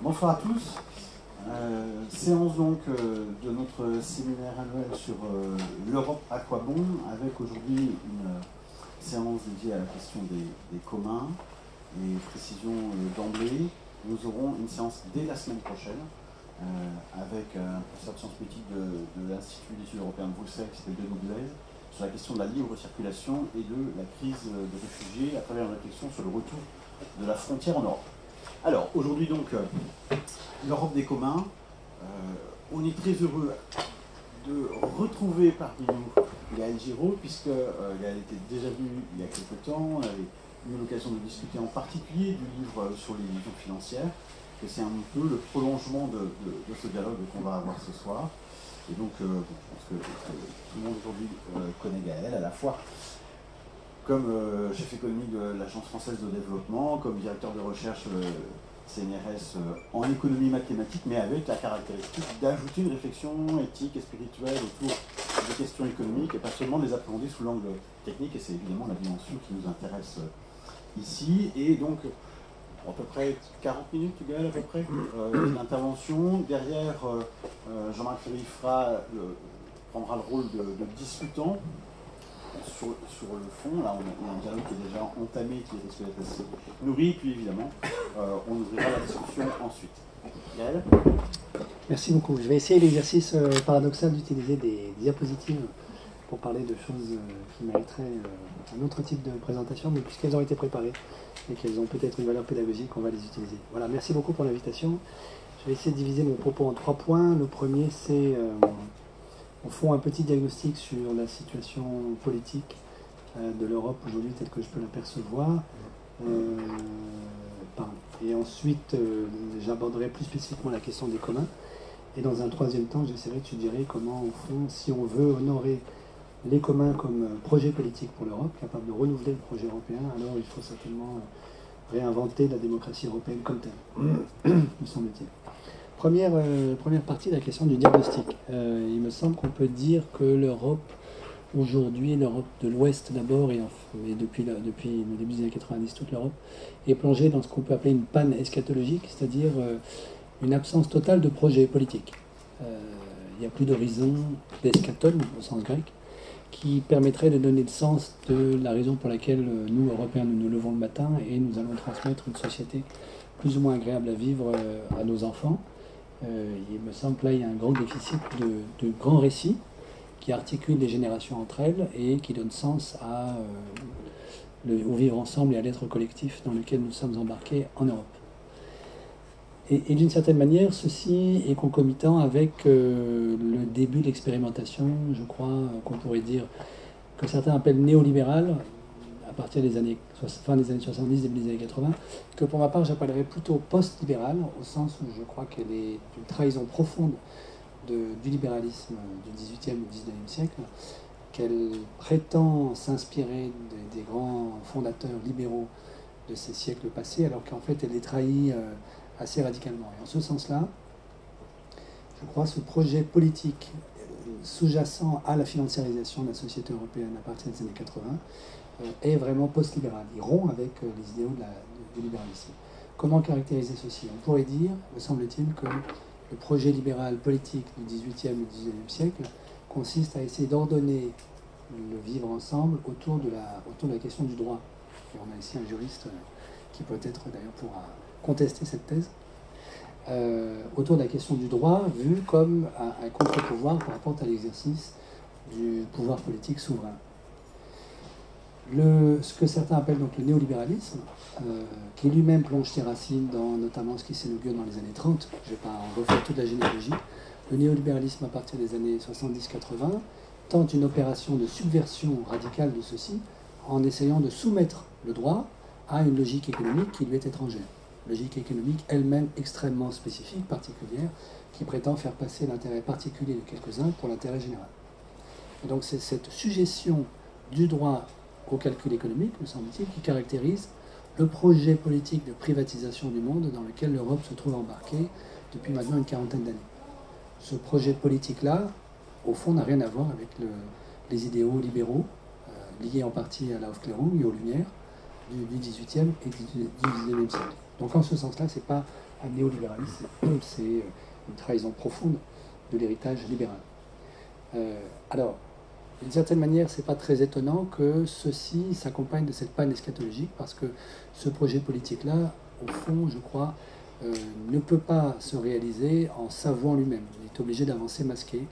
Bonsoir à tous. Euh, séance donc euh, de notre séminaire annuel sur euh, l'Europe à quoi bon, avec aujourd'hui une séance dédiée à la question des, communs. Et précision d'emblée, nous aurons une séance dès la semaine prochaine avec un professeur de sciences politiques de, l'Institut d'études européennes de Bruxelles qui s'appelle Denis sur la question de la libre circulation et de la crise des réfugiés à travers une réflexion sur le retour de la frontière en Europe. Alors, aujourd'hui donc, euh, l'Europe des communs. Euh, on est très heureux de retrouver parmi nous Gaël Giraud, puisque euh, Gaël était déjà venu il y a quelques temps. On avait eu l'occasion de discuter en particulier du livre sur les illusions financières, que c'est un peu le prolongement de, ce dialogue qu'on va avoir ce soir. Et donc, je pense que, tout le monde aujourd'hui connaît Gaël, à la fois comme euh, chef économique de l'Agence française de développement, comme directeur de recherche euh, CNRS euh, en économie mathématique, mais avec la caractéristique d'ajouter une réflexion éthique et spirituelle autour des questions économiques et pas seulement les appréhender sous l'angle technique, et c'est évidemment la dimension qui nous intéresse ici. Et donc, à peu près 40 minutes, Gaël, à peu près, d'intervention. Derrière, Jean-Marc Ferry prendra le rôle de discutant sur, le fond, là on a, un dialogue qui est déjà entamé, qui risque d'être assez nourri, puis évidemment euh, on ouvrira la discussion ensuite. Gaël Merci beaucoup. Je vais essayer l'exercice euh, paradoxal d'utiliser des diapositives pour parler de choses euh, qui mériteraient un autre type de présentation, mais puisqu'elles ont été préparées et qu'elles ont peut-être une valeur pédagogique, on va les utiliser. Voilà, merci beaucoup pour l'invitation. Je vais essayer de diviser mon propos en trois points. Le premier, c'est on fond un petit diagnostic sur la situation politique euh, de l'Europe aujourd'hui telle que je peux l'apercevoir. Euh, et ensuite, euh, j'aborderai plus spécifiquement la question des communs. Et dans un troisième temps, j'essaierai d'étudier comment, au fond, si on veut honorer les communs comme projet politique pour l'Europe, capable de renouveler le projet européen, alors il faut certainement réinventer la démocratie européenne comme telle, me semble-t-il. Première, euh, première partie de la question du diagnostic. Euh, il me semble qu'on peut dire que l'Europe, aujourd'hui, l'Europe de l'Ouest d'abord, et, depuis, depuis le début des années 90, toute l'Europe, est plongée dans ce qu'on peut appeler une panne eschatologique, c'est-à-dire euh, une absence totale de projet politique. il n'y a plus d'horizon d'eschaton, au sens grec, qui permettrait de donner le sens de la raison pour laquelle nous, Européens, nous nous levons le matin et nous allons transmettre une société plus ou moins agréable à vivre à nos enfants. Euh, il me semble que là, il y a un grand déficit de, grands récits qui articulent les générations entre elles et qui donnent sens euh, au vivre ensemble et à l'être collectif dans lequel nous sommes embarqués en Europe. Et, d'une certaine manière, ceci est concomitant avec euh, le début de l'expérimentation, je crois qu'on pourrait dire, que certains appellent néolibéral, à partir des années, fin des années 70, début des années 80, que pour ma part j'appellerais plutôt post-libéral, au sens où je crois qu'elle est une trahison profonde du libéralisme du XVIIIe ou XIXe siècle, qu'elle prétend s'inspirer des, grands fondateurs libéraux de ces siècles passés, alors qu'en fait elle les trahit euh, assez radicalement. Et en ce sens-là, je crois ce projet politique euh, sous-jacent à la financiarisation de la société européenne à partir des années 80 euh, est vraiment post-libéral. Il rompt avec euh, les idéaux du libéralisme. Comment caractériser ceci? On pourrait dire, me semble-t-il, que le projet libéral politique du XVIIIe et XIXe siècle consiste à essayer d'ordonner le vivre ensemble autour de, la, autour de la question du droit. Et on a ici un juriste euh, qui peut-être d'ailleurs pourra contester cette thèse. autour de la question du droit, vu comme un contre-pouvoir par rapport à l'exercice du pouvoir politique souverain ce que certains appellent donc le néolibéralisme, euh, qui lui-même plonge ses racines dans notamment ce qui s'inaugure dans les années 30, je ne vais pas refaire toute la généalogie, le néolibéralisme à partir des années 70-80 tente une opération de subversion radicale de ceci en essayant de soumettre le droit à une logique économique qui lui est étrangère. Logique économique elle-même extrêmement spécifique, particulière, qui prétend faire passer l'intérêt particulier de quelques-uns pour l'intérêt général. Et donc c'est cette suggestion du droit au calcul économique, me semble-t-il, qui caractérise le projet politique de privatisation du monde dans lequel l'Europe se trouve embarquée depuis maintenant une quarantaine d'années. Ce projet politique-là, au fond, n'a rien à voir avec les idéaux libéraux, euh, liés en partie à la Aufklärung et aux Lumières du, XVIIIe et du XIXe siècle. Donc en ce sens-là, ce n'est pas un néolibéralisme, c'est une trahison profonde de l'héritage libéral. alors, d'une certaine manière, ce n'est pas très étonnant que ceci s'accompagne de cette panne eschatologique, parce que ce projet politique-là, au fond, je crois, euh, ne peut pas se réaliser en s'avouant lui-même. Il est obligé d'avancer masqué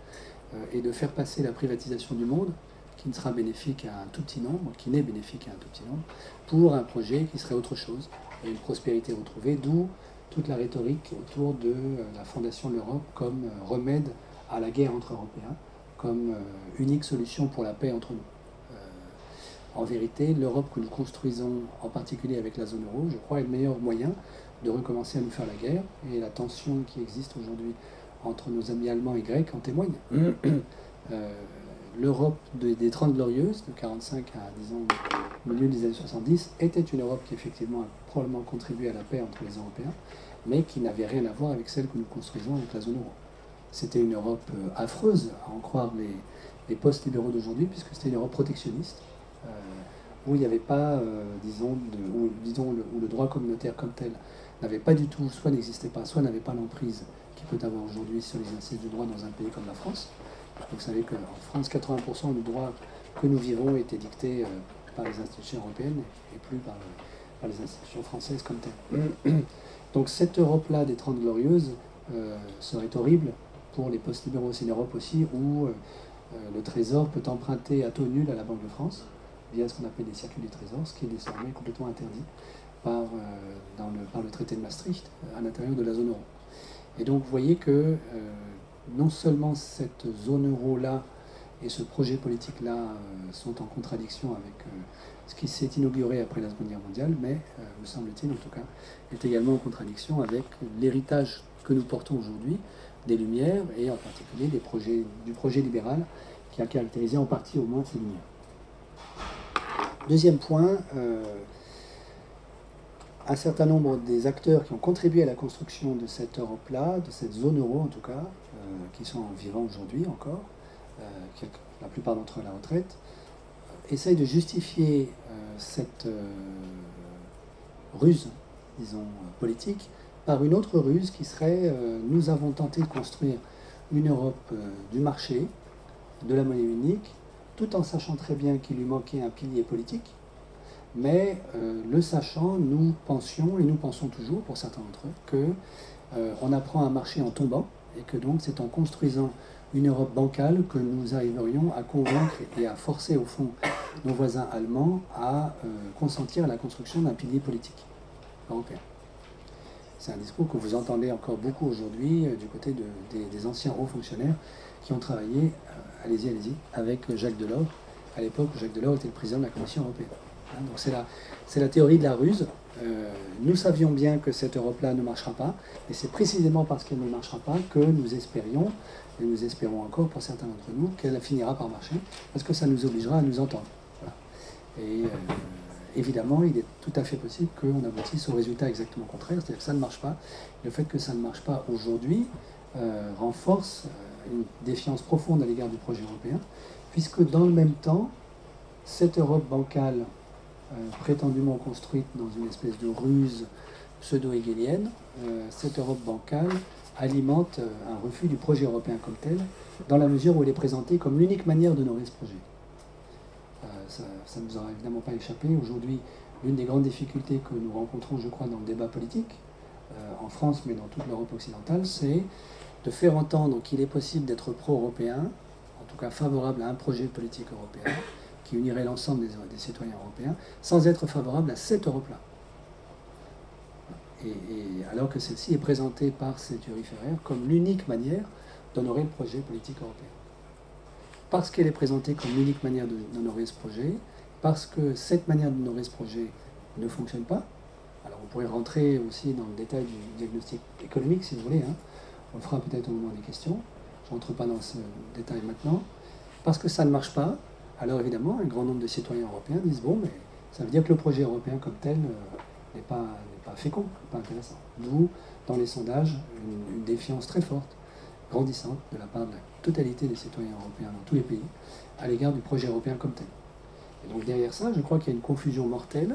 euh, et de faire passer la privatisation du monde, qui ne sera bénéfique à un tout petit nombre, qui n'est bénéfique à un tout petit nombre, pour un projet qui serait autre chose, une prospérité retrouvée, d'où toute la rhétorique autour de euh, la fondation de l'Europe comme remède à la guerre entre Européens comme euh, unique solution pour la paix entre nous. Euh, en vérité, l'Europe que nous construisons, en particulier avec la zone euro, je crois, est le meilleur moyen de recommencer à nous faire la guerre. Et la tension qui existe aujourd'hui entre nos amis allemands et grecs en témoigne. Euh, L'Europe des, Trente Glorieuses, de 45 à, disons, milieu des années 70, était une Europe qui, effectivement, a probablement contribué à la paix entre les Européens, mais qui n'avait rien à voir avec celle que nous construisons avec la zone euro. C'était une Europe euh, affreuse, à en croire les, les post-libéraux d'aujourd'hui, puisque c'était une Europe protectionniste, euh, où il n'y avait pas, euh, disons, où, disons le, où le droit communautaire comme tel n'avait pas du tout, soit n'existait pas, soit n'avait pas l'emprise qu'il peut avoir aujourd'hui sur les instituts de droit dans un pays comme la France. Vous savez qu'en France, 80% du droit que nous vivons était dicté par les institutions européennes et plus par, par, les institutions françaises comme telles. Donc cette Europe-là des Trente Glorieuses serait horrible pour les post-libéraux. C'est une Europe aussi où euh, euh, le Trésor peut emprunter à taux nul à la Banque de France via ce qu'on appelle les circuits du Trésor, ce qui est désormais complètement interdit par, euh, dans le, par le traité de Maastricht à l'intérieur de la zone euro. Et donc vous voyez que non seulement cette zone euro-là et ce projet politique-là sont en contradiction avec ce qui s'est inauguré après la Seconde Guerre mondiale, mais, me semble-t-il en tout cas, est également en contradiction avec l'héritage que nous portons aujourd'hui, des Lumières et en particulier des projets, du projet libéral qui a caractérisé en partie au moins ces Lumières. Deuxième point, euh, un certain nombre des acteurs qui ont contribué à la construction de cette Europe-là, de cette zone euro en tout cas, euh, qui sont vivants aujourd'hui encore, euh, la plupart d'entre eux à la retraite, essayent de justifier cette ruse, disons, politique par une autre ruse qui serait euh, nous avons tenté de construire une Europe euh, du marché, de la monnaie unique, tout en sachant très bien qu'il lui manquait un pilier politique. Mais euh, le sachant, nous pensions, et nous pensons toujours pour certains d'entre eux, que on apprend à marcher en tombant, et que donc c'est en construisant une Europe bancale que nous arriverions à convaincre et à forcer au fond nos voisins allemands à consentir à la construction d'un pilier politique européen. C'est un discours que vous entendez encore beaucoup aujourd'hui euh, du côté des, anciens hauts fonctionnaires qui ont travaillé, euh, allez-y, allez-y, avec Jacques Delors, à l'époque où Jacques Delors était le président de la Commission européenne. Hein, donc c'est la, c'est la théorie de la ruse. Euh, nous savions bien que cette Europe-là ne marchera pas, et c'est précisément parce qu'elle ne marchera pas que nous espérions, et nous espérons encore pour certains d'entre nous, qu'elle finira par marcher, parce que ça nous obligera à nous entendre. Et évidemment, il est tout à fait possible qu'on aboutisse au résultat exactement contraire, c'est-à-dire que ça ne marche pas. Le fait que ça ne marche pas aujourd'hui euh, renforce euh, une défiance profonde à l'égard du projet européen, puisque dans le même temps, cette Europe bancale, euh, prétendument construite dans une espèce de ruse pseudo-hégélienne, cette Europe bancale alimente un refus du projet européen comme tel, dans la mesure où elle est présentée comme l'unique manière d'honorer ce projet ça ne nous aura évidemment pas échappé. Aujourd'hui, l'une des grandes difficultés que nous rencontrons, je crois, dans le débat politique, euh, en France, mais dans toute l'Europe occidentale, c'est de faire entendre qu'il est possible d'être pro-européen, en tout cas favorable à un projet politique européen, qui unirait l'ensemble des, citoyens européens, sans être favorable à cette Europe-là. Et, alors que celle-ci est présentée par ces turiféraires comme l'unique manière d'honorer le projet politique européen. Parce qu'elle est présentée comme l'unique manière d'honorer ce projet, parce que cette manière d'honorer ce projet ne fonctionne pas. Alors on pourrait rentrer aussi dans le détail du diagnostic économique si vous voulez, hein. on le fera peut-être au moment des questions, je rentre pas dans ce détail maintenant. Parce que ça ne marche pas, alors évidemment un grand nombre de citoyens européens disent bon mais ça veut dire que le projet européen comme tel euh, n'est pas, pas, fécond, pas intéressant. D'où dans les sondages une, une défiance très forte, grandissante de la part de la totalité des citoyens européens dans tous les pays à l'égard du projet européen comme tel. Et donc derrière ça, je crois qu'il y a une confusion mortelle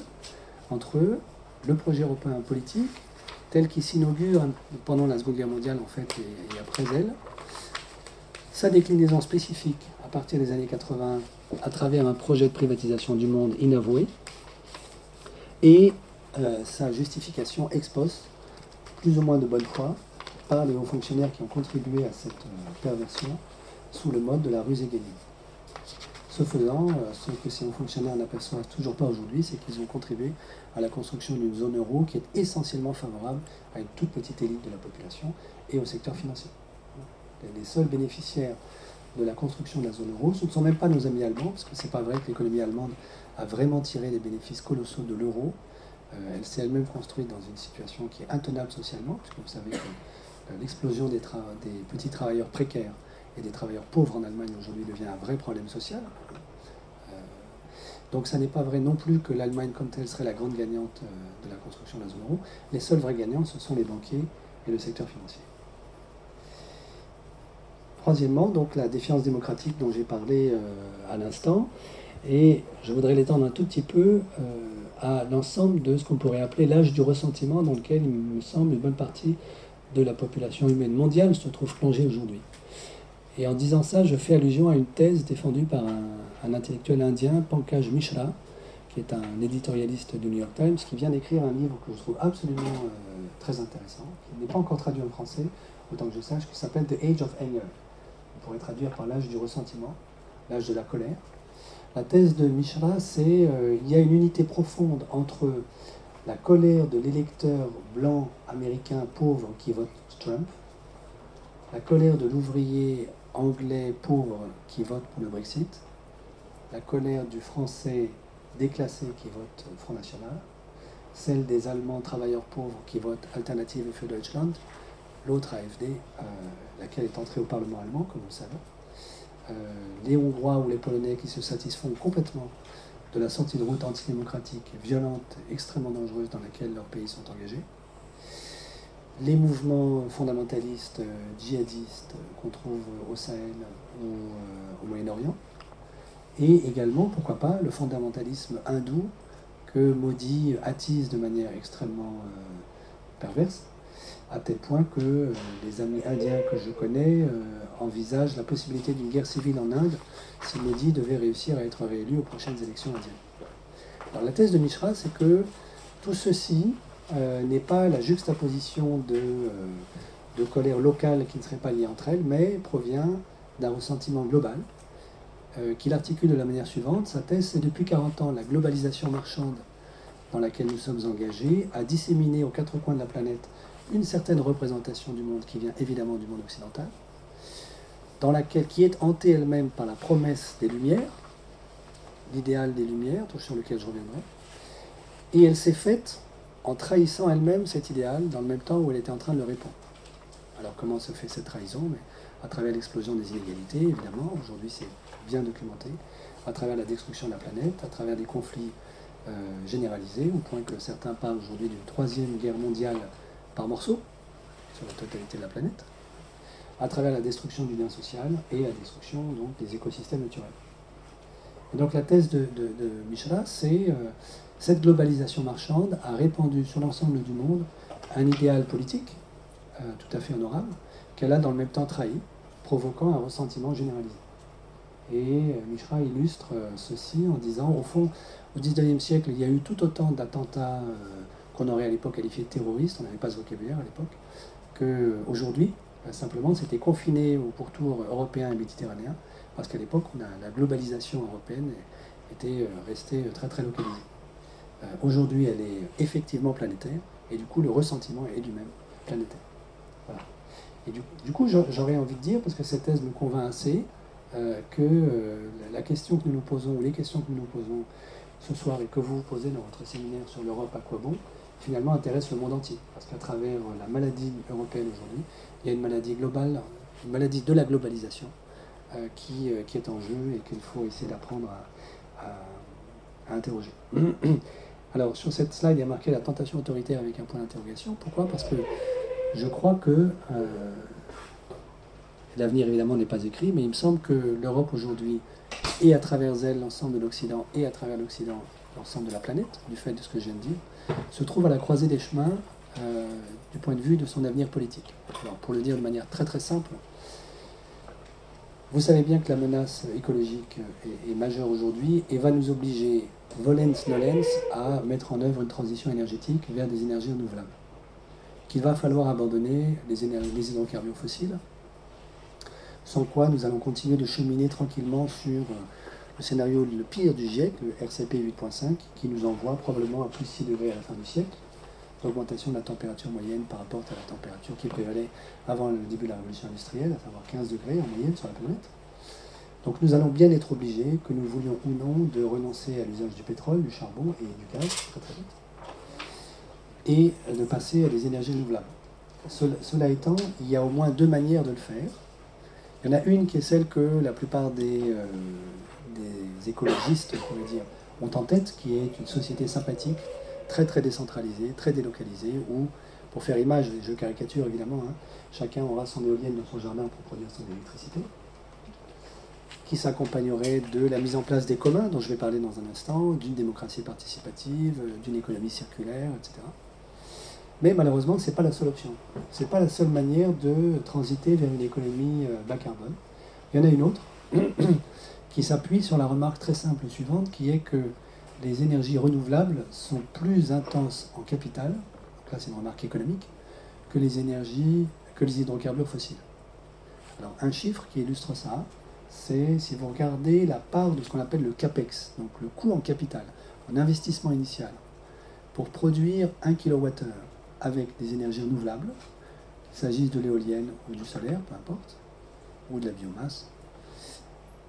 entre le projet européen politique tel qu'il s'inaugure pendant la Seconde Guerre mondiale en fait et, après elle, sa déclinaison spécifique à partir des années 80 à travers un projet de privatisation du monde inavoué et euh, sa justification ex post, plus ou moins de bonne foi, par les hauts fonctionnaires qui ont contribué à cette euh, perversion sous le mode de la ruse égénie. Ce faisant, euh, ce que ces hauts fonctionnaires n'aperçoivent toujours pas aujourd'hui, c'est qu'ils ont contribué à la construction d'une zone euro qui est essentiellement favorable à une toute petite élite de la population et au secteur financier. Les seuls bénéficiaires de la construction de la zone euro, ce ne sont même pas nos amis allemands, parce que ce n'est pas vrai que l'économie allemande a vraiment tiré des bénéfices colossaux de l'euro. Euh, elle s'est elle-même construite dans une situation qui est intenable socialement, puisque vous savez que l'explosion des, petits travailleurs précaires et des travailleurs pauvres en Allemagne aujourd'hui devient un vrai problème social. Donc ça n'est pas vrai non plus que l'Allemagne comme telle serait la grande gagnante euh, de la construction de la zone euro. Les seuls vrais gagnants, ce sont les banquiers et le secteur financier. Troisièmement, donc la défiance démocratique dont j'ai parlé euh, à l'instant, et je voudrais l'étendre un tout petit peu euh, à l'ensemble de ce qu'on pourrait appeler l'âge du ressentiment dans lequel il me semble une bonne partie de la population humaine mondiale se trouve plongée aujourd'hui. Et en disant ça, je fais allusion à une thèse défendue par un, intellectuel indien, Pankaj Mishra, qui est un éditorialiste du New York Times, qui vient d'écrire un livre que je trouve absolument euh, très intéressant, qui n'est pas encore traduit en français, autant que je sache, qui s'appelle The Age of Anger. On pourrait traduire par l'âge du ressentiment, l'âge de la colère. La thèse de Mishra, c'est qu'il euh, y a une unité profonde entre la colère de l'électeur blanc américain pauvre qui vote Trump, la colère de l'ouvrier anglais pauvre qui vote pour le Brexit, la colère du français déclassé qui vote Front National, celle des Allemands travailleurs pauvres qui votent Alternative für Deutschland, l'autre AFD, euh, laquelle est entrée au Parlement allemand, comme vous le savez, euh, les Hongrois ou les Polonais qui se satisfont complètement de la sortie de route antidémocratique, violente, extrêmement dangereuse dans laquelle leurs pays sont engagés, les mouvements fondamentalistes euh, djihadistes qu'on trouve au Sahel ou euh, au Moyen-Orient, et également, pourquoi pas, le fondamentalisme hindou que Modi attise de manière extrêmement euh, perverse, à tel point que les amis indiens que je connais envisagent la possibilité d'une guerre civile en Inde si Modi devait réussir à être réélu aux prochaines élections indiennes. Alors la thèse de Mishra, c'est que tout ceci euh, n'est pas la juxtaposition de, euh, de colère locale qui ne serait pas liée entre elles, mais provient d'un ressentiment global euh, qu'il articule de la manière suivante. Sa thèse, c'est depuis 40 ans la globalisation marchande dans laquelle nous sommes engagés a disséminé aux quatre coins de la planète une certaine représentation du monde qui vient évidemment du monde occidental, dans laquelle, qui est hantée elle-même par la promesse des Lumières, l'idéal des Lumières, sur lequel je reviendrai, et elle s'est faite en trahissant elle-même cet idéal dans le même temps où elle était en train de le répondre. Alors comment se fait cette trahison? Mais À travers l'explosion des inégalités, évidemment, aujourd'hui c'est bien documenté, à travers la destruction de la planète, à travers des conflits euh, généralisés, au point que certains parlent aujourd'hui d'une troisième guerre mondiale par morceaux sur la totalité de la planète, à travers la destruction du lien social et la destruction donc, des écosystèmes naturels. Et donc la thèse de, de, Mishra, c'est euh, cette globalisation marchande a répandu sur l'ensemble du monde un idéal politique euh, tout à fait honorable qu'elle a dans le même temps trahi, provoquant un ressentiment généralisé. Et euh, illustre euh, ceci en disant, au fond, au XIXe siècle, il y a eu tout autant d'attentats qu'on aurait à l'époque qualifiés de terroristes, on n'avait pas ce vocabulaire à l'époque, qu'aujourd'hui, simplement, c'était confiné au pourtour européen et méditerranéen, parce qu'à l'époque, la globalisation européenne était restée très très localisée. Euh, aujourd'hui, elle est effectivement planétaire, et du coup, le ressentiment est lui-même planétaire. Voilà. Et du, coup, j'aurais envie de dire, parce que cette thèse me convainc assez, euh, que euh, la question que nous nous posons, ou les questions que nous nous posons ce soir et que vous vous posez dans votre séminaire sur l'Europe à quoi bon, finalement intéressent le monde entier. Parce qu'à travers la maladie européenne aujourd'hui, il y a une maladie globale, une maladie de la globalisation qui, qui, est en jeu et qu'il faut essayer d'apprendre à, interroger. Alors sur cette slide, il y a marqué la tentation autoritaire avec un point d'interrogation. Pourquoi? Parce que je crois que euh, l'avenir évidemment n'est pas écrit, mais il me semble que l'Europe aujourd'hui, et à travers elle l'ensemble de l'Occident, et à travers l'Occident l'ensemble de la planète, du fait de ce que je viens de dire, se trouve à la croisée des chemins euh, du point de vue de son avenir politique. Alors, pour le dire de manière très très simple, vous savez bien que la menace écologique est, majeure aujourd'hui et va nous obliger, volens nolens, à mettre en œuvre une transition énergétique vers des énergies renouvelables. Qu'il va falloir abandonner les, les hydrocarbures fossiles, sans quoi nous allons continuer de cheminer tranquillement sur euh, le scénario le pire du GIEC, le RCP 8.5, qui nous envoie probablement à plus 6 degrés à la fin du siècle, d'augmentation de la température moyenne par rapport à la température qui prévalait avant le début de la révolution industrielle, à savoir 15 degrés en moyenne sur la planète. Donc nous allons bien être obligés, que nous voulions ou non, de renoncer à l'usage du pétrole, du charbon et du gaz très très vite, et de passer à des énergies renouvelables. Cela étant, il y a au moins deux manières de le faire. Il y en a une qui est celle que la plupart des, euh, des écologistes, on dire, ont en tête, qui est une société sympathique, très très décentralisée, très délocalisée, où, pour faire image, je caricature évidemment, hein, chacun aura son éolienne dans son jardin pour produire son électricité, qui s'accompagnerait de la mise en place des communs, dont je vais parler dans un instant, d'une démocratie participative, d'une économie circulaire, etc. Mais malheureusement, ce n'est pas la seule option. Ce n'est pas la seule manière de transiter vers une économie euh, bas carbone. Il y en a une autre qui s'appuie sur la remarque très simple suivante, qui est que les énergies renouvelables sont plus intenses en capital, donc là c'est une remarque économique, que les énergies, que les hydrocarbures fossiles. Alors un chiffre qui illustre ça, c'est si vous regardez la part de ce qu'on appelle le CAPEX, donc le coût en capital, en investissement initial, pour produire 1 kWh avec des énergies renouvelables, qu'il s'agisse de l'éolienne ou du solaire, peu importe, ou de la biomasse,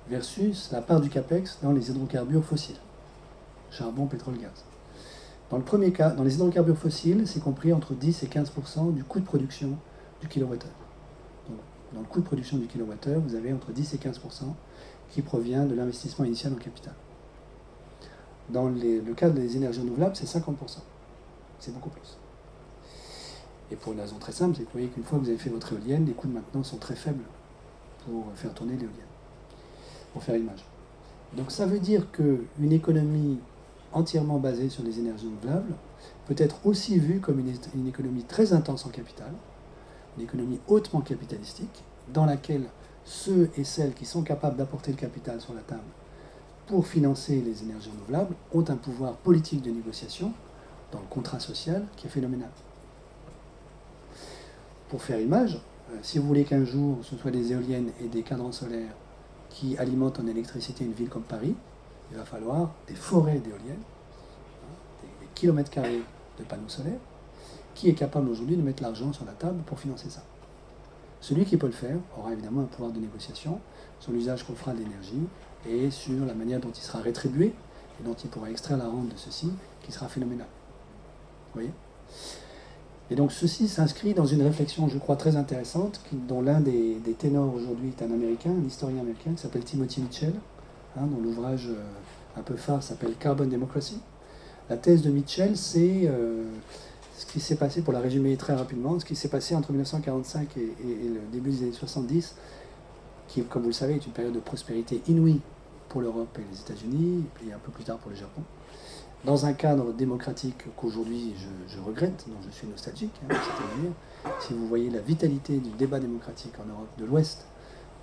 versus la part du CAPEX dans les hydrocarbures fossiles, charbon, pétrole, gaz. Dans le premier cas, dans les hydrocarbures fossiles, c'est compris entre 10 et 15% du coût de production du kilowattheure. Donc, dans le coût de production du kilowattheure, vous avez entre 10 et 15% qui provient de l'investissement initial en capital. Dans le cas des énergies renouvelables, c'est 50% C'est beaucoup plus. Et pour une raison très simple, c'est que vous voyez qu'une fois que vous avez fait votre éolienne, les coûts de maintenance sont très faibles pour faire tourner l'éolienne, pour faire l'image. Donc ça veut dire qu'une économie entièrement basée sur les énergies renouvelables peut être aussi vue comme une, une, économie très intense en capital, une économie hautement capitalistique, dans laquelle ceux et celles qui sont capables d'apporter le capital sur la table pour financer les énergies renouvelables ont un pouvoir politique de négociation dans le contrat social qui est phénoménal. Pour faire image, euh, si vous voulez qu'un jour ce soit des éoliennes et des cadrans solaires qui alimentent en électricité une ville comme Paris, il va falloir des forêts d'éoliennes, hein, des, kilomètres carrés de panneaux solaires. Qui est capable aujourd'hui de mettre l'argent sur la table pour financer ça Celui qui peut le faire aura évidemment un pouvoir de négociation sur l'usage qu'on fera de l'énergie et sur la manière dont il sera rétribué et dont il pourra extraire la rente de ceci, qui sera phénoménal. Vous voyez? Et donc ceci s'inscrit dans une réflexion, je crois, très intéressante, dont l'un des, ténors aujourd'hui est un Américain, un historien américain qui s'appelle Timothy Mitchell, hein, dont l'ouvrage euh, un peu phare s'appelle Carbon Democracy. La thèse de Mitchell, c'est euh, ce qui s'est passé, pour la résumer très rapidement, ce qui s'est passé entre 1945 et, le début des années 70, qui, comme vous le savez, est une période de prospérité inouïe pour l'Europe et les États-Unis, et un peu plus tard pour le Japon dans un cadre démocratique qu'aujourd'hui je, regrette, dont je suis nostalgique, hein, si vous voyez la vitalité du débat démocratique en Europe de l'Ouest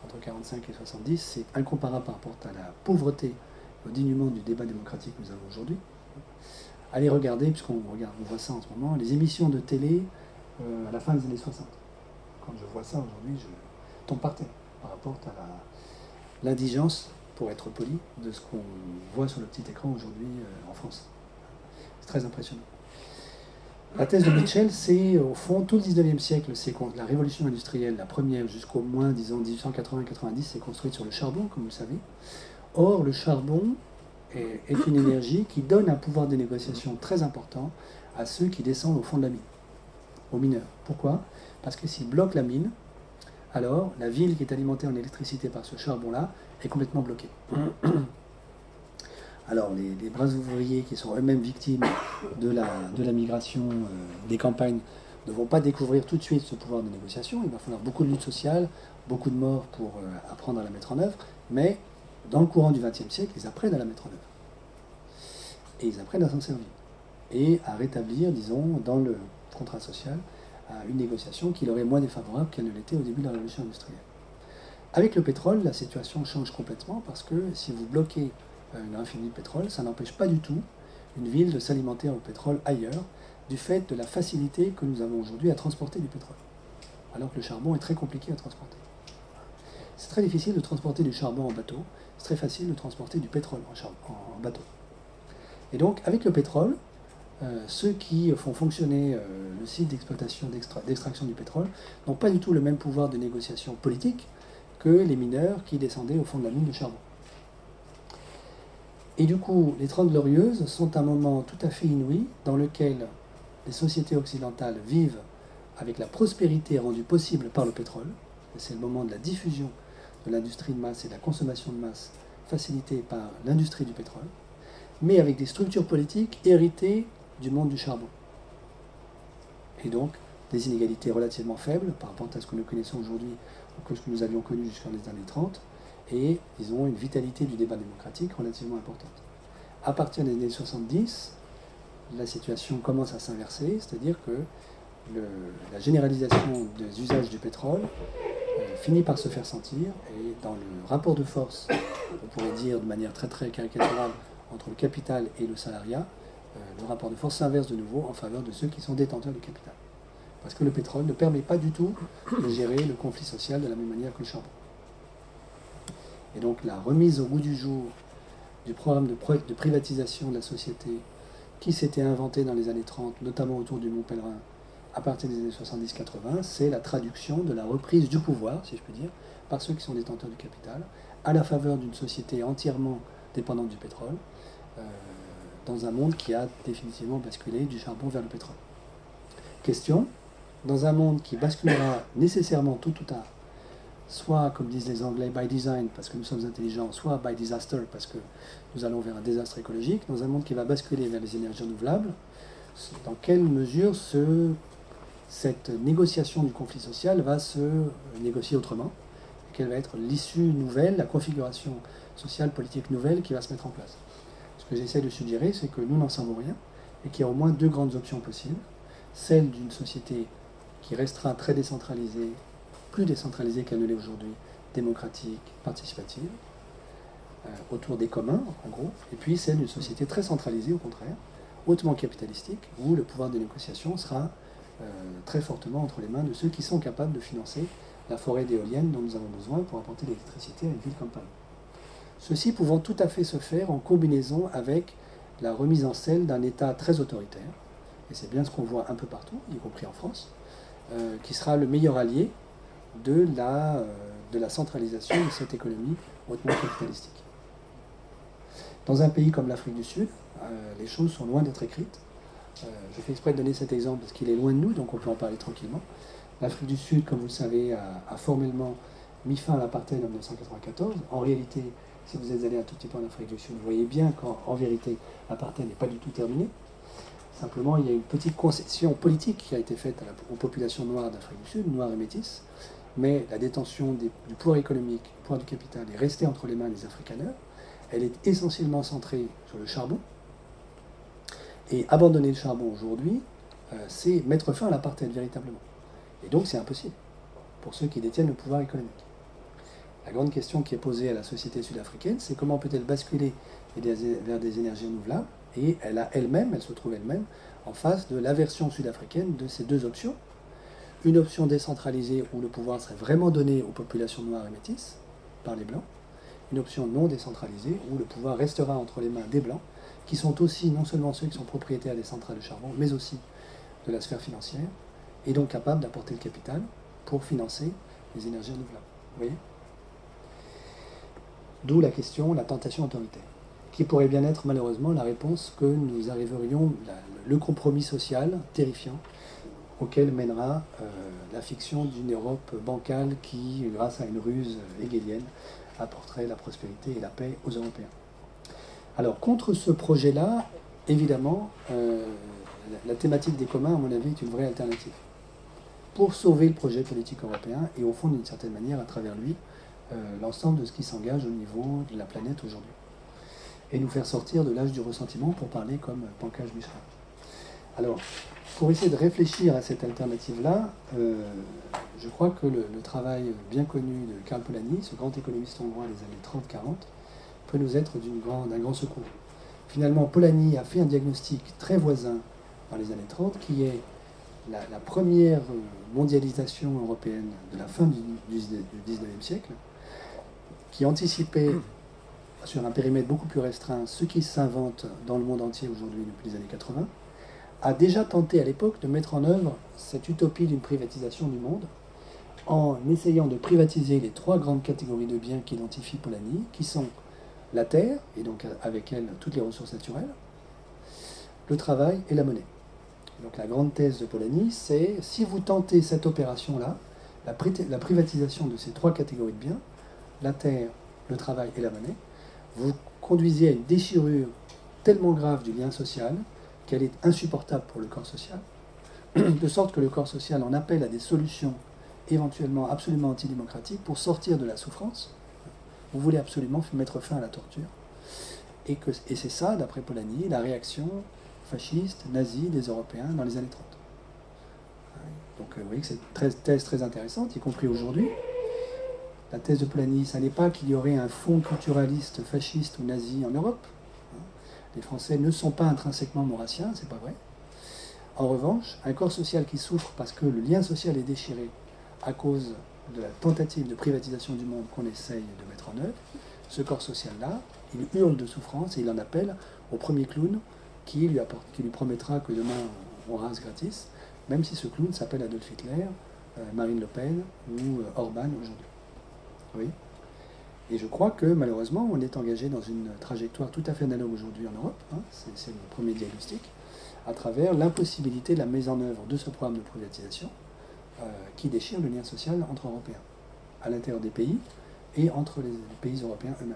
entre 45 et 70, c'est incomparable par rapport à la pauvreté, au dénuement du débat démocratique que nous avons aujourd'hui. Allez regarder, puisqu'on regarde, on voit ça en ce moment, les émissions de télé euh, à la fin des années 60. Quand je vois ça aujourd'hui, je tombe par terre par rapport à l'indigence, pour être poli, de ce qu'on voit sur le petit écran aujourd'hui euh, en France. C'est très impressionnant. La thèse de Mitchell, c'est au fond tout le 19e siècle, c'est la révolution industrielle, la première jusqu'au moins, disons, 1880-90, c'est construite sur le charbon, comme vous le savez. Or, le charbon est, une énergie qui donne un pouvoir de négociation très important à ceux qui descendent au fond de la mine, aux mineurs. Pourquoi? Parce que s'ils bloquent la mine, alors la ville qui est alimentée en électricité par ce charbon-là est complètement bloquée. Alors, les, bras ouvriers qui sont eux-mêmes victimes de la, de la migration euh, des campagnes ne vont pas découvrir tout de suite ce pouvoir de négociation. Il va falloir beaucoup de lutte sociale, beaucoup de morts pour euh, apprendre à la mettre en œuvre, mais dans le courant du XXe siècle, ils apprennent à la mettre en œuvre. et ils apprennent à s'en servir. Et à rétablir, disons, dans le contrat social, une négociation qui leur est moins défavorable qu'elle ne l'était au début de la révolution industrielle. Avec le pétrole, la situation change complètement parce que si vous bloquez euh, une raffinerie de pétrole, ça n'empêche pas du tout une ville de s'alimenter au pétrole ailleurs du fait de la facilité que nous avons aujourd'hui à transporter du pétrole. Alors que le charbon est très compliqué à transporter. C'est très difficile de transporter du charbon en bateau, c'est très facile de transporter du pétrole en, bateau. Et donc, avec le pétrole, euh, ceux qui font fonctionner euh, le site d'exploitation d'extraction du pétrole n'ont pas du tout le même pouvoir de négociation politique que les mineurs qui descendaient au fond de la mine de charbon. Et du coup, les Trente Glorieuses sont un moment tout à fait inouï dans lequel les sociétés occidentales vivent avec la prospérité rendue possible par le pétrole. C'est le moment de la diffusion de l'industrie de masse et de la consommation de masse facilitée par l'industrie du pétrole, mais avec des structures politiques héritées du monde du charbon. Et donc, des inégalités relativement faibles par rapport à ce que nous connaissons aujourd'hui ou que ce que nous avions connu jusqu'en les années 30, et, disons, une vitalité du débat démocratique relativement importante. À partir des années 70, la situation commence à s'inverser, c'est-à-dire que la généralisation des usages du pétrole euh, finit par se faire sentir, et dans le rapport de force, on pourrait dire de manière très très caricaturale, entre le capital et le salariat, euh, le rapport de force s'inverse de nouveau en faveur de ceux qui sont détenteurs du capital. Parce que le pétrole ne permet pas du tout de gérer le conflit social de la même manière que le charbon. Et donc la remise au goût du jour du programme de, privatisation de la société qui s'était inventé dans les années 30, notamment autour du Mont Pèlerin, à partir des années 70-80, c'est la traduction de la reprise du pouvoir, si je peux dire, par ceux qui sont détenteurs du capital, à la faveur d'une société entièrement dépendante du pétrole, euh, dans un monde qui a définitivement basculé du charbon vers le pétrole. Question, dans un monde qui basculera nécessairement tout ou tard, soit comme disent les Anglais by design parce que nous sommes intelligents, soit by disaster parce que nous allons vers un désastre écologique, dans un monde qui va basculer vers les énergies renouvelables, dans quelle mesure ce, cette négociation du conflit social va se négocier autrement, quelle va être l'issue nouvelle, la configuration sociale, politique nouvelle qui va se mettre en place. Ce que j'essaie de suggérer, c'est que nous n'en savons rien et qu'il y a au moins deux grandes options possibles. Celle d'une société qui restera très décentralisée, plus décentralisée qu'elle ne l'est aujourd'hui, démocratique, participative, euh, autour des communs, en gros, et puis celle d'une société très centralisée, au contraire, hautement capitalistique, où le pouvoir de négociation sera euh, très fortement entre les mains de ceux qui sont capables de financer la forêt d'éoliennes dont nous avons besoin pour apporter l'électricité à une ville comme Paris. Ceci pouvant tout à fait se faire en combinaison avec la remise en scène d'un État très autoritaire, et c'est bien ce qu'on voit un peu partout, y compris en France, euh, qui sera le meilleur allié de la, euh, de la centralisation de cette économie hautement capitalistique. Dans un pays comme l'Afrique du Sud, euh, les choses sont loin d'être écrites. je fais exprès de donner cet exemple parce qu'il est loin de nous, donc on peut en parler tranquillement. L'Afrique du Sud, comme vous le savez, a, formellement mis fin à l'apartheid en 1994. En réalité, si vous êtes allé un tout petit peu en Afrique du Sud, vous voyez bien qu'en vérité, l'apartheid n'est pas du tout terminé. Simplement, il y a une petite concession politique qui a été faite aux populations noires d'Afrique du Sud, noires et métisses, mais la détention du pouvoir économique, du pouvoir du capital est restée entre les mains des Afrikaners. Elle est essentiellement centrée sur le charbon. Et abandonner le charbon aujourd'hui, euh, c'est mettre fin à l'apartheid véritablement. Et donc c'est impossible pour ceux qui détiennent le pouvoir économique. La grande question qui est posée à la société sud-africaine, c'est comment peut-elle basculer vers des énergies renouvelables Et elle a elle-même, elle se trouve elle-même, en face de l'aversion sud-africaine de ces deux options. Une option décentralisée où le pouvoir serait vraiment donné aux populations noires et métisses par les blancs. Une option non décentralisée où le pouvoir restera entre les mains des blancs, qui sont aussi non seulement ceux qui sont propriétaires des centrales de charbon, mais aussi de la sphère financière, et donc capables d'apporter le capital pour financer les énergies renouvelables. Vous voyez? D'où la question, la tentation autoritaire, qui pourrait bien être malheureusement la réponse que nous arriverions, le compromis social terrifiant auquel mènera euh, la fiction d'une Europe bancale qui, grâce à une ruse hegelienne, apporterait la prospérité et la paix aux Européens. Alors, contre ce projet-là, évidemment, euh, la thématique des communs, à mon avis, est une vraie alternative. Pour sauver le projet politique européen et, au fond, d'une certaine manière, à travers lui, euh, l'ensemble de ce qui s'engage au niveau de la planète aujourd'hui. et nous faire sortir de l'âge du ressentiment pour parler comme Pankaj Mishra. Alors, pour essayer de réfléchir à cette alternative-là, euh, je crois que le, travail bien connu de Karl Polanyi, ce grand économiste hongrois des années 30-40, peut nous être d'un grand secours. Finalement, Polanyi a fait un diagnostic très voisin dans les années 30, qui est la, première mondialisation européenne de la fin du, du 19e siècle, qui anticipait sur un périmètre beaucoup plus restreint ce qui s'invente dans le monde entier aujourd'hui depuis les années 80, a déjà tenté à l'époque de mettre en œuvre cette utopie d'une privatisation du monde en essayant de privatiser les trois grandes catégories de biens qu'identifie Polanyi, qui sont la terre, et donc avec elle toutes les ressources naturelles, le travail et la monnaie. Donc la grande thèse de Polanyi, c'est si vous tentez cette opération-là, la, la privatisation de ces trois catégories de biens, la terre, le travail et la monnaie, vous conduisez à une déchirure tellement grave du lien social qu'elle est insupportable pour le corps social, de sorte que le corps social en appelle à des solutions éventuellement absolument antidémocratiques pour sortir de la souffrance. Vous voulez absolument mettre fin à la torture. Et, et c'est ça, d'après Polanyi, la réaction fasciste, nazie des Européens dans les années 30. Donc euh, vous voyez que c'est une thèse très intéressante, y compris aujourd'hui. La thèse de Polanyi, ça n'est pas qu'il y aurait un fond culturaliste fasciste ou nazi en Europe, les Français ne sont pas intrinsèquement maurassiens, c'est pas vrai. En revanche, un corps social qui souffre parce que le lien social est déchiré à cause de la tentative de privatisation du monde qu'on essaye de mettre en œuvre, ce corps social-là, il hurle de souffrance et il en appelle au premier clown qui lui, qui lui promettra que demain on rase gratis, même si ce clown s'appelle Adolf Hitler, euh, Marine Le Pen ou euh, Orban aujourd'hui. Et je crois que malheureusement, on est engagé dans une trajectoire tout à fait analogue aujourd'hui en Europe, hein, c'est le premier diagnostic, à travers l'impossibilité de la mise en œuvre de ce programme de privatisation euh, qui déchire le lien social entre Européens, à l'intérieur des pays et entre les, pays européens eux-mêmes.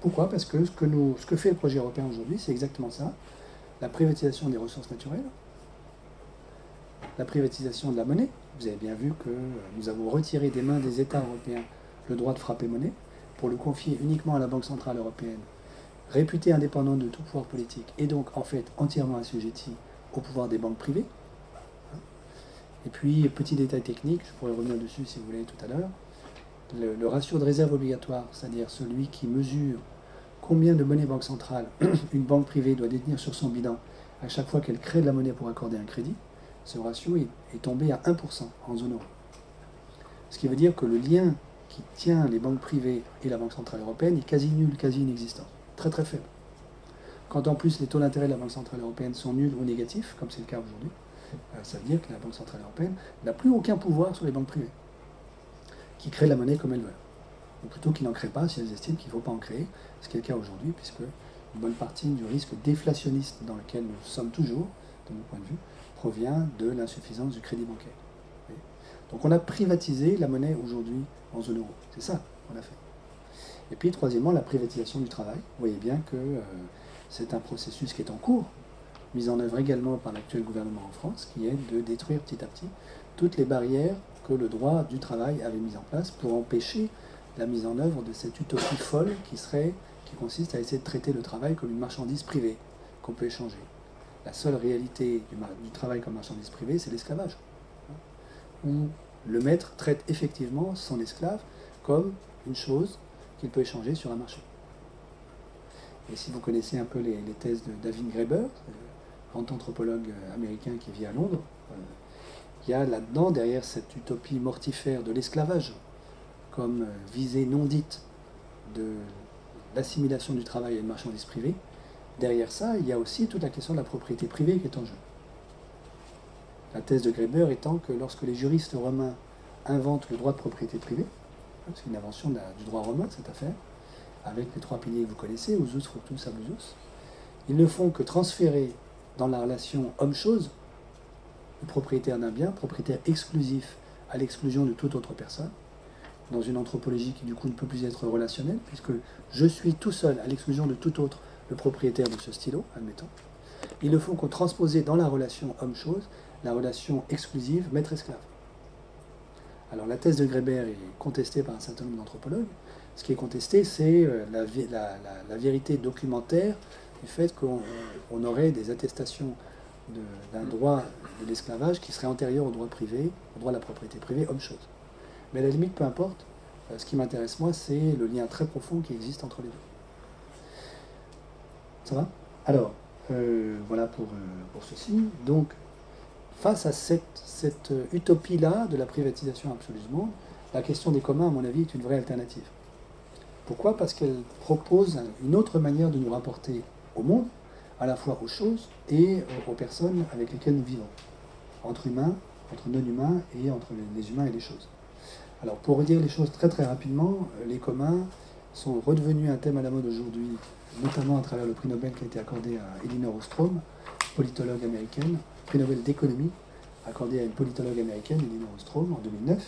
Pourquoi? Parce que ce, que nous, ce que fait le projet européen aujourd'hui, c'est exactement ça, la privatisation des ressources naturelles, la privatisation de la monnaie. Vous avez bien vu que nous avons retiré des mains des États européens le droit de frapper monnaie pour le confier uniquement à la Banque Centrale Européenne, réputée indépendante de tout pouvoir politique, et donc en fait entièrement assujettie au pouvoir des banques privées. Et puis, petit détail technique, je pourrais revenir dessus si vous voulez tout à l'heure, le, ratio de réserve obligatoire, c'est-à-dire celui qui mesure combien de monnaie banque centrale une banque privée doit détenir sur son bilan à chaque fois qu'elle crée de la monnaie pour accorder un crédit, ce ratio est, est tombé à 1% en zone euro. Ce qui veut dire que le lien qui tient les banques privées et la Banque Centrale Européenne est quasi nul, quasi inexistant. Très très faible. Quand en plus les taux d'intérêt de la Banque Centrale Européenne sont nuls ou négatifs, comme c'est le cas aujourd'hui, euh, ça veut dire que la Banque Centrale Européenne n'a plus aucun pouvoir sur les banques privées, qui créent la monnaie comme elles veulent. Ou plutôt qu'ils n'en créent pas si elles estiment qu'il ne faut pas en créer, ce qui est le cas aujourd'hui, puisque une bonne partie du risque déflationniste dans lequel nous sommes toujours, de mon point de vue, provient de l'insuffisance du crédit bancaire. Donc on a privatisé la monnaie aujourd'hui en zone euro. C'est ça qu'on a fait. Et puis troisièmement, la privatisation du travail. Vous voyez bien que euh, c'est un processus qui est en cours, mis en œuvre également par l'actuel gouvernement en France, qui est de détruire petit à petit toutes les barrières que le droit du travail avait mises en place pour empêcher la mise en œuvre de cette utopie folle qui serait qui consiste à essayer de traiter le travail comme une marchandise privée qu'on peut échanger. La seule réalité du, du travail comme marchandise privée, c'est l'esclavage où le maître traite effectivement son esclave comme une chose qu'il peut échanger sur un marché. Et si vous connaissez un peu les, thèses de David Graeber, grand anthropologue américain qui vit à Londres, euh, il y a là-dedans, derrière cette utopie mortifère de l'esclavage, comme visée non dite de l'assimilation du travail à une marchandise privée, derrière ça, il y a aussi toute la question de la propriété privée qui est en jeu. La thèse de Greber étant que lorsque les juristes romains inventent le droit de propriété privée, hein, c'est une invention du droit romain cette affaire, avec les trois piliers que vous connaissez, usus, fructus, abusus, ils ne font que transférer dans la relation homme-chose le propriétaire d'un bien, propriétaire exclusif à l'exclusion de toute autre personne, dans une anthropologie qui du coup ne peut plus être relationnelle, puisque je suis tout seul à l'exclusion de tout autre le propriétaire de ce stylo, admettons. Ils ne font que transposer dans la relation homme-chose la relation exclusive maître-esclave. Alors la thèse de Greber est contestée par un certain nombre d'anthropologues, Ce qui est contesté, c'est euh, la, vérité documentaire du fait qu'on aurait des attestations d'un droit de l'esclavage qui serait antérieur au droit privé, au droit de la propriété privée, homme-chose. Mais à la limite, peu importe, euh, ce qui m'intéresse moi, c'est le lien très profond qui existe entre les deux. Ça va? Alors, euh, voilà pour, pour ceci. Donc, face à cette, cette utopie-là de la privatisation absolument, la question des communs, à mon avis, est une vraie alternative. Pourquoi? Parce qu'elle propose une autre manière de nous rapporter au monde, à la fois aux choses et euh, aux personnes avec lesquelles nous vivons, entre humains, entre non-humains et entre les humains et les choses. Alors pour redire les choses très très rapidement, euh, les communs sont redevenus un thème à la mode aujourd'hui, notamment à travers le prix Nobel qui a été accordé à Elinor Ostrom, politologue américaine, prix Nobel d'économie, accordé à une politologue américaine, Elinor Ostrom, en 2009.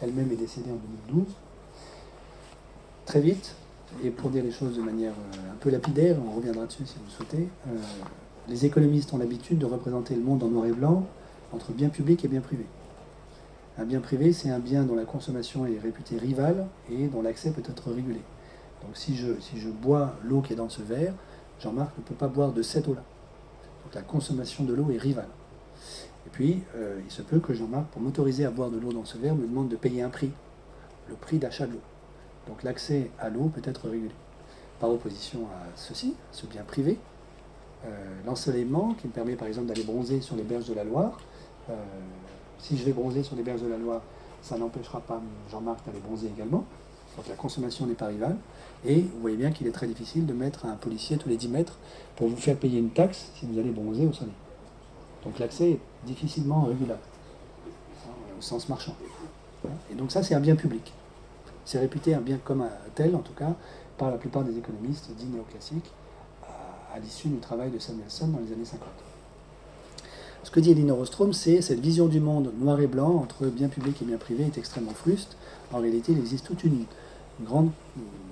Elle-même est décédée en 2012. Très vite, et pour dire les choses de manière euh, un peu lapidaire, on reviendra dessus si vous souhaitez, euh, les économistes ont l'habitude de représenter le monde en noir et blanc entre bien public et bien privé. Un bien privé, c'est un bien dont la consommation est réputée rivale et dont l'accès peut être régulé. Donc si je, si je bois l'eau qui est dans ce verre, Jean-Marc ne peut pas boire de cette eau-là. Donc la consommation de l'eau est rivale. Et puis, euh, il se peut que Jean-Marc, pour m'autoriser à boire de l'eau dans ce verre, me demande de payer un prix, le prix d'achat de l'eau. Donc l'accès à l'eau peut être régulé. Par opposition à ceci, ce bien privé, euh, l'ensoleillement qui me permet par exemple d'aller bronzer sur les berges de la Loire. Euh, si je vais bronzer sur les berges de la Loire, ça n'empêchera pas Jean-Marc d'aller bronzer également. Donc la consommation n'est pas rivale. Et vous voyez bien qu'il est très difficile de mettre un policier tous les 10 mètres pour vous faire payer une taxe si vous allez bronzer au soleil. Donc l'accès est difficilement régulable, au sens marchand. Et donc ça, c'est un bien public. C'est réputé un bien commun tel, en tout cas, par la plupart des économistes dits néoclassiques, à, l'issue du travail de Samuelson dans les années 50. Ce que dit Elinor Ostrom, c'est cette vision du monde noir et blanc entre bien public et bien privé est extrêmement fruste. En réalité, il existe toute une, grande,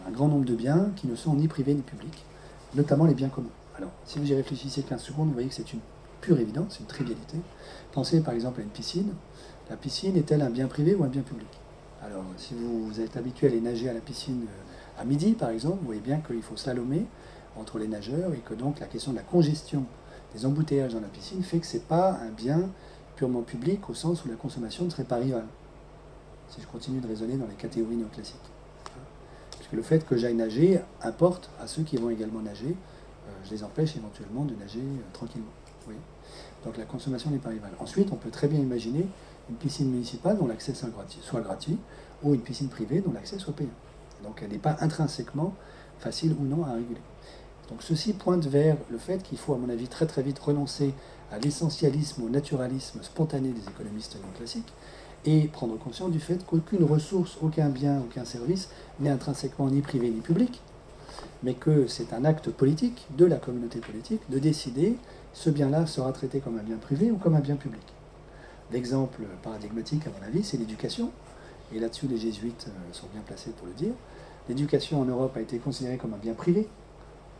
un grand nombre de biens qui ne sont ni privés ni publics, notamment les biens communs. Alors, si vous y réfléchissez 15 secondes, vous voyez que c'est une pure évidence, une trivialité. Pensez par exemple à une piscine. La piscine est-elle un bien privé ou un bien public? Alors, si vous, êtes habitué à aller nager à la piscine euh, à midi, par exemple, vous voyez bien qu'il faut slalomer entre les nageurs et que donc la question de la congestion des embouteillages dans la piscine fait que ce n'est pas un bien purement public au sens où la consommation ne serait pas rivale. Si je continue de raisonner dans les catégories néoclassiques. Puisque le fait que j'aille nager importe à ceux qui vont également nager, euh, je les empêche éventuellement de nager euh, tranquillement. Donc la consommation n'est pas rivale. Ensuite, on peut très bien imaginer une piscine municipale dont l'accès soit gratuit, soit gratuit, ou une piscine privée dont l'accès soit payant. Donc elle n'est pas intrinsèquement facile ou non à réguler. Donc ceci pointe vers le fait qu'il faut, à mon avis, très très vite renoncer à l'essentialisme, au naturalisme spontané des économistes non classiques, et prendre conscience du fait qu'aucune ressource, aucun bien, aucun service n'est intrinsèquement ni privé ni public, mais que c'est un acte politique de la communauté politique de décider ce bien-là sera traité comme un bien privé ou comme un bien public. L'exemple paradigmatique, à mon avis, c'est l'éducation. Et là-dessus, les jésuites euh, sont bien placés pour le dire. L'éducation en Europe a été considérée comme un bien privé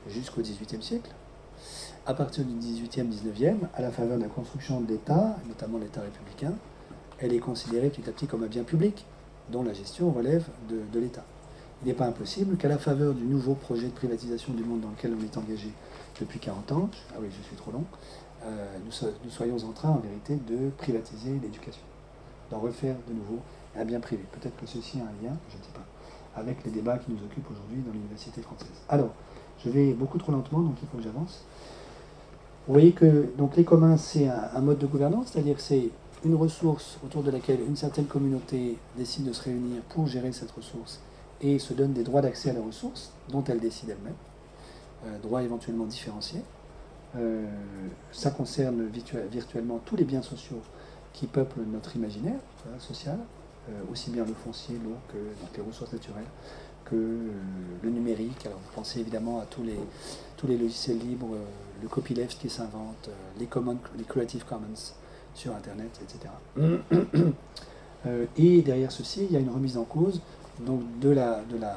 jusqu'au XVIIIe siècle. À partir du XVIIIe, XIXe, à la faveur de la construction de l'État, notamment l'État républicain, elle est considérée petit à petit comme un bien public, dont la gestion relève de, l'État. Il n'est pas impossible qu'à la faveur du nouveau projet de privatisation du monde dans lequel on est engagé depuis 40 ans, ah oui, je suis trop long, euh, nous, soyons en train, en vérité, de privatiser l'éducation, d'en refaire de nouveau un bien privé. Peut-être que ceci a un lien, je ne sais pas, avec les débats qui nous occupent aujourd'hui dans l'université française. Alors, je vais beaucoup trop lentement, donc il faut que j'avance. Vous voyez que donc, les communs, c'est un, mode de gouvernance, c'est-à-dire que c'est une ressource autour de laquelle une certaine communauté décide de se réunir pour gérer cette ressource et se donne des droits d'accès à la ressource dont elle décide elle-même, euh, droits éventuellement différenciés. Euh, ça concerne virtuellement tous les biens sociaux qui peuplent notre imaginaire social, euh, aussi bien le foncier, l'eau que les ressources naturelles, que le numérique. Alors vous pensez évidemment à tous les, tous les logiciels libres, le copyleft qui s'invente, les Creative Commons sur Internet, etc. et derrière ceci, il y a une remise en cause donc, de, la, de la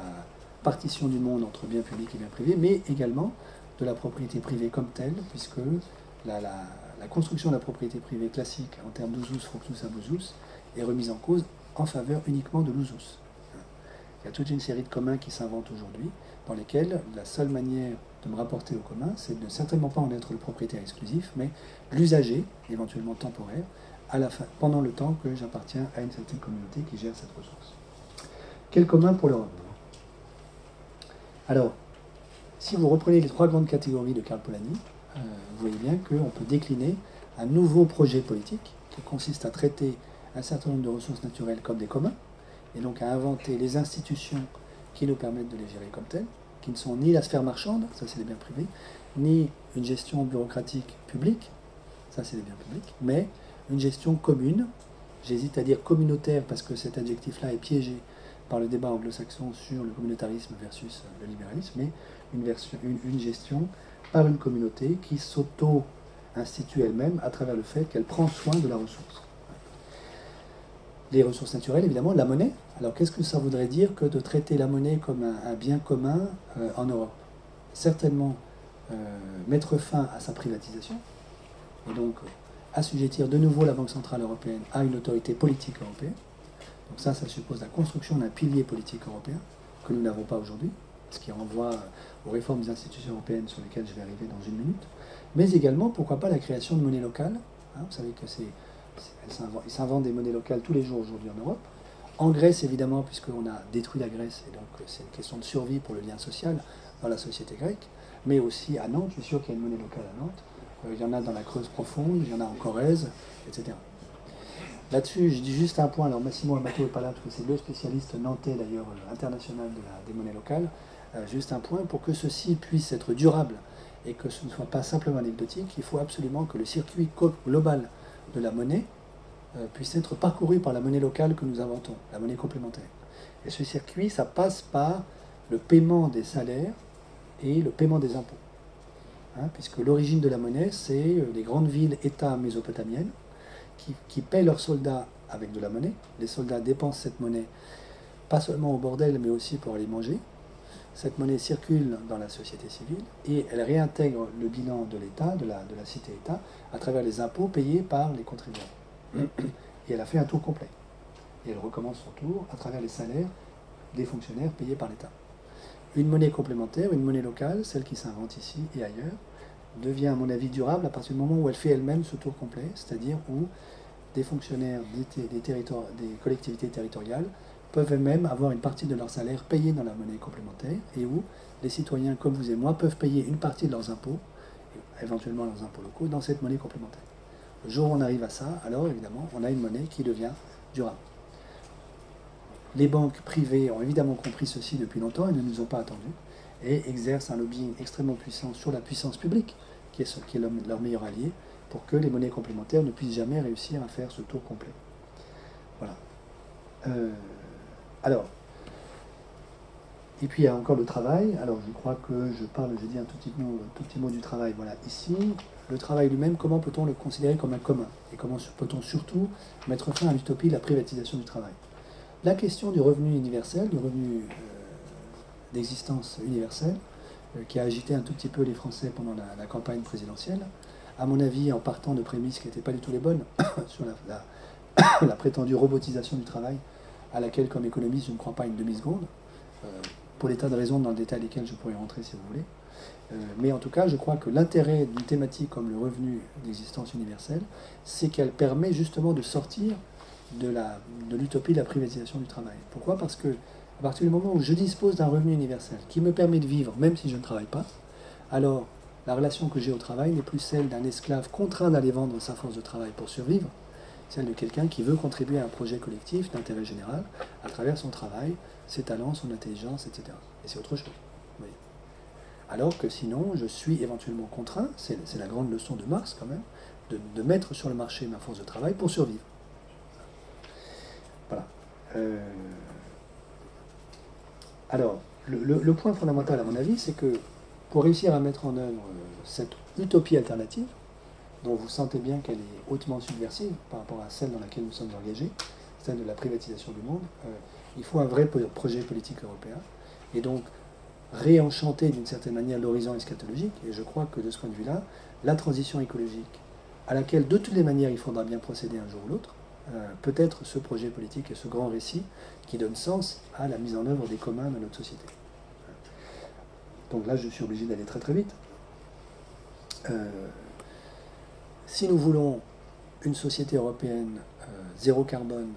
partition du monde entre bien public et bien privé, mais également de la propriété privée comme telle, puisque la, construction de la propriété privée classique en termes d'usus, fructus, abusus est remise en cause en faveur uniquement de l'usus. Il y a toute une série de communs qui s'inventent aujourd'hui, dans lesquels la seule manière de me rapporter au commun, c'est de certainement pas en être le propriétaire exclusif, mais l'usager, éventuellement temporaire, pendant le temps que j'appartiens à une certaine communauté qui gère cette ressource. Quel commun pour l'Europe? Alors, si vous reprenez les trois grandes catégories de Karl Polanyi, euh, vous voyez bien qu'on peut décliner un nouveau projet politique qui consiste à traiter un certain nombre de ressources naturelles comme des communs, et donc à inventer les institutions qui nous permettent de les gérer comme telles, qui ne sont ni la sphère marchande, ça c'est les biens privés, ni une gestion bureaucratique publique, ça c'est les biens publics, mais une gestion commune, j'hésite à dire communautaire parce que cet adjectif-là est piégé par le débat anglo-saxon sur le communautarisme versus le libéralisme, mais une, une, gestion par une communauté qui s'auto-institue elle-même à travers le fait qu'elle prend soin de la ressource. Les ressources naturelles, évidemment, la monnaie. Alors qu'est-ce que ça voudrait dire que de traiter la monnaie comme un, bien commun euh, en Europe? Certainement euh, mettre fin à sa privatisation, et donc assujettir de nouveau la Banque Centrale Européenne à une autorité politique européenne. Donc ça, ça suppose la construction d'un pilier politique européen que nous n'avons pas aujourd'hui ce qui renvoie aux réformes des institutions européennes sur lesquelles je vais arriver dans une minute, mais également, pourquoi pas, la création de monnaie locale. Hein, vous savez que c'est, il s'invente des monnaies locales tous les jours aujourd'hui en Europe. En Grèce, évidemment, puisqu'on a détruit la Grèce, et donc c'est une question de survie pour le lien social dans la société grecque, mais aussi à Nantes, je suis sûr qu'il y a une monnaie locale à Nantes. Euh, il y en a dans la Creuse profonde, il y en a en Corrèze, etc. Là-dessus, je dis juste un point. Alors, Massimo Amato n'est pas là parce que c'est le spécialiste nantais, d'ailleurs, euh, international de la, des monnaies locales. Euh, juste un point, pour que ceci puisse être durable et que ce ne soit pas simplement anecdotique, il faut absolument que le circuit global de la monnaie euh, puisse être parcouru par la monnaie locale que nous inventons, la monnaie complémentaire. Et ce circuit, ça passe par le paiement des salaires et le paiement des impôts. Hein, puisque l'origine de la monnaie, c'est euh, les grandes villes États mésopotamiennes qui, qui paient leurs soldats avec de la monnaie. Les soldats dépensent cette monnaie pas seulement au bordel, mais aussi pour aller manger cette monnaie circule dans la société civile et elle réintègre le bilan de l'État, de la, de la cité-État, à travers les impôts payés par les contribuables. Et elle a fait un tour complet. Et elle recommence son tour à travers les salaires des fonctionnaires payés par l'État. Une monnaie complémentaire, une monnaie locale, celle qui s'invente ici et ailleurs, devient à mon avis durable à partir du moment où elle fait elle-même ce tour complet, c'est-à-dire où des fonctionnaires des, des, des collectivités territoriales peuvent eux-mêmes avoir une partie de leur salaire payée dans la monnaie complémentaire et où les citoyens comme vous et moi peuvent payer une partie de leurs impôts, éventuellement leurs impôts locaux, dans cette monnaie complémentaire. Le jour où on arrive à ça, alors évidemment, on a une monnaie qui devient durable. Les banques privées ont évidemment compris ceci depuis longtemps et ne nous ont pas attendus et exercent un lobbying extrêmement puissant sur la puissance publique, qui est, leur meilleur allié, pour que les monnaies complémentaires ne puissent jamais réussir à faire ce tour complet. Voilà. Euh, alors, et puis il y a encore le travail. Alors je crois que je parle, j'ai dit un tout petit, mot, tout petit mot du travail. Voilà, ici, le travail lui-même, comment peut-on le considérer comme un commun? Et comment peut-on surtout mettre fin à l'utopie de la privatisation du travail? La question du revenu universel, du revenu euh, d'existence universelle, euh, qui a agité un tout petit peu les Français pendant la, campagne présidentielle, à mon avis, en partant de prémices qui n'étaient pas du tout les bonnes sur la prétendue robotisation du travail à laquelle, comme économiste, je ne crois pas une demi-seconde, euh, pour des tas de raisons dans le détail desquelles je pourrais rentrer si vous voulez. Euh, mais en tout cas, je crois que l'intérêt d'une thématique comme le revenu d'existence universelle, c'est qu'elle permet justement de sortir de l'utopie de, de la privatisation du travail. Pourquoi? Parce que à partir du moment où je dispose d'un revenu universel qui me permet de vivre même si je ne travaille pas, alors la relation que j'ai au travail n'est plus celle d'un esclave contraint d'aller vendre sa force de travail pour survivre, celle de quelqu'un qui veut contribuer à un projet collectif d'intérêt général à travers son travail, ses talents, son intelligence, etc. Et c'est autre chose. Alors que sinon, je suis éventuellement contraint, c'est la grande leçon de Marx quand même, de, mettre sur le marché ma force de travail pour survivre. Voilà. Euh, alors, le, point fondamental à mon avis, c'est que pour réussir à mettre en œuvre euh, cette utopie alternative, dont vous sentez bien qu'elle est hautement subversive par rapport à celle dans laquelle nous sommes engagés, celle de la privatisation du monde, euh, il faut un vrai projet politique européen. Et donc, réenchanter d'une certaine manière l'horizon eschatologique. Et je crois que de ce point de vue-là, la transition écologique, à laquelle de toutes les manières il faudra bien procéder un jour ou l'autre, peut être ce projet politique et ce grand récit qui donne sens à la mise en œuvre des communs de notre société. Donc là, je suis obligé d'aller très très vite. Si nous voulons une société européenne zéro carbone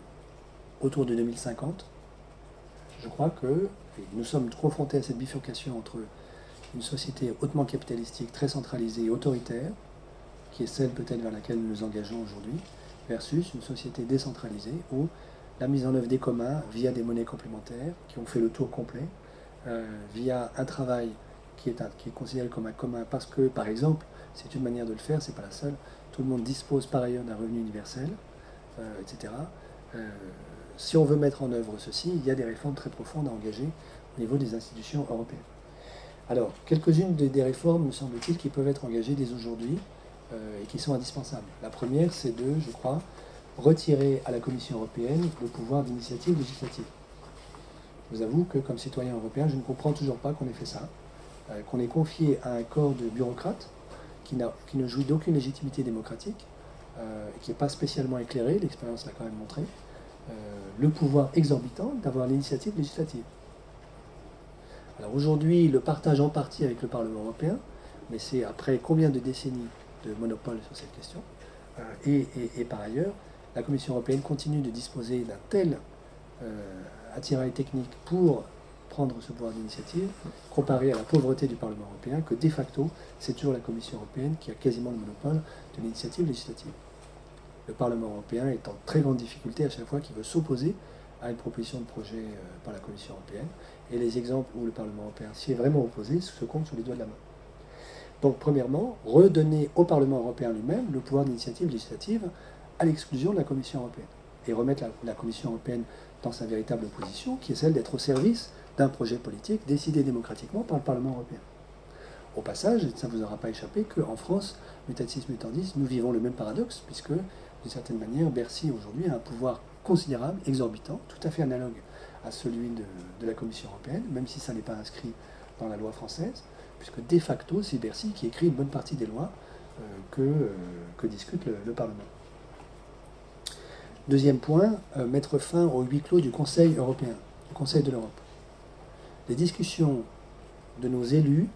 autour de 2050, je crois que nous sommes confrontés à cette bifurcation entre une société hautement capitalistique, très centralisée et autoritaire, qui est celle peut-être vers laquelle nous nous engageons aujourd'hui, versus une société décentralisée où la mise en œuvre des communs via des monnaies complémentaires qui ont fait le tour complet, euh, via un travail qui est, qui est considéré comme un commun parce que, par exemple, c'est une manière de le faire, c'est pas la seule, tout le monde dispose par ailleurs d'un revenu universel, euh, etc. Euh, si on veut mettre en œuvre ceci, il y a des réformes très profondes à engager au niveau des institutions européennes. Alors, quelques-unes des réformes, me semble-t-il, qui peuvent être engagées dès aujourd'hui euh, et qui sont indispensables. La première, c'est de, je crois, retirer à la Commission européenne le pouvoir d'initiative législative. Je vous avoue que, comme citoyen européen, je ne comprends toujours pas qu'on ait fait ça, qu'on ait confié à un corps de bureaucrates qui, ne jouit d'aucune légitimité démocratique, euh, qui n'est pas spécialement éclairé, l'expérience l'a quand même montré, le pouvoir exorbitant d'avoir l'initiative législative. Alors aujourd'hui, le partage en partie avec le Parlement européen, mais c'est après combien de décennies de monopole sur cette question. Euh, et, par ailleurs, la Commission européenne continue de disposer d'un tel euh, attirail technique pour prendre ce pouvoir d'initiative, comparé à la pauvreté du Parlement européen, que de facto, c'est toujours la Commission européenne qui a quasiment le monopole de l'initiative législative. Le Parlement européen est en très grande difficulté à chaque fois qu'il veut s'opposer à une proposition de projet euh, par la Commission européenne. Et les exemples où le Parlement européen s'y est vraiment opposé se comptent sur les doigts de la main. Donc, premièrement, redonner au Parlement européen lui-même le pouvoir d'initiative législative à l'exclusion de la Commission européenne. Et remettre la, Commission européenne dans sa véritable position, qui est celle d'être au service d'un projet politique décidé démocratiquement par le Parlement européen. Au passage, ça ne vous aura pas échappé qu'en France, mutatis mutandis, nous vivons le même paradoxe, puisque, d'une certaine manière, Bercy aujourd'hui a un pouvoir considérable, exorbitant, tout à fait analogue à celui de, la Commission européenne, même si ça n'est pas inscrit dans la loi française, puisque de facto, c'est Bercy qui écrit une bonne partie des lois euh, que, euh, que, discute le, Parlement. Deuxième point, euh, mettre fin au huis clos du Conseil européen, du Conseil de l'Europe. Les discussions de nos élus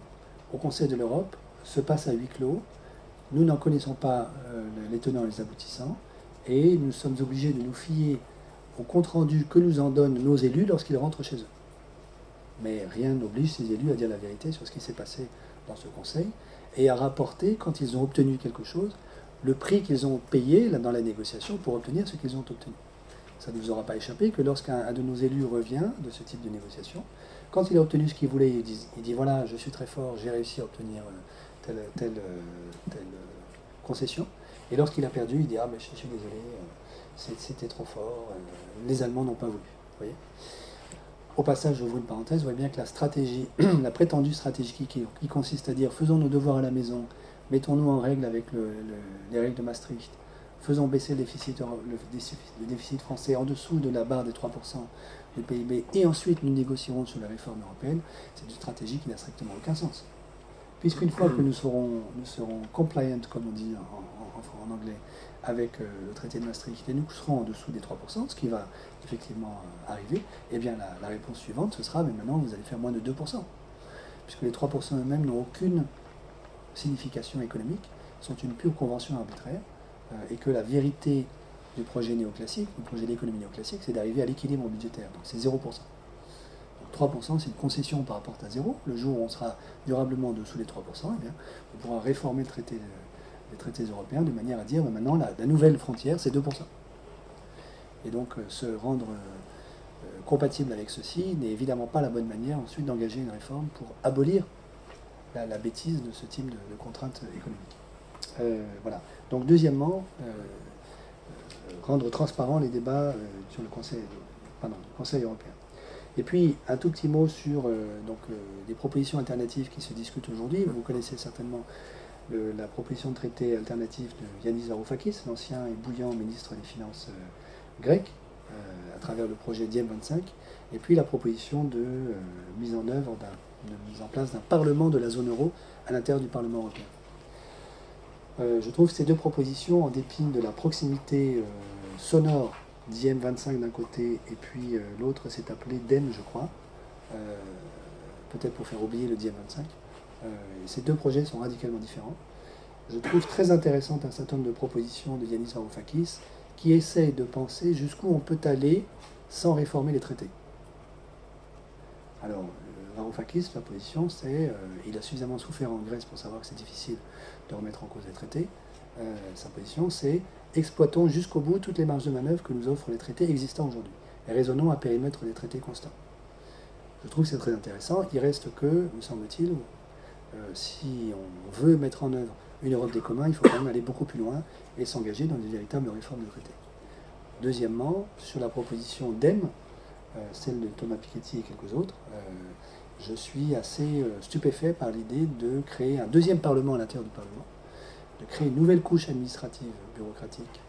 au Conseil de l'Europe se passent à huis clos. Nous n'en connaissons pas les tenants et les aboutissants, et nous sommes obligés de nous fier au compte-rendu que nous en donnent nos élus lorsqu'ils rentrent chez eux. Mais rien n'oblige ces élus à dire la vérité sur ce qui s'est passé dans ce conseil et à rapporter, quand ils ont obtenu quelque chose, le prix qu'ils ont payé dans la négociation pour obtenir ce qu'ils ont obtenu. Ça ne vous aura pas échappé que lorsqu'un de nos élus revient de ce type de négociation, quand il a obtenu ce qu'il voulait, il dit, il dit, voilà, je suis très fort, j'ai réussi à obtenir euh, telle, telle, euh, telle euh, concession. Et lorsqu'il a perdu, il dit, ah mais je suis désolé, c'était trop fort, les Allemands n'ont pas voulu. voyez Au passage, j'ouvre une parenthèse, vous voyez bien que la stratégie, la prétendue stratégie qui, consiste à dire faisons nos devoirs à la maison, mettons-nous en règle avec les règles de Maastricht, faisons baisser le déficit, français en dessous de la barre des 3% du PIB, et ensuite nous négocierons sur la réforme européenne, c'est une stratégie qui n'a strictement aucun sens. Puisqu'une fois que nous serons, compliant, comme on dit en anglais, avec euh, le traité de Maastricht et nous serons en dessous des 3%, ce qui va effectivement euh, arriver, eh bien la, réponse suivante, ce sera, mais maintenant vous allez faire moins de 2%, puisque les 3% eux-mêmes n'ont aucune signification économique, sont une pure convention arbitraire, et que la vérité du projet néoclassique, du projet d'économie néoclassique, c'est d'arriver à l'équilibre budgétaire, donc c'est 0%. Donc 3%, c'est une concession par rapport à zéro. Le jour où on sera durablement en dessous des 3%, eh bien, on pourra réformer le traité des traités européens de manière à dire ben maintenant la, nouvelle frontière c'est 2%. Et donc euh, se rendre euh, euh, compatible avec ceci n'est évidemment pas la bonne manière ensuite d'engager une réforme pour abolir la, bêtise de ce type de, contraintes économiques. voilà. Donc deuxièmement, rendre transparent les débats sur le Conseil, européen. Et puis un tout petit mot sur donc, des propositions alternatives qui se discutent aujourd'hui. Vous connaissez certainement la proposition de traité alternatif de Yanis Varoufakis, l'ancien et bouillant ministre des Finances euh, grec, euh, à travers le projet Diem 25, et puis la proposition de euh, mise en œuvre, de mise en place d'un Parlement de la zone euro à l'intérieur du Parlement européen. Je trouve ces deux propositions, en dépit de la proximité sonore Diem 25 d'un côté, et puis l'autre s'est appelé DEM, je crois, peut-être pour faire oublier le Diem 25. ces deux projets sont radicalement différents. Je trouve très intéressante un certain nombre de propositions de Yanis Varoufakis qui essaye de penser jusqu'où on peut aller sans réformer les traités. Alors, Varoufakis, la position, c'est euh, il a suffisamment souffert en Grèce pour savoir que c'est difficile de remettre en cause les traités. Euh, sa position, c'est exploitons jusqu'au bout toutes les marges de manœuvre que nous offrent les traités existants aujourd'hui et raisonnons à périmètre des traités constants. Je trouve que c'est très intéressant. Il reste que, me semble-t-il, euh, si on veut mettre en œuvre une Europe des communs, il faut quand même aller beaucoup plus loin et s'engager dans des véritables réformes de traité. Deuxièmement, sur la proposition d'EM, euh, celle de Thomas Piketty et quelques autres, je suis assez euh, stupéfait par l'idée de créer un deuxième Parlement à l'intérieur du Parlement, de créer une nouvelle couche administrative, bureaucratique,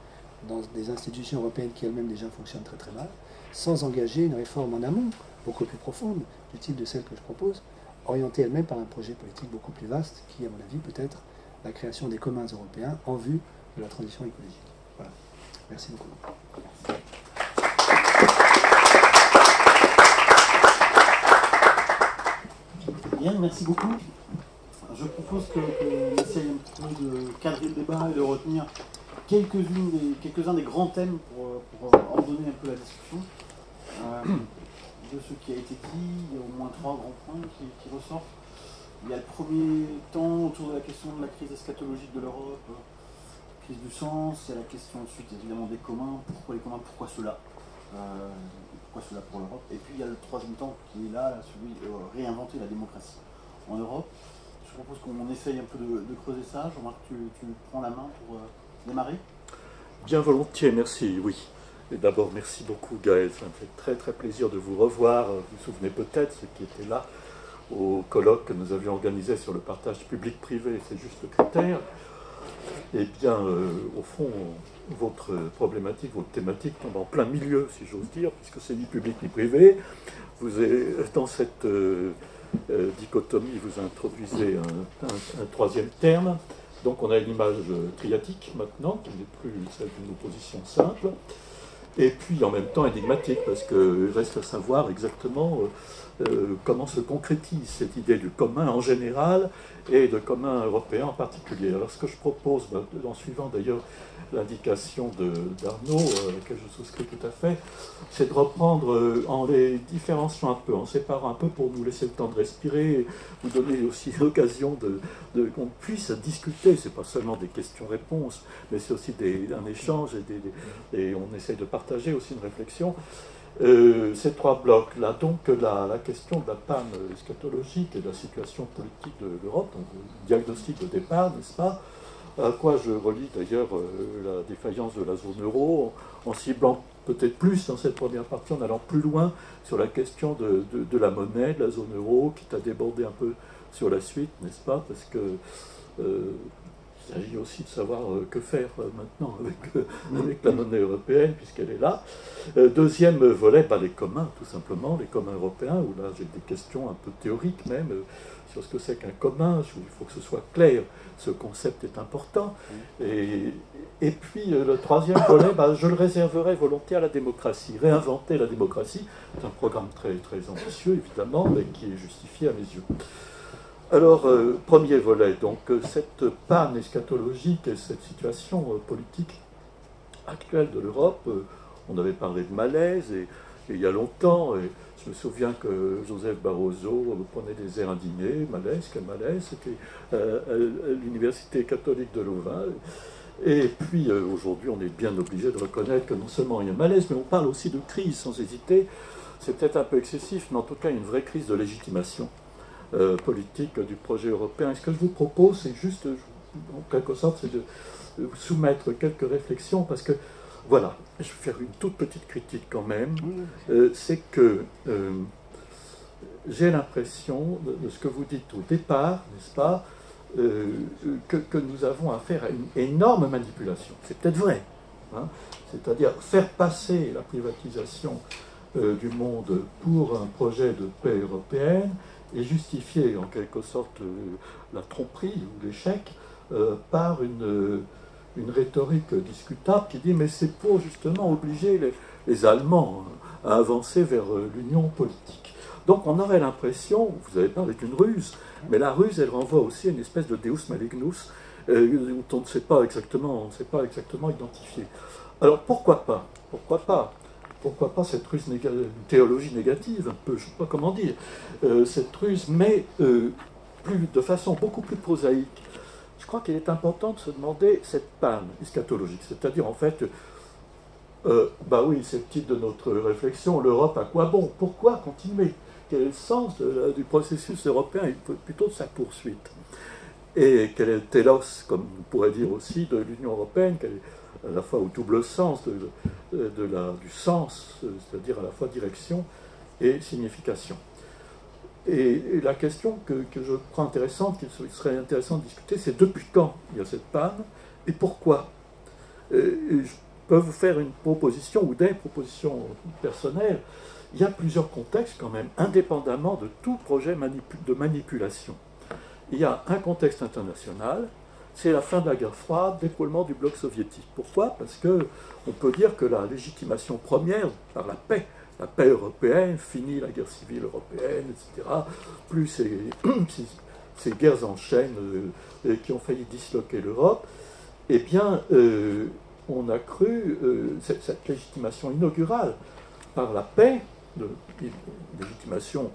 dans des institutions européennes qui elles-mêmes déjà fonctionnent très très mal, sans engager une réforme en amont, beaucoup plus profonde, du type de celle que je propose, orientée elle-même par un projet politique beaucoup plus vaste, qui, à mon avis, peut être la création des communs européens en vue de la transition écologique. Voilà. Merci beaucoup. Merci beaucoup. Je propose qu'on essaye un petit peu de cadrer le débat et de retenir quelques-uns des, grands thèmes pour, ordonner un peu la discussion. Euh, de ce qui a été dit, il y a au moins trois grands points qui, ressortent. Il y a le premier temps autour de la question de la crise eschatologique de l'Europe, euh, crise du sens, il y a la question ensuite évidemment des communs, pourquoi les communs, pourquoi cela Cela pour l'Europe Et puis il y a le troisième temps qui est là, celui de réinventer la démocratie en Europe. Je propose qu'on essaye un peu de, creuser ça. Jean-Marc, tu, tu, prends la main pour euh, démarrer? Bien volontiers, merci, oui. Et d'abord, merci beaucoup Gaël, ça me fait très très plaisir de vous revoir. Vous vous souvenez peut-être, ceux qui étaient là, au colloque que nous avions organisé sur le partage public-privé, c'est juste le critère, eh bien, euh, au fond, votre problématique, votre thématique tombe en plein milieu, si j'ose dire, puisque c'est ni public ni privé. Vous dans cette euh, euh, dichotomie, vous introduisez un, troisième terme. Donc on a une image triatique maintenant, qui n'est plus celle d'une opposition simple, et puis en même temps énigmatique, parce qu'il reste à savoir exactement euh, comment se concrétise cette idée du commun en général et de commun européen en particulier. Alors ce que je propose, ben, en suivant d'ailleurs l'indication d'Arnaud, euh, à laquelle je souscris tout à fait, c'est de reprendre euh, en les différenciant un peu, en séparant un peu pour nous laisser le temps de respirer, vous donner aussi l'occasion de, qu'on puisse discuter, c'est pas seulement des questions-réponses, mais c'est aussi des, un échange et, et on essaie de partager aussi une réflexion. Euh, ces trois blocs-là, donc la, la, question de la panne eschatologique et de la situation politique de l'Europe, donc le diagnostic de départ, n'est-ce pas? À quoi je relis d'ailleurs euh, la défaillance de la zone euro, en, ciblant peut-être plus dans cette première partie, en allant plus loin sur la question de, de, la monnaie, de la zone euro, qui t'a débordé un peu sur la suite, n'est-ce pas? Parce que euh, il s'agit aussi de savoir euh, que faire euh, maintenant avec, euh, avec la monnaie européenne, puisqu'elle est là. Deuxième volet, bah, les communs, tout simplement, les communs européens, où là j'ai des questions un peu théoriques même sur ce que c'est qu'un commun, il faut que ce soit clair, ce concept est important. Et, et puis le troisième volet, bah, je le réserverai volontiers à la démocratie. Réinventer la démocratie, c'est un programme très, très ambitieux, évidemment, mais qui est justifié à mes yeux. Alors, euh, premier volet, donc euh, cette panne eschatologique et cette situation euh, politique actuelle de l'Europe, on avait parlé de malaise et, il y a longtemps, et je me souviens que Joseph Barroso prenait des airs indignés, malaise, quel malaise, c'était à l'Université catholique de Louvain. Et puis aujourd'hui, on est bien obligé de reconnaître que non seulement il y a malaise, mais on parle aussi de crise sans hésiter. C'est peut-être un peu excessif, mais en tout cas une vraie crise de légitimation. Euh, politique du projet européen. Et ce que je vous propose, c'est juste, en quelque sorte, c'est de soumettre quelques réflexions, parce que, voilà, je vais faire une toute petite critique quand même, euh, c'est que euh, j'ai l'impression de, ce que vous dites au départ, n'est-ce pas, que, que, nous avons affaire à une énorme manipulation. C'est peut-être vrai. Hein. C'est-à-dire faire passer la privatisation du monde pour un projet de paix européenne et justifier en quelque sorte euh, la tromperie ou l'échec euh, par une, une rhétorique discutable qui dit mais c'est pour justement obliger les, les Allemands à avancer vers l'union politique. Donc on aurait l'impression, vous avez parlé d'une ruse, mais la ruse, elle renvoie aussi à une espèce de Deus malignus, euh, on ne sait pas exactement, on ne sait pas exactement identifier. Alors pourquoi pas? Pourquoi pas? Pourquoi pas cette ruse théologie négative, un peu, je ne sais pas comment dire, euh, cette ruse, mais euh, plus, de façon beaucoup plus prosaïque. Je crois qu'il est important de se demander cette panne eschatologique, c'est-à-dire en fait bah oui, c'est le titre de notre réflexion, l'Europe à quoi bon? Pourquoi continuer? Quel est le sens du processus européen? Et plutôt de sa poursuite. Et quel est le télos, comme on pourrait dire aussi, de l'Union européenne, à la fois au double sens de, du sens, c'est-à-dire à la fois direction et signification. Et, la question que, je crois intéressante, qu'il serait intéressant de discuter, c'est depuis quand il y a cette panne et pourquoi? je peux vous faire une proposition ou des propositions personnelles il y a plusieurs contextes quand même, indépendamment de tout projet de manipulation. Il y a un contexte international, c'est la fin de la guerre froide, l'écroulement du bloc soviétique. Pourquoi? Parce que on peut dire que la légitimation première par la paix, la paix européenne, finit la guerre civile européenne, etc., plus ces, guerres en chaîne euh, qui ont failli disloquer l'Europe, eh bien, euh, on a cru euh, cette légitimation inaugurale par la paix légitimation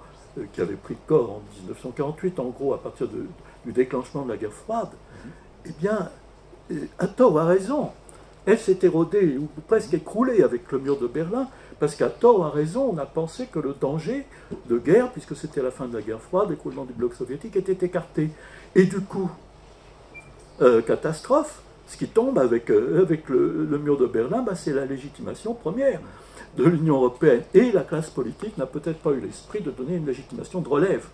qui avait pris corps en 1948, en gros, à partir du déclenchement de la guerre froide. Eh bien, euh, à tort a raison. Elle s'est érodée ou presque écroulée avec le mur de Berlin, parce qu'à tort a raison, on a pensé que le danger de guerre, puisque c'était la fin de la guerre froide, l'écroulement du bloc soviétique, était écarté. Et du coup, euh, catastrophe, ce qui tombe avec, avec le, mur de Berlin, bah, c'est la légitimation première de l'Union européenne et la classe politique n'a peut-être pas eu l'esprit de donner une légitimation de relève.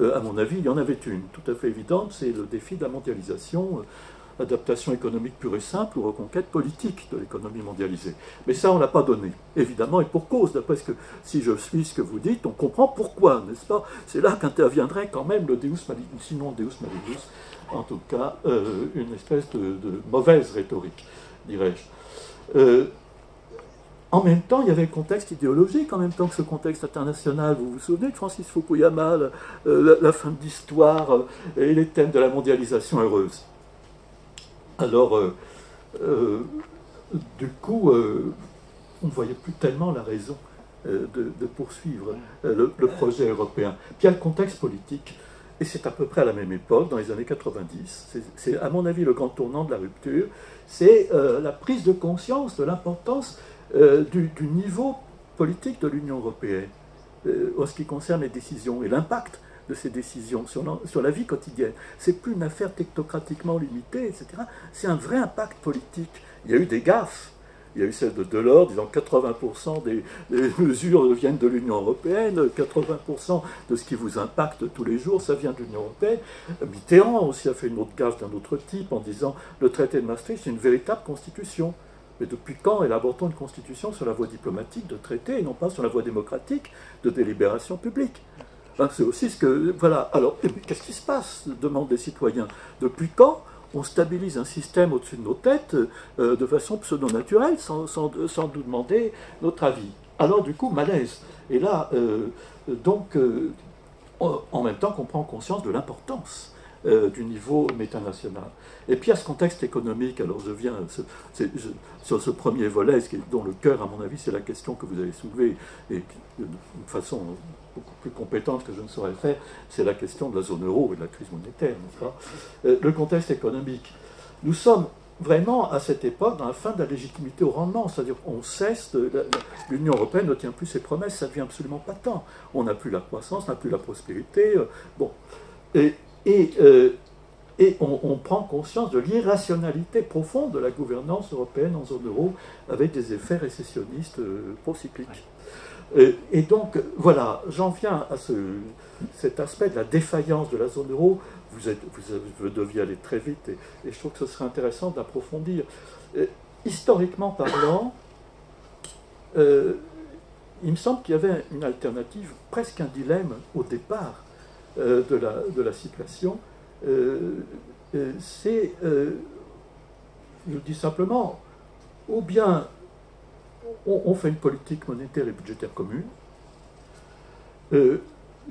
Euh, à mon avis, il y en avait une, tout à fait évidente, c'est le défi de la mondialisation, euh, adaptation économique pure et simple ou reconquête politique de l'économie mondialisée. Mais ça, on ne l'a pas donné, évidemment, et pour cause, d'après ce que, si je suis ce que vous dites, on comprend pourquoi, n'est-ce pas? C'est là qu'interviendrait quand même le Deus Malignus, sinon Deus Malignus, en tout cas, euh, une espèce de, mauvaise rhétorique, dirais-je. En même temps, il y avait le contexte idéologique, en même temps que ce contexte international. Vous vous souvenez de Francis Fukuyama, la, euh, fin de l'histoire euh, et les thèmes de la mondialisation heureuse. Alors, euh, du coup, on ne voyait plus tellement la raison de, poursuivre le, le, projet européen. Puis il y a le contexte politique, et c'est à peu près à la même époque, dans les années 90. C'est à mon avis le grand tournant de la rupture. C'est la prise de conscience de l'importance euh, du, niveau politique de l'Union européenne euh, en ce qui concerne les décisions et l'impact de ces décisions sur la, vie quotidienne. C'est plus une affaire technocratiquement limitée, etc. C'est un vrai impact politique. Il y a eu des gaffes. Il y a eu celle de Delors disant 80% des, des, mesures viennent de l'Union européenne, 80% de ce qui vous impacte tous les jours, ça vient de l'Union européenne. Mitterrand aussi a fait une autre gaffe d'un autre type en disant le traité de Maastricht, c'est une véritable constitution. Mais depuis quand élabore-t-on une constitution sur la voie diplomatique de traité et non pas sur la voie démocratique de délibération publique? C'est aussi ce que. Voilà. Alors, qu'est-ce qui se passe? demandent les citoyens. Depuis quand on stabilise un système au-dessus de nos têtes euh, de façon pseudo-naturelle sans, sans, nous demander notre avis? Alors, du coup, malaise. Et là, euh, donc, euh, en même temps qu'on prend conscience de l'importance euh, du niveau métanational. Et puis à ce contexte économique, alors je viens sur ce premier volet, dont le cœur, à mon avis, c'est la question que vous avez soulevée, et d'une façon beaucoup plus compétente que je ne saurais faire, c'est la question de la zone euro et de la crise monétaire, n'est-ce pas? Euh, Le contexte économique. Nous sommes vraiment à cette époque dans la fin de la légitimité au rendement, c'est-à-dire qu'on cesse, l'Union européenne ne tient plus ses promesses, ça devient absolument pas tant. On n'a plus la croissance, on n'a plus la prospérité. Euh, bon, et et, euh, et on, prend conscience de l'irrationalité profonde de la gouvernance européenne en zone euro avec des effets récessionniste euh, procycliques. Euh, et donc, voilà, j'en viens à ce, cet aspect de la défaillance de la zone euro. Vous, êtes, vous, deviez aller très vite et, je trouve que ce serait intéressant d'approfondir. historiquement parlant, il me semble qu'il y avait une alternative, presque un dilemme au départ euh, de, la, situation, euh, euh, c'est je dis simplement, ou bien on, fait une politique monétaire et budgétaire commune,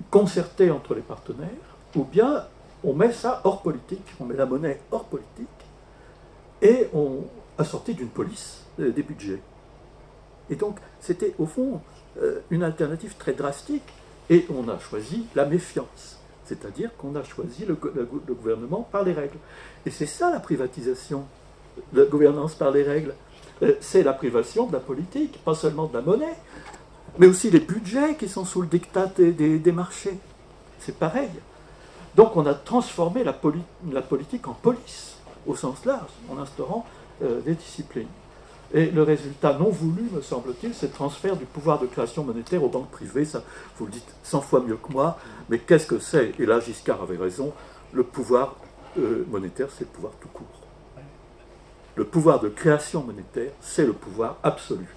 concertée entre les partenaires, ou bien on met ça hors politique, on met la monnaie hors politique, et on assorti d'une police des budgets. Et donc, c'était au fond une alternative très drastique, et on a choisi la méfiance, c'est-à-dire qu'on a choisi le, gouvernement par les règles. Et c'est ça la privatisation, la gouvernance par les règles. Euh, c'est la privation de la politique, pas seulement de la monnaie, mais aussi les budgets qui sont sous le diktat des, marchés. C'est pareil. Donc on a transformé la, la, politique en police, au sens large, en instaurant euh, des disciplines. Et le résultat non voulu, me semble-t-il, c'est le transfert du pouvoir de création monétaire aux banques privées. Vous le dites 100 fois mieux que moi, mais qu'est-ce que c'est? Et là, Giscard avait raison, le pouvoir euh, monétaire, c'est le pouvoir tout court. Le pouvoir de création monétaire, c'est le pouvoir absolu.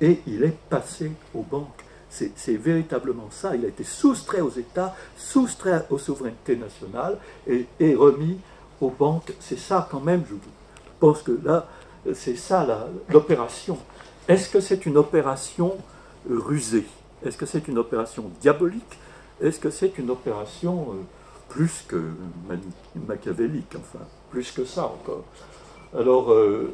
Et il est passé aux banques. C'est véritablement ça. Il a été soustrait aux États, soustrait aux souverainetés nationales et, et remis aux banques. C'est ça quand même, je pense que là, c'est ça l'opération. Est-ce que c'est une opération rusée? Est-ce que c'est une opération diabolique? Est-ce que c'est une opération euh, plus que machiavélique, enfin, plus que ça encore? Alors, euh,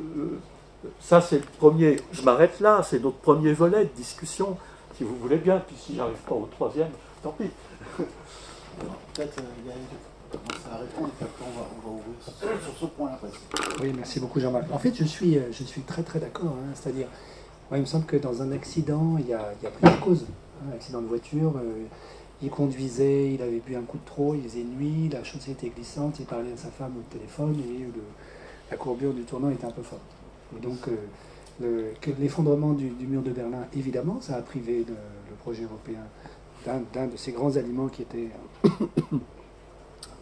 ça, c'est le premier. Je m'arrête là, c'est notre premier volet de discussion, si vous voulez bien. Puis si j'arrive pas au troisième, tant pis. Euh, commencer à répondre, et après on va, ouvrir sur, ce point-là. Oui, merci beaucoup Jean-Marc. En fait, je suis, euh, je suis très très d'accord. Hein, C'est-à-dire, il me semble que dans un accident, il y a, il y a pris en cause. Un accident de voiture, il conduisait, il avait bu un coup de trop, il faisait nuit, la chaussée était glissante, il parlait à sa femme au téléphone et le, la courbure du tournant était un peu forte. donc, euh, l'effondrement du, mur de Berlin, évidemment, ça a privé le projet européen d'un de ces grands aliments qui était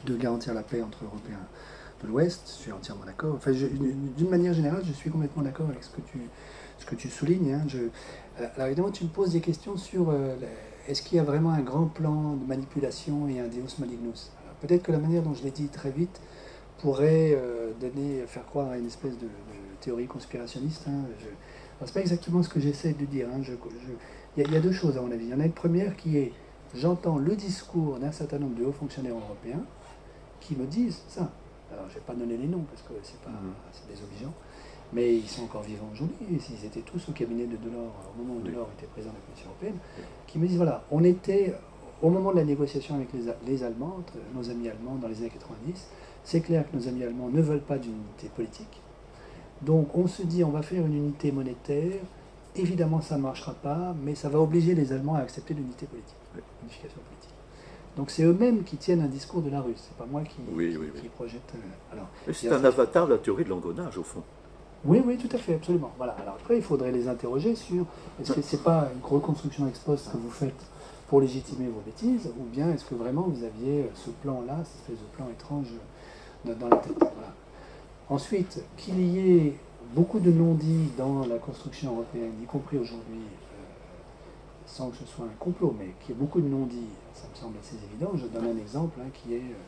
de garantir la paix entre Européens de l'Ouest. Je suis entièrement d'accord. Enfin, d'une manière générale, je suis complètement d'accord avec ce que tu, ce que tu soulignes. Hein. Je, alors évidemment, tu me poses des questions sur euh, est-ce qu'il y a vraiment un grand plan de manipulation et un Deus malignus Peut-être que la manière dont je l'ai dit très vite pourrait euh, donner, faire croire à une espèce de, théorie conspirationniste. Hein. c'est pas exactement ce que j'essaie de dire. Hein. Il y, a deux choses à mon avis. Il y en a une première qui est, j'entends le discours d'un certain nombre de hauts fonctionnaires européens qui me disent ça. Alors, je vais pas donner les noms parce que c'est pas, mmh. désobligeant, mais ils sont encore vivants aujourd'hui. Ils étaient tous au cabinet de Delors au moment où Delors était président de la Commission européenne, qui me disent voilà, on était au moment de la négociation avec les, les Allemands, nos amis allemands dans les années 90 c'est clair que nos amis allemands ne veulent pas d'unité politique. Donc on se dit on va faire une unité monétaire. Évidemment, ça ne marchera pas, mais ça va obliger les Allemands à accepter l'unité politique, l'unification politique. Donc c'est eux-mêmes qui tiennent un discours de la Russe, c'est pas moi qui, projette. Euh, alors, c'est un avatar de la théorie de l'engrenage, au fond. Oui, oui, tout à fait, absolument. Voilà. Alors après, il faudrait les interroger sur est-ce que c'est pas une reconstruction ex post que vous faites pour légitimer vos bêtises, ou bien est-ce que vraiment vous aviez ce plan-là, cette espèce de plan étrange dans la tête. Ensuite, qu'il y ait beaucoup de non-dits dans la construction européenne, y compris aujourd'hui, euh, sans que ce soit un complot, mais qu'il y ait beaucoup de non-dits, ça me semble assez évident. Je donne un exemple hein, qui est euh,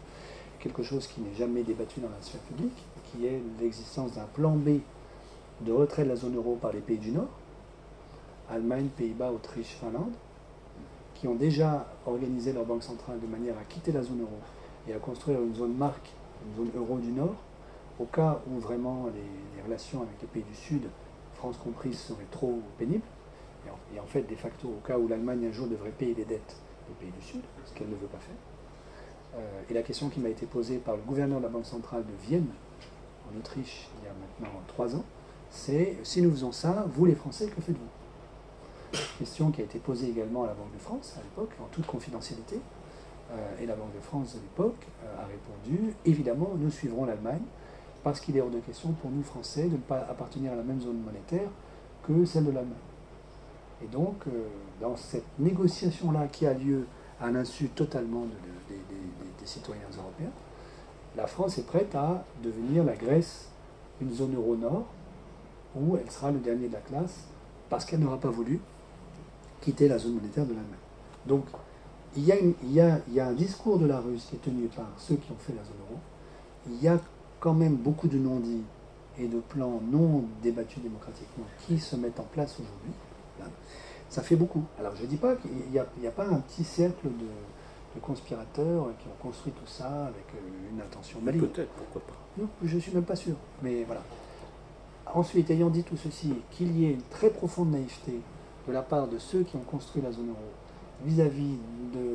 quelque chose qui n'est jamais débattu dans la sphère publique, qui est l'existence d'un plan B de retrait de la zone euro par les pays du Nord, Allemagne, Pays-Bas, Autriche, Finlande, qui ont déjà organisé leur banque centrale de manière à quitter la zone euro et à construire une zone marque une zone euro du Nord, au cas où vraiment les, relations avec les pays du Sud, France comprise, seraient trop pénibles, et en, fait, de facto, au cas où l'Allemagne un jour devrait payer les dettes des pays du Sud, ce qu'elle ne veut pas faire. Euh, et la question qui m'a été posée par le gouverneur de la Banque centrale de Vienne, en Autriche, il y a maintenant trois ans, c'est si nous faisons ça, vous les Français, que faites-vous? Question qui a été posée également à la Banque de France à l'époque, en toute confidentialité. Euh, et la Banque de France de l'époque euh, a répondu évidemment, nous suivrons l'Allemagne, parce qu'il est hors de question pour nous Français de ne pas appartenir à la même zone monétaire que celle de l'Allemagne. Et donc, euh, dans cette négociation-là qui a lieu à l'insu totalement des citoyens européens, la France est prête à devenir la Grèce, une zone euro nord, où elle sera le dernier de la classe, parce qu'elle n'aura pas voulu quitter la zone monétaire de l'Allemagne. Donc, il y, a il, y a, un discours de la Russie qui est tenu par ceux qui ont fait la zone euro. Il y a quand même beaucoup de non-dits et de plans non débattus démocratiquement qui se mettent en place aujourd'hui, ça fait beaucoup. Alors je ne dis pas qu'il n'y a, pas un petit cercle de, conspirateurs qui ont construit tout ça avec euh, une intention maligne. Peut-être, pourquoi pas. Non, je ne suis même pas sûr. Mais voilà. Ensuite, ayant dit tout ceci, qu'il y ait une très profonde naïveté de la part de ceux qui ont construit la zone euro vis-à-vis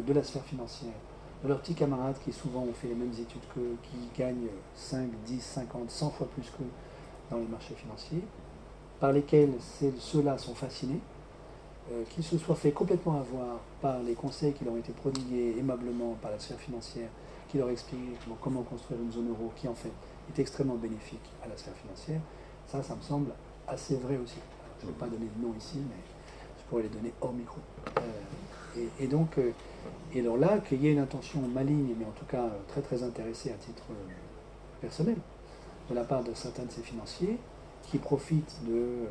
de, la sphère financière, de leurs petits camarades qui souvent ont fait les mêmes études qu'eux, qui gagnent 5, 10, 50, 100 fois plus qu'eux dans les marchés financiers, par lesquels ceux-là sont fascinés, euh, qu'ils se soient fait complètement avoir par les conseils qui leur ont été prodigués aimablement par la sphère financière, qui leur expliquent comment construire une zone euro qui en fait est extrêmement bénéfique à la sphère financière, ça, ça me semble assez vrai aussi. je ne vais pas donner de nom ici, mais je pourrais les donner hors micro. Euh, et, donc, euh, et alors là, qu'il y ait une intention maligne, mais en tout cas très très intéressée à titre personnel, de la part de certains de ces financiers, qui profitent de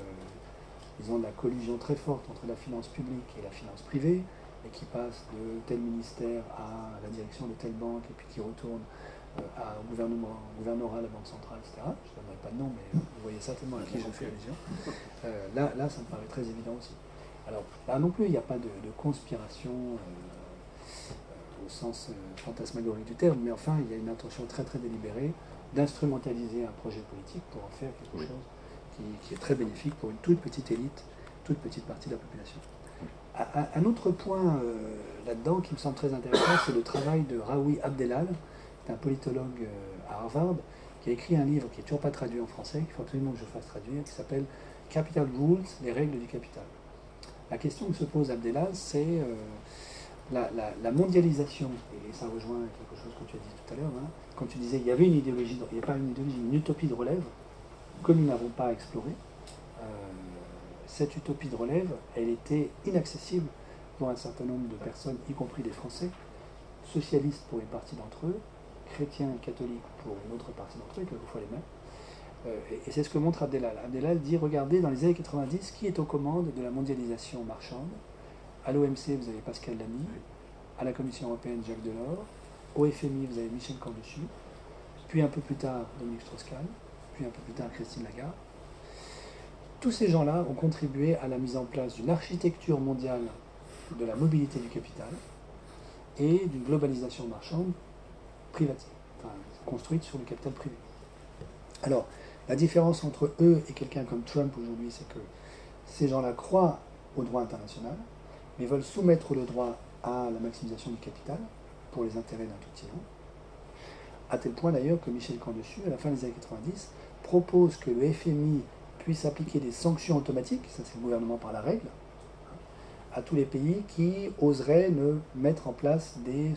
ils ont de la collusion très forte entre la finance publique et la finance privée, et qui passent de tel ministère à la direction de telle banque, et puis qui retournent euh, au gouvernement, gouvernorat, la Banque centrale, etc. Je ne donnerai pas de nom, mais vous voyez certainement à qui je fais allusion. Euh, là, là, ça me paraît très évident aussi. Alors, là non plus, il n'y a pas de, conspiration euh, au sens fantasmagorique du terme, mais enfin, il y a une intention très très délibérée d'instrumentaliser un projet politique pour en faire quelque chose qui, est très bénéfique pour une toute petite élite, toute petite partie de la population. Un autre point euh, là-dedans qui me semble très intéressant, c'est le travail de Raoui Abdelal, un politologue euh, à Harvard, qui a écrit un livre qui n'est toujours pas traduit en français, qu'il faut absolument que je fasse traduire, qui s'appelle Capital Rules, les règles du capital. La question que se pose Abdelal, c'est euh, la, mondialisation, et ça rejoint quelque chose que tu as dit tout à l'heure, hein, quand tu disais qu'il y avait une idéologie, il n'y a pas une idéologie, une utopie de relève, que nous n'avons pas exploré, euh, cette utopie de relève, elle était inaccessible pour un certain nombre de personnes, y compris des Français, socialistes pour une partie d'entre eux, chrétiens et catholiques pour une autre partie d'entre eux, quelquefois les mêmes. Euh, et c'est ce que montre Abdelal. Abdelal dit, regardez, dans les années 90, qui est aux commandes de la mondialisation marchande? À l'OMC, vous avez Pascal Lamy, à la Commission européenne, Jacques Delors, au FMI, vous avez Michel Cordessus, puis un peu plus tard, Dominique Strauss-Kahn, puis un peu plus tard Christine Lagarde. Tous ces gens-là ont contribué à la mise en place d'une architecture mondiale de la mobilité du capital et d'une globalisation marchande privatisée, construite sur le capital privé. Alors, la différence entre eux et quelqu'un comme Trump aujourd'hui, c'est que ces gens-là croient au droit international, mais veulent soumettre le droit à la maximisation du capital pour les intérêts d'un tout petit nombre. À tel point d'ailleurs que Michel Camp-Dessus, à la fin des années 90, propose que le FMI puisse appliquer des sanctions automatiques, ça c'est le gouvernement par la règle, à tous les pays qui oseraient ne mettre en place des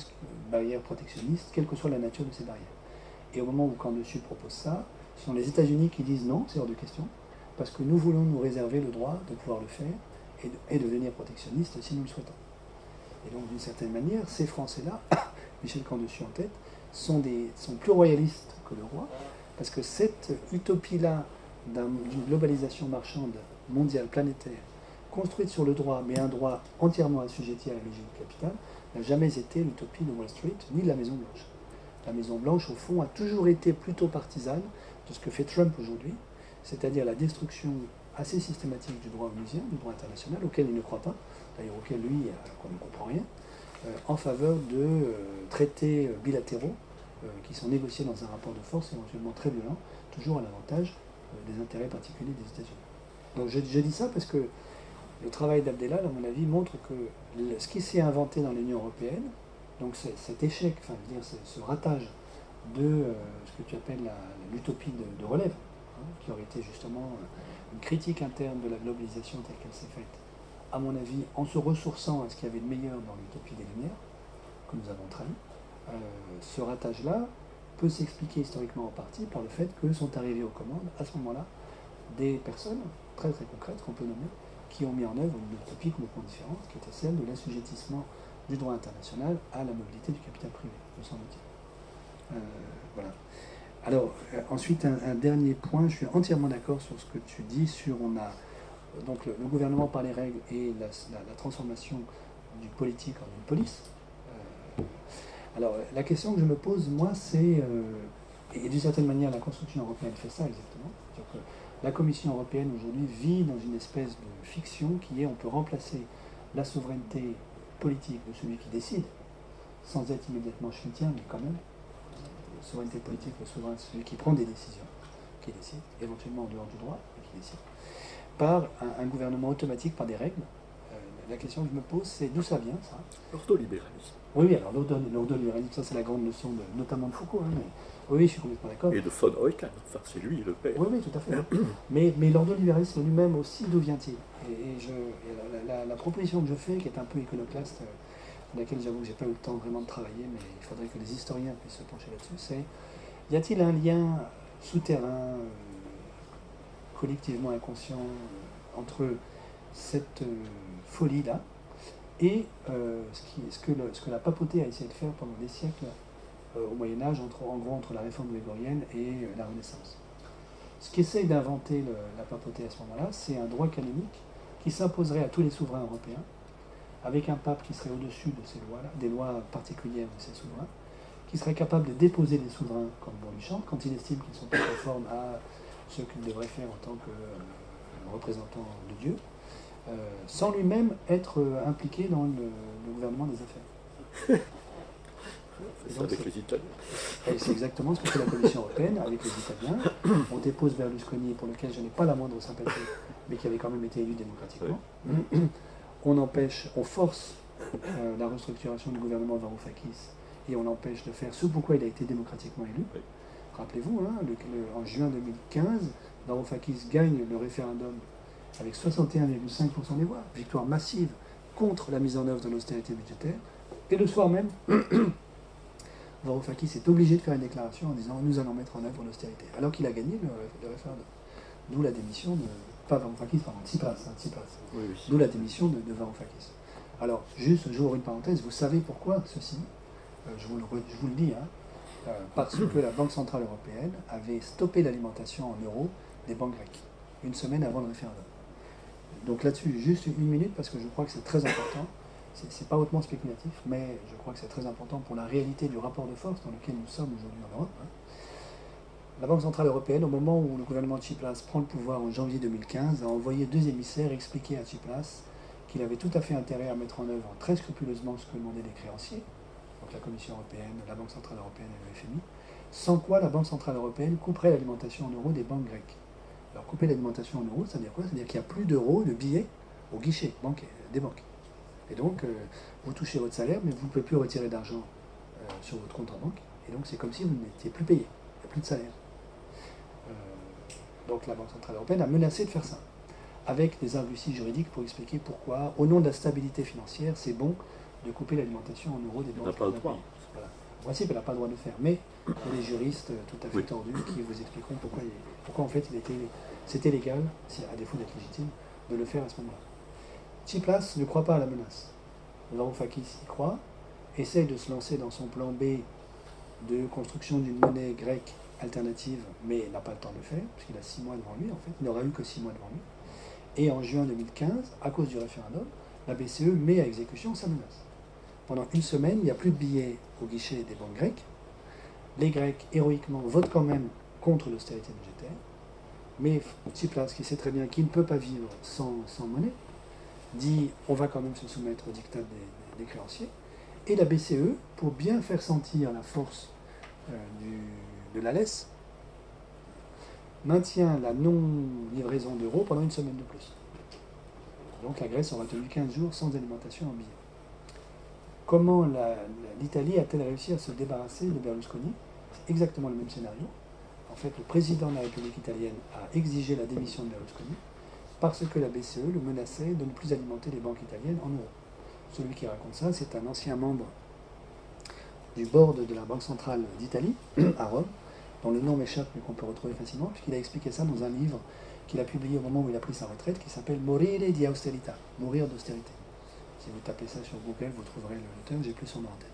barrières protectionnistes, quelle que soit la nature de ces barrières. Et au moment où Camp propose ça, ce sont les États-Unis qui disent non, c'est hors de question, parce que nous voulons nous réserver le droit de pouvoir le faire et, devenir protectionnistes si nous le souhaitons. Et donc, d'une certaine manière, ces Français-là, Michel Camp-Dessus en tête, sont, sont plus royalistes que le roi, parce que cette utopie-là d'une globalisation marchande mondiale, planétaire, construite sur le droit, mais un droit entièrement assujetti à la logique du capital, n'a jamais été l'utopie de Wall Street ni de la Maison Blanche. La Maison Blanche, au fond, a toujours été plutôt partisane de ce que fait Trump aujourd'hui, c'est-à-dire la destruction assez systématique du droit onusien, du droit international, auquel il ne croit pas, d'ailleurs auquel lui, euh, ne comprend rien, euh, en faveur de euh, traités bilatéraux qui sont négociés dans un rapport de force éventuellement très violent, toujours à l'avantage euh, des intérêts particuliers des États-Unis. Donc je, dis ça parce que le travail d'Abdelal, à mon avis, montre que ce qui s'est inventé dans l'Union européenne, donc cet échec, enfin dire, ce ratage de euh, ce que tu appelles l'utopie de, relève, hein, qui aurait été justement une critique interne de la globalisation telle qu'elle s'est faite, à mon avis, en se ressourçant à ce qu'il y avait de meilleur dans l'utopie des Lumières, que nous avons trahi, euh, ce ratage-là peut s'expliquer historiquement en partie par le fait que sont arrivés aux commandes, à ce moment-là, des personnes très très concrètes qu'on peut nommer, qui ont mis en œuvre une utopie complètement différente, qui était celle de l'assujettissement du droit international à la mobilité du capital privé, me semble-t-il. Euh, voilà. Alors, euh, ensuite, un, dernier point, je suis entièrement d'accord sur ce que tu dis sur on a donc le, gouvernement par les règles et la, la transformation du politique en une police. Alors, la question que je me pose, moi, c'est euh, Et d'une certaine manière, la construction européenne fait ça exactement. Que la Commission européenne aujourd'hui vit dans une espèce de fiction qui est on peut remplacer la souveraineté politique de celui qui décide, sans être immédiatement schmittien, mais quand même, la souveraineté politique, le celui qui prend des décisions, qui décide, éventuellement en dehors du droit, mais qui décide, par un, gouvernement automatique, par des règles. Euh, la question que je me pose, c'est d'où ça vient, ça L'ordolibéralisme. Oui, oui, alors l'ordolibéralisme, ça c'est la grande leçon, de, notamment de Foucault, hein, mais oui, je suis complètement d'accord. Et de von Eucken, enfin c'est lui le père. Oui, oui, tout à fait. mais mais l'ordolibéralisme lui-même aussi, d'où vient-il? Et, je, la, proposition que je fais, qui est un peu iconoclaste, euh, laquelle j'avoue que j'ai pas eu le temps vraiment de travailler, mais il faudrait que les historiens puissent se pencher là-dessus, c'est y a-t-il un lien souterrain, euh, collectivement inconscient, euh, entre cette folie-là et ce, qui, ce, que ce que la papauté a essayé de faire pendant des siècles au Moyen Âge, entre, en gros entre la réforme grégorienne et la Renaissance. Ce qu'essaye d'inventer la papauté à ce moment-là, c'est un droit canonique qui s'imposerait à tous les souverains européens, avec un pape qui serait au-dessus de ces lois-là, des lois particulières de ces souverains, qui serait capable de déposer les souverains comme bon lui chante, quand il estime qu'ils sont pas conformes à ce qu'il devrait faire en tant que euh, représentant de Dieu, euh, sans lui-même être euh, impliqué dans le, gouvernement des affaires. C'est avec les Italiens. C'est exactement ce que fait la Commission européenne avec les Italiens. On dépose Berlusconi, pour lequel je n'ai pas la moindre sympathie, mais qui avait quand même été élu démocratiquement. On empêche, on force euh, la restructuration du gouvernement Varoufakis et on empêche de faire ce pourquoi il a été démocratiquement élu. Rappelez-vous, hein, en juin 2015, Varoufakis gagne le référendum avec 61,5% des voix, victoire massive contre la mise en œuvre de l'austérité budgétaire. Et le soir même, Varoufakis est obligé de faire une déclaration en disant nous allons mettre en œuvre l'austérité, alors qu'il a gagné le, référendum. D'où la démission de. Pas Varoufakis, pardon, Tsipras. Hein, D'où la démission de, de, Varoufakis. Alors, juste, j'ouvre une parenthèse, vous savez pourquoi ceci? Euh, je, vous le, je, vous le, dis, hein, euh, parce que la Banque Centrale Européenne avait stoppé l'alimentation en euros des banques grecques, une semaine avant le référendum. Donc là-dessus, juste une minute, parce que je crois que c'est très important c'est pas hautement spéculatif, mais je crois que c'est très important pour la réalité du rapport de force dans lequel nous sommes aujourd'hui en Europe. Hein. La Banque Centrale Européenne, au moment où le gouvernement de Tsipras prend le pouvoir en janvier 2015, a envoyé deux émissaires expliquer à Tsipras qu'il avait tout à fait intérêt à mettre en œuvre très scrupuleusement ce que demandaient les créanciers, donc la Commission européenne, la Banque Centrale Européenne et le FMI, sans quoi la Banque Centrale Européenne couperait l'alimentation en euros des banques grecques. Alors couper l'alimentation en euros, ça veut dire quoi? Ça veut dire qu'il n'y a plus d'euros, de billets au guichet des banques. Et donc, euh, vous touchez votre salaire, mais vous ne pouvez plus retirer d'argent euh, sur votre compte en banque. Et donc, c'est comme si vous n'étiez plus payé. Il n'y a plus de salaire. Euh, donc, la Banque Centrale Européenne a menacé de faire ça. Avec des arguties juridiques pour expliquer pourquoi, au nom de la stabilité financière, c'est bon de couper l'alimentation en euros des banques. Elle n'a pas le droit. Voilà. En principe, elle n'a pas le droit de le faire. Mais il y a des juristes tout à fait tordus qui vous expliqueront pourquoi, pourquoi en fait il était, c'était légal, à défaut d'être légitime, de le faire à ce moment-là. Tsipras ne croit pas à la menace. Varoufakis y croit, essaye de se lancer dans son plan B de construction d'une monnaie grecque alternative, mais n'a pas le temps de le faire, puisqu'il a six mois devant lui, en fait. Il n'aura eu que six mois devant lui. Et en juin 2015, à cause du référendum, la BCE met à exécution sa menace. Pendant une semaine, il n'y a plus de billets au guichet des banques grecques. Les Grecs, héroïquement, votent quand même contre l'austérité budgétaire. Mais Tsipras, qui sait très bien qu'il ne peut pas vivre sans monnaie, dit on va quand même se soumettre au dictat des, créanciers. Et la BCE, pour bien faire sentir la force euh, de la laisse, maintient la non-livraison d'euros pendant une semaine de plus. Donc la Grèce aura tenu 15 jours sans alimentation en billets. Comment l'Italie a-t-elle réussi à se débarrasser de Berlusconi? Exactement le même scénario. En fait, le président de la République italienne a exigé la démission de Berlusconi parce que la BCE le menaçait de ne plus alimenter les banques italiennes en euros. Celui qui raconte ça, c'est un ancien membre du board de la Banque centrale d'Italie, à Rome, dont le nom m'échappe mais qu'on peut retrouver facilement, puisqu'il a expliqué ça dans un livre qu'il a publié au moment où il a pris sa retraite, qui s'appelle Morire di austerita, mourir d'austérité. Si vous tapez ça sur Google, vous trouverez le l'auteur, j'ai plus son nom en tête.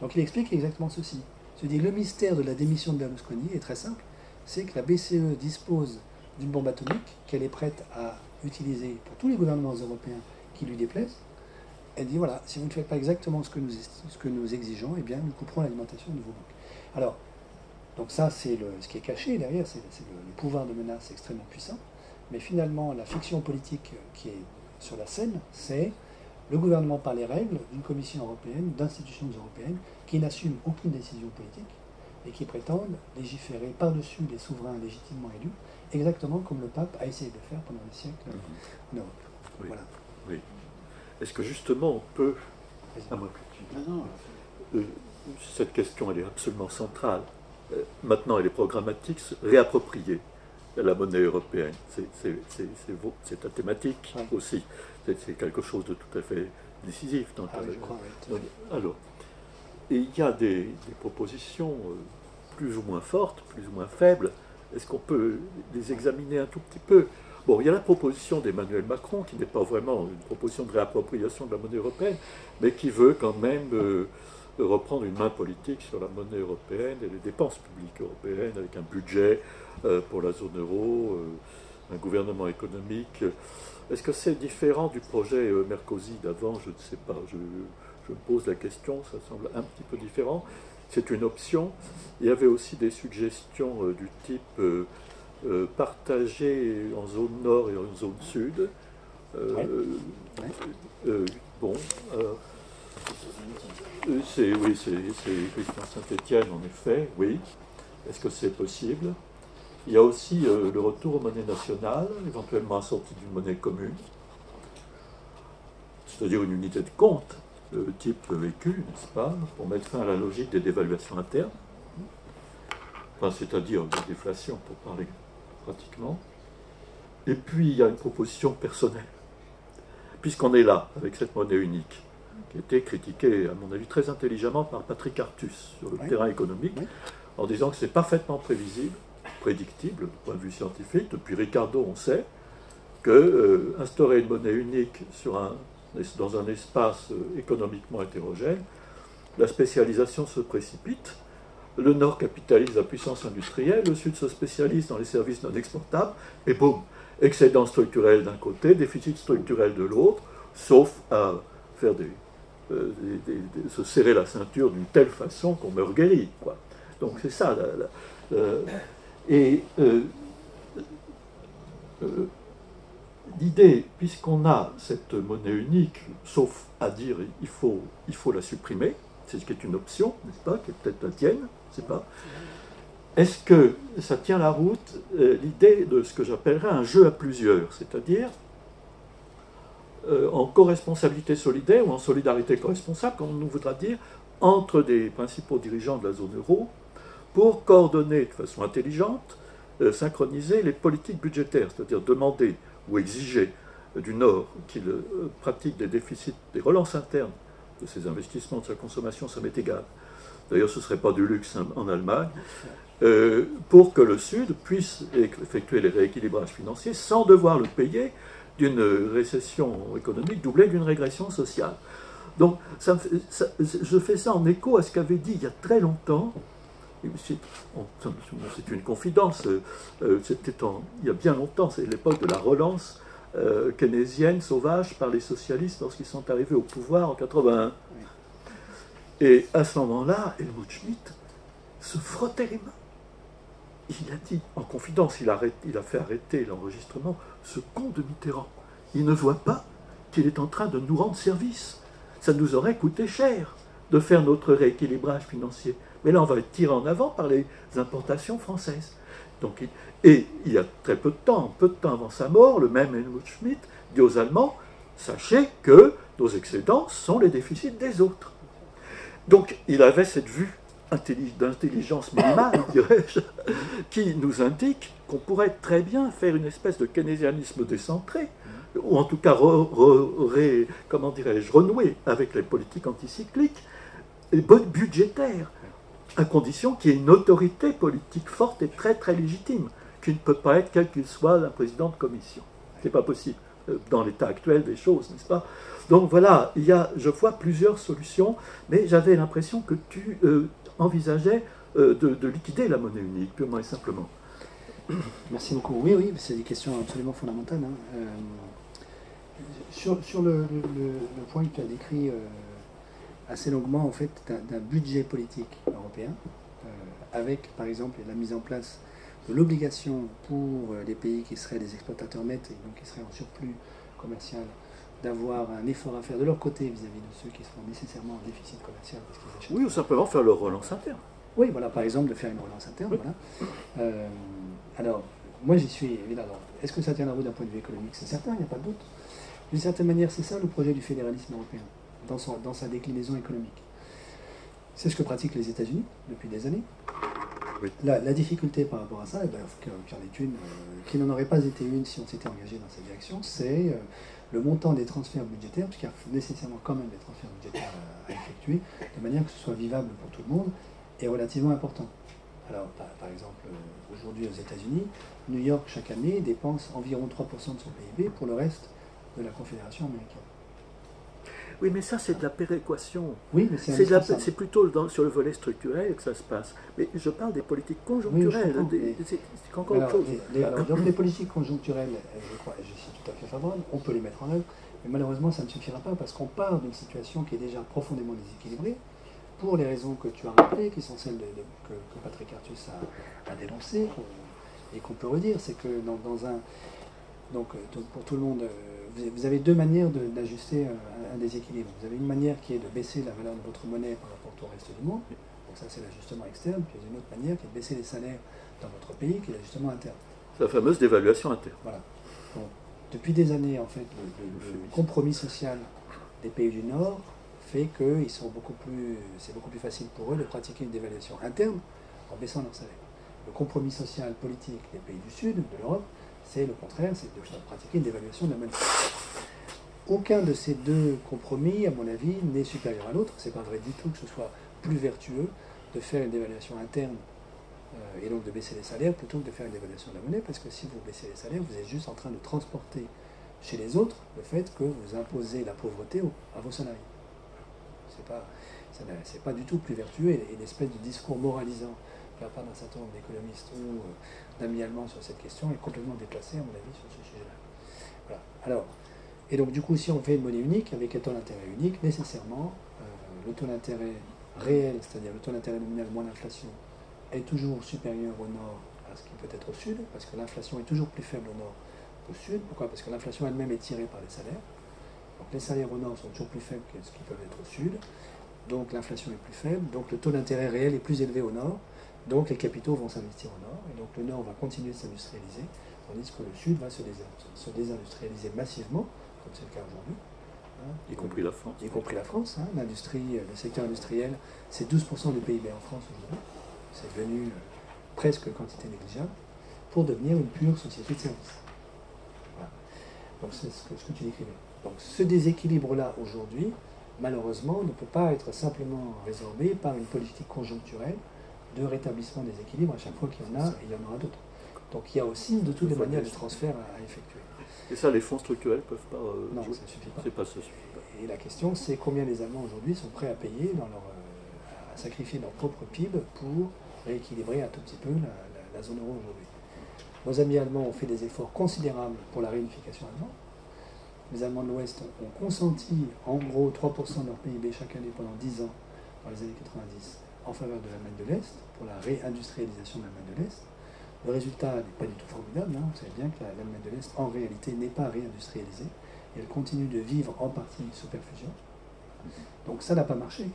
Donc il explique exactement ceci. Se dit le mystère de la démission de Berlusconi est très simple, c'est que la BCE dispose d'une bombe atomique qu'elle est prête à utiliser pour tous les gouvernements européens qui lui déplaisent. Elle dit voilà, si vous ne faites pas exactement ce que nous, ce que nous exigeons, eh bien, nous couperons l'alimentation de vos banques. Alors, Donc ça, c'est ce qui est caché derrière, c'est le, pouvoir de menace extrêmement puissant. Mais finalement, la fiction politique qui est sur la scène, c'est le gouvernement par les règles d'une commission européenne, d'institutions européennes, qui n'assument aucune décision politique et qui prétendent légiférer par-dessus les souverains légitimement élus, exactement comme le pape a essayé de faire pendant des siècles en Europe. Oui. Voilà. oui. Est-ce que justement on peut... Ah, euh, cette question, elle est absolument centrale. Euh, maintenant, elle est programmatique, réapproprier la monnaie européenne. C'est ta thématique aussi. C'est quelque chose de tout à fait décisif. Dans ah, alors, et il y a des, propositions euh, plus ou moins fortes, plus ou moins faibles. Est-ce qu'on peut les examiner un tout petit peu? Bon, il y a la proposition d'Emmanuel Macron, qui n'est pas vraiment une proposition de réappropriation de la monnaie européenne, mais qui veut quand même euh, reprendre une main politique sur la monnaie européenne et les dépenses publiques européennes, avec un budget euh, pour la zone euro, un gouvernement économique. Est-ce que c'est différent du projet Mercosi d'avant? Je ne sais pas. Je, je me pose la question, ça semble un petit peu différent. C'est une option. Il y avait aussi des suggestions euh, du type euh, euh, partager en zone nord et en zone sud. bon. c'est, oui, c'est Saint-Étienne, en effet, oui. Est-ce que c'est possible? Il y a aussi le retour aux monnaies nationales, éventuellement assorti d'une monnaie commune, c'est-à-dire une unité de compte le type vécu, n'est-ce pas, pour mettre fin à la logique des dévaluations internes, enfin, c'est-à-dire de déflation pour parler pratiquement. Et puis il y a une proposition personnelle, puisqu'on est là avec cette monnaie unique, qui a été critiquée, à mon avis, très intelligemment par Patrick Artus sur le terrain économique, en disant que c'est parfaitement prévisible, prédictible du point de vue scientifique. Depuis Ricardo, on sait que euh, instaurer une monnaie unique sur un dans un espace euh, économiquement hétérogène, la spécialisation se précipite. Le Nord capitalise la puissance industrielle, le Sud se spécialise dans les services non exportables, et boum, excédent structurel d'un côté, déficit structurel de l'autre, sauf à faire des, euh, se serrer la ceinture d'une telle façon qu'on meurt guéri. Quoi. Donc c'est ça. Et euh, l'idée, puisqu'on a cette monnaie unique, sauf à dire il faut, il faut la supprimer, c'est ce qui est une option, n'est-ce pas, qui est peut-être la tienne, je sais pas. Est-ce que ça tient la route euh, l'idée de ce que j'appellerais un jeu à plusieurs, c'est-à-dire euh, en co-responsabilité solidaire ou en solidarité co-responsable, comme on nous voudra dire, entre des principaux dirigeants de la zone euro, pour coordonner de façon intelligente, euh, synchroniser les politiques budgétaires, c'est-à-dire demander ou exiger du Nord qu'il euh, pratique des déficits, des relances internes de ses investissements, de sa consommation, ça m'est égal. D'ailleurs, ce ne serait pas du luxe en Allemagne, euh, pour que le Sud puisse effectuer les rééquilibrages financiers sans devoir le payer d'une récession économique doublée d'une régression sociale. Donc, je fais ça en écho à ce qu'avait dit il y a très longtemps c'est une confidence, euh, euh, c'était il y a bien longtemps, c'est l'époque de la relance euh, keynésienne sauvage par les socialistes lorsqu'ils sont arrivés au pouvoir en 81. Et à ce moment-là, Helmut Schmidt se frottait les mains. Il a dit, en confidence, il a, il a fait arrêter l'enregistrement, ce con de Mitterrand, il ne voit pas qu'il est en train de nous rendre service. Ça nous aurait coûté cher de faire notre rééquilibrage financier. Mais là, on va être tiré en avant par les importations françaises. Donc, et il y a très peu de temps, peu de temps avant sa mort, le même Helmut Schmidt dit aux Allemands Sachez que nos excédents sont les déficits des autres. Donc, il avait cette vue d'intelligence minimale, dirais-je, qui nous indique qu'on pourrait très bien faire une espèce de keynésianisme décentré, ou en tout cas, comment dirais-je, renouer avec les politiques anticycliques, et budgétaires, à condition qu'il y ait une autorité politique forte et très très légitime, qui ne peut pas être quel qu'il soit un président de commission. Ce n'est pas possible euh, dans l'état actuel des choses, n'est-ce pas? Donc voilà, il y a, je vois plusieurs solutions, mais j'avais l'impression que tu euh, envisageais euh, de, liquider la monnaie unique, purement et simplement. Merci beaucoup. Oui, oui, c'est des questions absolument fondamentales. Hein. sur, sur le, point que tu as décrit assez longuement en fait d'un budget politique européen avec par exemple la mise en place de l'obligation pour les pays qui seraient des exploitateurs nets et donc qui seraient en surplus commercial d'avoir un effort à faire de leur côté vis-à-vis de ceux qui seront nécessairement en déficit commercial. oui, ou simplement faire leur relance interne. Oui, voilà, par exemple, de faire une relance interne. Euh, alors, moi j'y suis évidemment. Est-ce que ça tient la route d'un point de vue économique? C'est certain, il n'y a pas de doute. D'une certaine manière, c'est ça le projet du fédéralisme européen, dans, son, dans sa déclinaison économique. C'est ce que pratiquent les États-Unis depuis des années. La, difficulté par rapport à ça, et eh ben, euh, qui n'en aurait pas été une si on s'était engagé dans cette direction, c'est euh, le montant des transferts budgétaires, puisqu'il y a nécessairement quand même des transferts budgétaires à, effectuer, de manière que ce soit vivable pour tout le monde, est relativement important. Alors, par, exemple, euh, aujourd'hui aux États-Unis, New York, chaque année, dépense environ 3% de son PIB pour le reste de la Confédération américaine. Oui, mais ça, c'est de la péréquation. Oui, mais c'est plutôt sur le volet structurel que ça se passe. Mais je parle des politiques conjoncturelles. c'est encore autre chose. donc, les politiques conjoncturelles, je crois, je suis tout à fait favorable, on peut les mettre en œuvre, mais malheureusement, ça ne suffira pas parce qu'on part d'une situation qui est déjà profondément déséquilibrée pour les raisons que tu as rappelées, qui sont celles que, Patrick Artus a, a dénoncées et qu'on peut redire. C'est que dans, un. Donc, pour tout le monde, euh, vous avez deux manières d'ajuster un, déséquilibre. Vous avez une manière qui est de baisser la valeur de votre monnaie par rapport au reste du monde. Donc, ça, c'est l'ajustement externe. Puis, il y a une autre manière qui est de baisser les salaires dans votre pays, qui est l'ajustement interne. C'est la fameuse dévaluation interne. Voilà. depuis des années, en fait, le compromis social des pays du Nord fait que sont beaucoup plus, c'est beaucoup plus facile pour eux de pratiquer une dévaluation interne en baissant leur salaire. Le compromis social politique des pays du Sud, de l'Europe, c'est le contraire, c'est de pratiquer une dévaluation de la monnaie. Aucun de ces deux compromis, à mon avis, n'est supérieur à l'autre. C'est pas vrai du tout que ce soit plus vertueux de faire une dévaluation interne euh, et donc de baisser les salaires plutôt que de faire une dévaluation de la monnaie, parce que si vous baissez les salaires, vous êtes juste en train de transporter chez les autres le fait que vous imposez la pauvreté à vos salariés c'est pas, pas du tout plus vertueux et, l'espèce de discours moralisant de la part d'un certain nombre d'économistes ou euh, d'amis allemands sur cette question est complètement déplacé, à mon avis, sur ce sujet-là. Voilà. Alors, et donc, du coup, si on fait une monnaie unique avec un taux d'intérêt unique, nécessairement, euh, le taux d'intérêt réel, c'est-à-dire le taux d'intérêt nominal moins l'inflation, est toujours supérieur au nord à ce qui peut être au sud, parce que l'inflation est toujours plus faible au nord qu'au sud. Pourquoi? Parce que l'inflation elle-même est tirée par les salaires. Donc les salaires au nord sont toujours plus faibles que ce qu'ils peuvent être au sud. Donc l'inflation est plus faible. Donc le taux d'intérêt réel est plus élevé au nord. Donc les capitaux vont s'investir au nord. Et donc le nord va continuer de s'industrialiser. Tandis que le sud va se, désindustrialiser massivement, comme c'est le cas aujourd'hui. Hein. y compris la France. Y compris la France. Hein. L'industrie, le secteur industriel, c'est 12% du PIB en France aujourd'hui. C'est devenu euh, presque quantité négligeable pour devenir une pure société de services. Donc c'est ce que tu décrivais. Donc ce déséquilibre-là aujourd'hui, malheureusement, ne peut pas être simplement résorbé par une politique conjoncturelle de rétablissement des équilibres à chaque fois qu'il y en a, et il y en aura d'autres. Donc il y a aussi de toutes les manières de transferts à, effectuer. Et ça, les fonds structurels ne peuvent pas. Euh, non, ça ne suffit pas. pas. Ça suffit pas. Et la question, c'est combien les Allemands aujourd'hui sont prêts à payer, dans leur, euh, à sacrifier leur propre PIB pour rééquilibrer un tout petit peu la zone euro aujourd'hui. Nos amis allemands ont fait des efforts considérables pour la réunification allemande les Allemands de l'Ouest ont consenti en gros 3% de leur PIB chaque année pendant 10 ans dans les années 90 en faveur de l'Allemagne de l'Est, pour la réindustrialisation de l'Allemagne de l'Est. Le résultat n'est pas du tout formidable, hein. vous savez bien que l'Allemagne de l'Est en réalité n'est pas réindustrialisée et elle continue de vivre en partie sous perfusion. Donc ça n'a pas marché.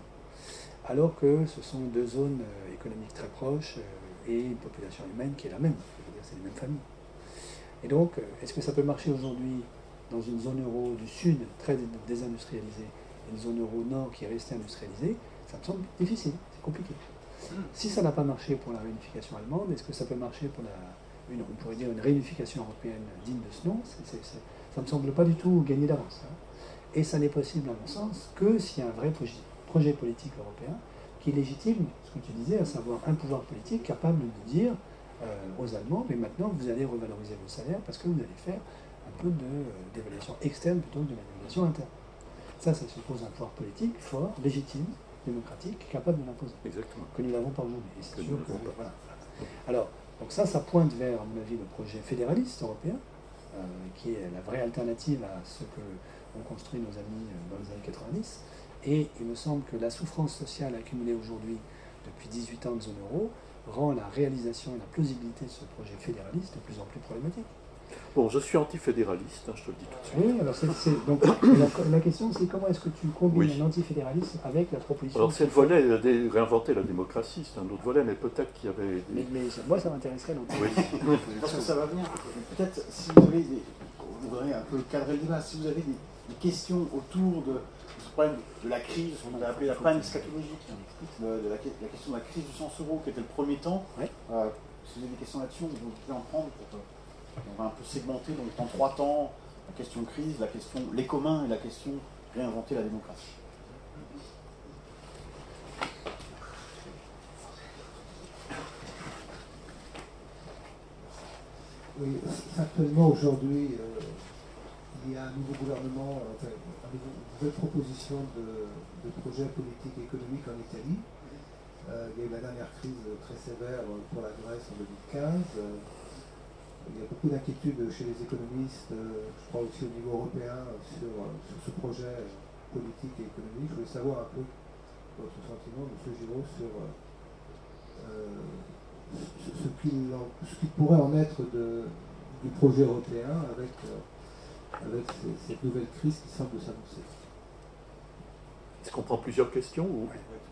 Alors que ce sont deux zones euh, économiques très proches euh, et une population humaine qui est la même, c'est les mêmes familles. Et donc, euh, est-ce que ça peut marcher aujourd'hui dans une zone euro du sud très désindustrialisée et une zone euro nord qui est restée industrialisée, ça me semble difficile, compliqué. Si ça n'a pas marché pour la réunification allemande, est-ce que ça peut marcher pour la, une, on pourrait dire une réunification européenne digne de ce nom? Ça ne me semble pas du tout gagné d'avance. Hein. Et ça n'est possible, à mon sens, que s'il y a un vrai projet, politique européen qui légitime ce que tu disais, à savoir un pouvoir politique capable de dire euh, aux Allemands, mais maintenant vous allez revaloriser vos salaires parce que vous allez faire un peu euh, d'évaluation externe plutôt que de l'évaluation interne. Ça, ça suppose un pouvoir politique fort, légitime, démocratique, capable de l'imposer. Exactement. Que nous n'avons pas aujourd'hui. c'est sûr que. Voilà. Alors, donc ça, ça pointe vers, à mon avis, le projet fédéraliste européen, euh, qui est la vraie alternative à ce que ont construit nos amis euh, dans les années 90. Et il me semble que la souffrance sociale accumulée aujourd'hui depuis 18 ans de zone euro rend la réalisation et la plausibilité de ce projet fédéraliste de plus en plus problématique. Bon, je suis antifédéraliste, hein, je te le dis tout de suite. Oui, alors c'est, donc, la, question c'est comment est-ce que tu combines l'antifédéralisme avec la proposition Alors c'est le volet de réinventer la démocratie, c'est un autre volet, mais peut-être qu'il y avait... Mais, moi ça m'intéresserait donc. Oui. Parce que ça va venir. Peut-être si vous avez des... Vous voudrez un peu cadrer le débat, si vous avez des, questions autour de, ce problème de la crise, ce qu'on a appelé la panne scatologique, de la, question de la crise du sens euro qui était le premier temps, euh, si vous avez des questions là-dessus, vous pouvez en prendre pour... On va un peu segmenter donc en trois temps la question crise, la question les communs et la question réinventer la démocratie. Oui, actuellement aujourd'hui, euh, il y a un nouveau gouvernement, enfin, une nouvelle proposition de, de, projet politique et économique en Italie. Euh, il y a eu la dernière crise très sévère pour la Grèce en 2015. Il y a beaucoup d'inquiétudes chez les économistes, euh, je crois aussi au niveau européen, sur, sur, ce projet politique et économique. Je voulais savoir un peu votre sentiment, M. Giraud, sur euh, ce, qu'il pourrait en être de, du projet européen avec, euh, avec cette nouvelle crise qui semble s'annoncer. Est-ce qu'on prend plusieurs questions ou...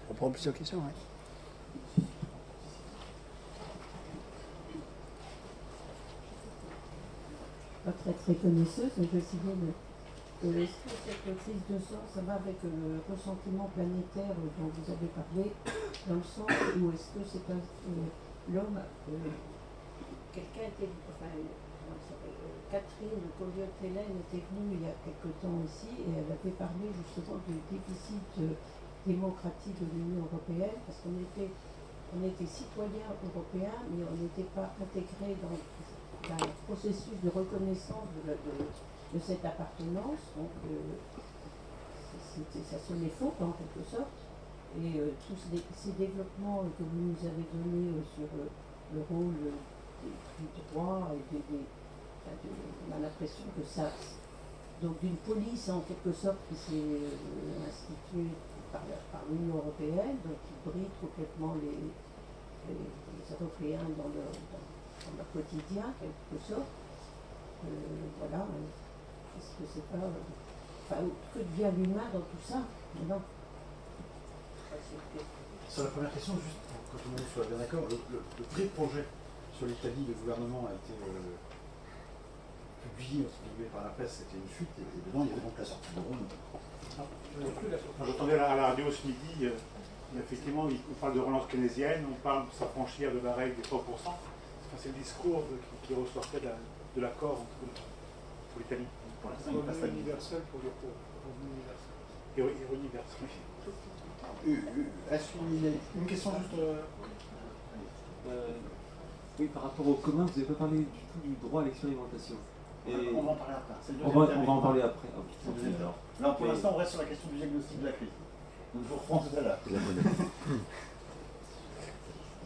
On prend plusieurs questions, oui. Pas très très connaisseuse, mais je essayer de. Est-ce que cette crise de sens, ça va avec le ressentiment planétaire dont vous avez parlé, dans le sens où est-ce que c'est un. Euh, l'homme. Euh, quelqu'un était. Enfin, Catherine Colliot-Hélène était venue il y a quelque temps ici et elle avait parlé justement du déficit euh, démocratique de l'Union européenne parce qu'on était, on était mais on n'était pas intégré dans un processus de reconnaissance de, de, cette appartenance. Donc, euh, ça sonnait faux en quelque sorte. Et euh, tous ces, développements que vous nous avez donnés euh, sur le rôle du droit, et on a l'impression que ça. Donc, d'une police en quelque sorte qui s'est instituée par, l'Union européenne, donc qui bride complètement les, Européens dans leur, quotidien, quelque sorte. Euh, voilà. Est-ce que c'est pas. Enfin, que devient l'humain dans tout ça non. Sur la première question, juste pour que tout le monde soit bien d'accord, le, le, pré-projet sur l'Italie, le gouvernement a été euh, publié par la presse, c'était une fuite, et, dedans il y avait donc la sortie de Rome. Ah, J'entendais à la radio ce midi, euh, effectivement, on parle de relance keynésienne, on parle de s'affranchir de la règle des 3% c'est le discours qui, ressortait de l'accord entre l'Italie. Pour l'instant, il universel pour le pauvres. Et, universel. Est-ce une question juste euh, euh, Oui, par rapport au commun, vous n'avez pas parlé du tout du droit à l'expérimentation. Et... On va en parler après. On va, on va, en parler après. Là, pour l'instant, on reste sur la question du diagnostic de la crise. Donc, je vous reprends tout à l'heure.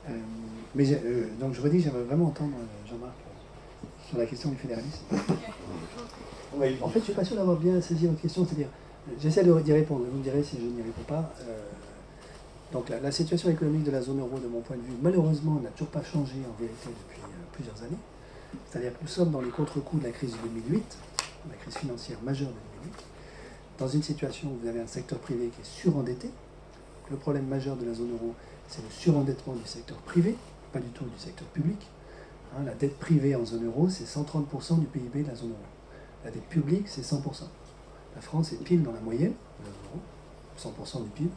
Euh, mais euh, donc je redis, j'aimerais vraiment entendre euh, Jean-Marc sur la question du fédéralisme. En fait, je suis pas sûr d'avoir bien saisi votre question, c'est-à-dire, j'essaie d'y répondre, vous me direz si je n'y réponds pas. donc la, situation économique de la zone euro, de mon point de vue, malheureusement, n'a toujours pas changé en vérité depuis plusieurs années. C'est-à-dire que nous sommes dans les contre-coups de la crise de 2008, la crise financière majeure de 2008, dans une situation où vous avez un secteur privé qui est surendetté. Le problème majeur de la zone euro, c'est le surendettement du secteur privé, pas du tout du secteur public. Hein, la dette privée en zone euro, c'est 130% du PIB de la zone euro. La dette publique, c'est 100%. La France est pile dans la moyenne de zone euro, 100% du PIB.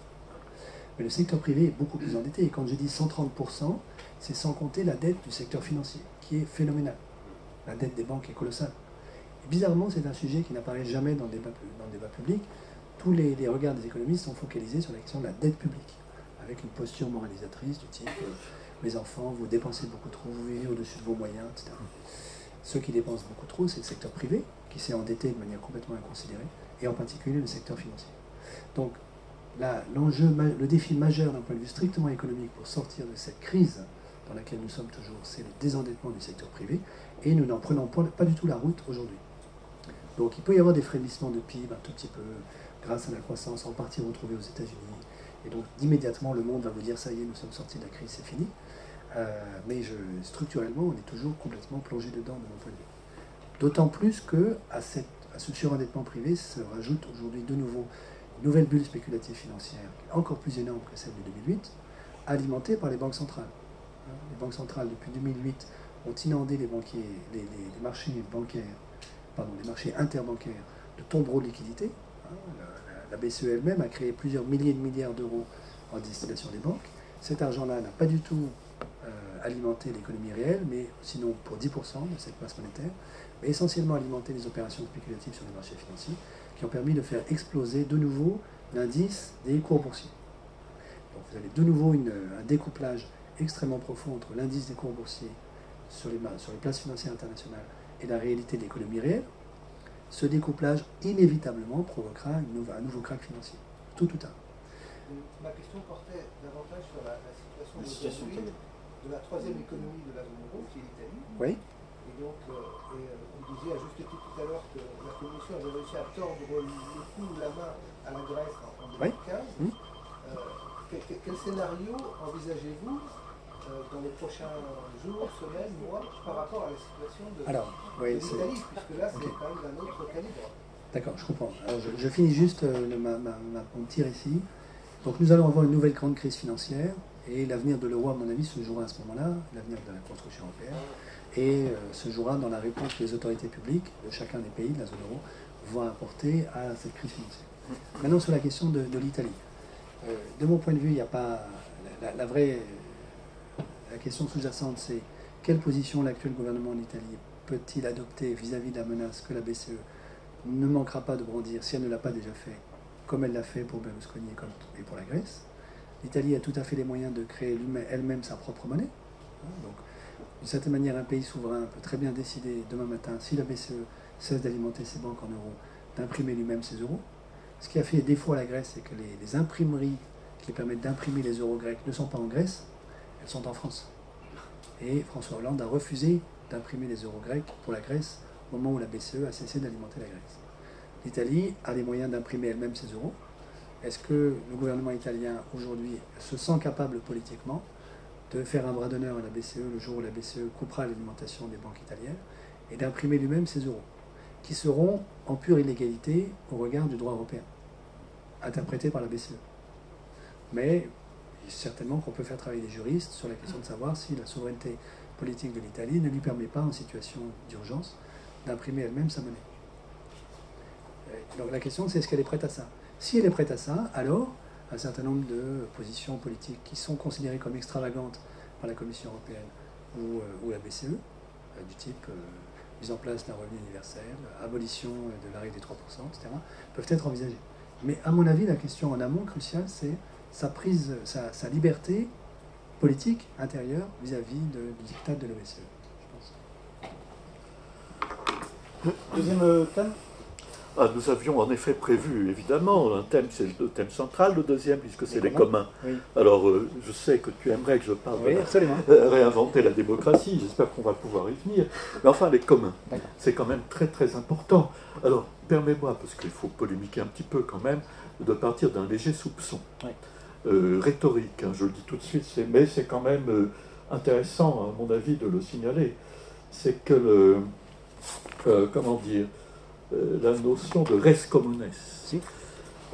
Mais le secteur privé est beaucoup plus endetté. Et quand je dis 130%, c'est sans compter la dette du secteur financier, qui est phénoménale. La dette des banques est colossale. Et bizarrement, c'est un sujet qui n'apparaît jamais dans le débat, dans public. Tous les, les regards des économistes sont focalisés sur la question de la dette publique avec une posture moralisatrice du type euh, mes enfants, vous dépensez beaucoup trop, vous vivez au-dessus de vos moyens, etc. Ceux qui dépensent beaucoup trop, c'est le secteur privé, qui s'est endetté de manière complètement inconsidérée, et en particulier le secteur financier. Donc, l'enjeu, le défi majeur d'un point de vue strictement économique pour sortir de cette crise dans laquelle nous sommes toujours, c'est le désendettement du secteur privé, et nous n'en prenons pas du tout la route aujourd'hui. Donc il peut y avoir des frémissements de PIB un tout petit peu, grâce à la croissance en partie retrouvée aux États-Unis, Et donc, immédiatement, le monde va vous dire ça y est, nous sommes sortis de la crise, c'est fini. Euh, mais je, structurellement, on est toujours complètement plongé dedans, de mon point. D'autant plus que à, cette, à ce surendettement privé se rajoute aujourd'hui de nouveau une nouvelle bulle spéculative financière, encore plus énorme que celle de 2008, alimentée par les banques centrales. Les banques centrales, depuis 2008, ont inondé les, banquiers, les, marchés bancaires, pardon, les marchés interbancaires de tombereaux de liquidités. Hein, la, BCE elle-même a créé plusieurs milliers de milliards d'euros en destination des banques. Cet argent-là n'a pas du tout alimenté l'économie réelle, mais sinon pour 10% de cette masse monétaire, mais essentiellement alimenté les opérations spéculatives sur les marchés financiers, qui ont permis de faire exploser de nouveau l'indice des cours boursiers. Donc vous avez de nouveau un découplage extrêmement profond entre l'indice des cours boursiers sur les, sur les places financières internationales et la réalité de l'économie réelle, ce découplage inévitablement provoquera un nouveau crack financier. Tout, tout à. Ma question portait davantage sur la, situation, de la troisième économie de la zone euro, qui est l'Italie. Oui. Et donc, euh, et, euh, on disait à juste titre tout à l'heure que la Commission avait réussi à tordre le cou la main à la Grèce en, 2015. Oui. Euh, quel, scénario envisagez-vous dans les prochains jours, semaines, mois, par rapport à la situation de, Alors, oui, l'Italie, puisque là, c'est quand même d'un autre calibre. D'accord, je comprends. Alors, je, finis juste ma, ma, mon petit récit. Donc, nous allons avoir une nouvelle grande crise financière et l'avenir de l'euro, à mon avis, se jouera à ce moment-là, l'avenir de la construction européenne, et euh, se jouera dans la réponse que les autorités publiques de chacun des pays de la zone euro vont apporter à cette crise financière. Maintenant, sur la question de, l'Italie. Euh, de mon point de vue, il n'y a pas. La, vraie. La question sous-jacente, c'est quelle position l'actuel gouvernement en Italie peut-il adopter vis-à-vis de la menace que la BCE ne manquera pas de brandir si elle ne l'a pas déjà fait, comme elle l'a fait pour Berlusconi et pour la Grèce? L'Italie a tout à fait les moyens de créer elle-même sa propre monnaie. Hein, donc, d'une certaine manière, un pays souverain peut très bien décider demain matin, si la BCE cesse d'alimenter ses banques en euros, d'imprimer lui-même ses euros. Ce qui a fait défaut à la Grèce, c'est que les, imprimeries qui permettent d'imprimer les euros grecs ne sont pas en Grèce, elles sont en France. Et François Hollande a refusé d'imprimer les euros grecs pour la Grèce au moment où la BCE a cessé d'alimenter la Grèce. L'Italie a les moyens d'imprimer elle-même ses euros. Est-ce que le gouvernement italien aujourd'hui se sent capable politiquement de faire un bras d'honneur à la BCE le jour où la BCE coupera l'alimentation des banques italiennes et d'imprimer lui-même ses euros, qui seront en pure illégalité au regard du droit européen, interprété par la BCE. Mais certainement qu'on peut faire travailler des juristes sur la question de savoir si la souveraineté politique de l'Italie ne lui permet pas, en situation d'urgence, d'imprimer elle-même sa monnaie. Donc la question, c'est est-ce qu'elle est prête à ça? Si elle est prête à ça, alors un certain nombre de positions politiques qui sont considérées comme extravagantes par la Commission européenne ou, euh, la BCE, euh, du type euh, mise en place d'un revenu universel, abolition de la règle des 3%, etc., peuvent être envisagées. Mais à mon avis, la question en amont cruciale, c'est sa prise, sa, liberté politique intérieure vis-à-vis du dictat de l'OSCE, je pense. Deuxième thème? Ah, nous avions en effet prévu, évidemment, un thème, c'est le thème central, le deuxième, puisque c'est les communs. Alors, euh, je sais que tu aimerais que je parle oui, de euh, réinventer la démocratie, j'espère qu'on va pouvoir y venir. Mais enfin, les communs, c'est quand même très très important. Alors, permets-moi, parce qu'il faut polémiquer un petit peu quand même, de partir d'un léger soupçon euh, rhétorique, hein, je le dis tout de suite, mais c'est quand même intéressant, à mon avis, de le signaler. C'est que le. comment dire euh, la notion de res communes.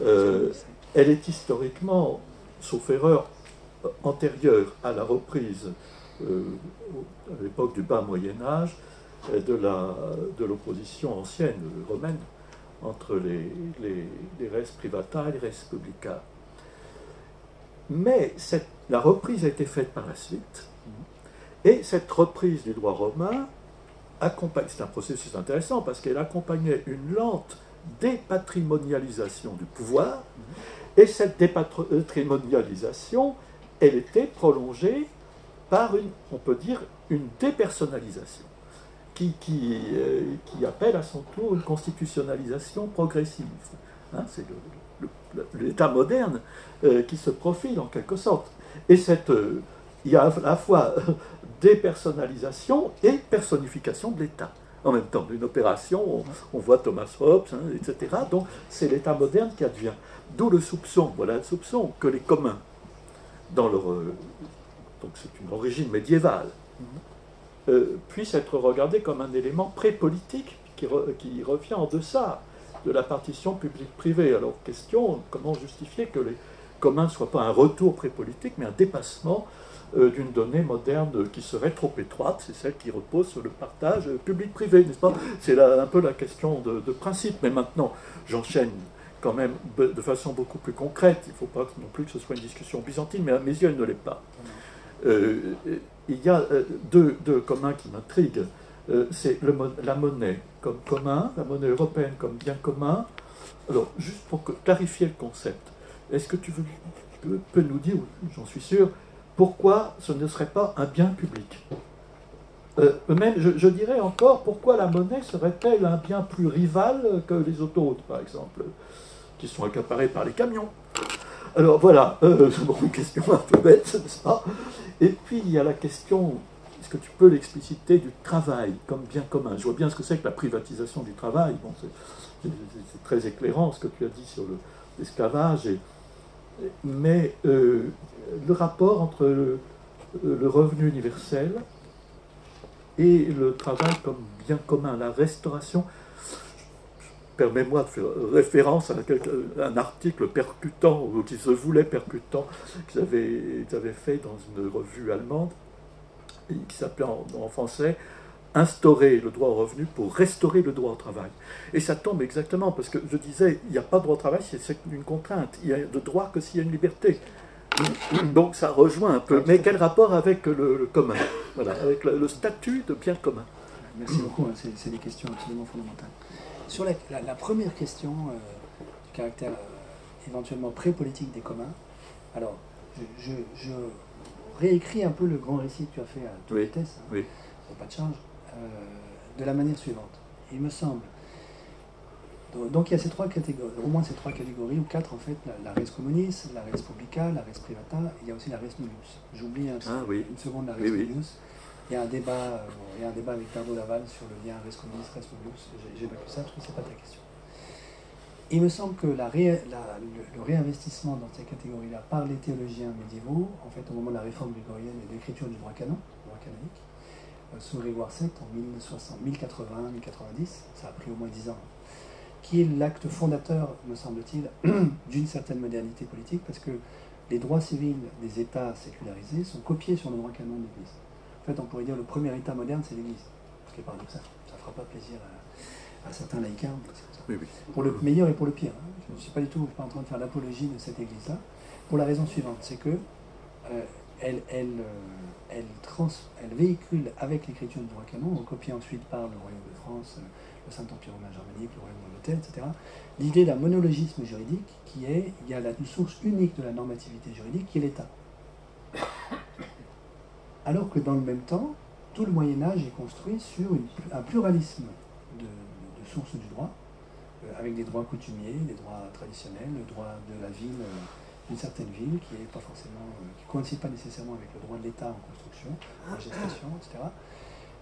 Euh, elle est historiquement, sauf erreur, antérieure à la reprise euh, à l'époque du bas Moyen Âge de l'opposition ancienne romaine entre les, les, res privata et les res publica. Mais cette, la reprise a été faite par la suite, et cette reprise du droit romain c'est un processus intéressant parce qu'elle accompagnait une lente dépatrimonialisation du pouvoir, et cette dépatrimonialisation, elle était prolongée par une, on peut dire, une dépersonnalisation, qui, qui, euh, qui appelle à son tour une constitutionnalisation progressive. Hein, c'est l'État moderne euh, qui se profile en quelque sorte. Et cette, euh, il y a à la fois dépersonnalisation et personnification de l'État. en même temps. Une opération, on, voit Thomas Hobbes, hein, etc. Donc c'est l'État moderne qui advient. D'où le soupçon, voilà le soupçon, que les communs, dans leur. Euh, donc c'est une origine médiévale, euh, puissent être regardés comme un élément pré-politique qui, qui, revient en deçà de la partition publique-privée. Alors, question comment justifier que les communs ne soient pas un retour pré-politique, mais un dépassement d'une donnée moderne qui serait trop étroite, c'est celle qui repose sur le partage public-privé, n'est-ce pas? C'est un peu la question de, principe. Mais maintenant, j'enchaîne quand même de façon beaucoup plus concrète. Il ne faut pas non plus que ce soit une discussion byzantine, mais à mes yeux, elle ne l'est pas. Euh, il y a euh, deux, communs qui m'intriguent. c'est la monnaie comme commun, la monnaie européenne comme bien commun. Alors, juste pour clarifier le concept, est-ce que tu peux nous dire, j'en suis sûr, pourquoi ce ne serait pas un bien public euh, Même, je, dirais encore, pourquoi la monnaie serait-elle un bien plus rival que les autoroutes, par exemple, qui sont accaparées par les camions Alors voilà, euh, une question un peu bête, n'est-ce pas Et puis il y a la question, est-ce que tu peux l'expliciter du travail comme bien commun? Je vois bien ce que c'est que la privatisation du travail. Bon, c'est très éclairant ce que tu as dit sur l'esclavage mais euh, le rapport entre le, revenu universel et le travail comme bien commun, la restauration. Permets-moi de faire référence à un article percutant, ou qui se voulait percutant, que j'avais fait dans une revue allemande, qui s'appelait en français instaurer le droit au revenu pour restaurer le droit au travail. Et ça tombe exactement, parce que je disais, il n'y a pas de droit au travail, c'est une contrainte. Il n'y a de droit que s'il y a une liberté. Donc ça rejoint un peu. Mais quel rapport avec le, commun? Voilà, avec le, statut de bien commun. Merci beaucoup, hein, c'est des questions absolument fondamentales. Sur la, première question euh, du caractère euh, éventuellement pré-politique des communs, alors je, réécris un peu le grand récit que tu as fait à toute oui, vitesse, hein, oui. pas de charge. Euh, de la manière suivante. Il me semble. Donc il y a ces trois catégories, au moins ces trois catégories, ou quatre en fait, la, res communis, la res publica, la res privata, il y a aussi la res nullius. J'oublie ah une seconde la res nullius. Il y a un débat, euh, il y a un débat avec Tardo Laval sur le lien res communis, res nullius. J'ai pas que ça, parce que c'est pas ta question. Il me semble que la le, réinvestissement dans ces catégories-là par les théologiens médiévaux, en fait au moment de la réforme grégorienne et de l'écriture du droit canon, droit canonique, euh, Grégoire VII en 1080-1090, ça a pris au moins 10 ans, qui est l'acte fondateur, me semble-t-il, d'une certaine modernité politique, parce que les droits civils des États sécularisés sont copiés sur le droit canon de l'Église. En fait, on pourrait dire que le premier État moderne, c'est l'Église, ce qui est paradoxal. Ça ne fera pas plaisir à, certains laïcs. Pour le meilleur et pour le pire. Hein. Je ne suis pas du tout pas en train de faire l'apologie de cette Église-là, pour la raison suivante, c'est que euh, elle, elle, euh, elle, véhicule avec l'écriture du droit canon, recopiée ensuite par le Royaume de France, euh, le Saint-Empire romain germanique, le Royaume d'Angleterre, etc., l'idée d'un monologisme juridique qui est, il y a une source unique de la normativité juridique qui est l'État. Alors que dans le même temps, tout le Moyen Âge est construit sur un pluralisme de, sources du droit, euh, avec des droits coutumiers, des droits traditionnels, le droit de la ville d'une certaine ville qui est pas forcément, euh, qui coïncide pas nécessairement avec le droit de l'État en construction, en gestation, etc.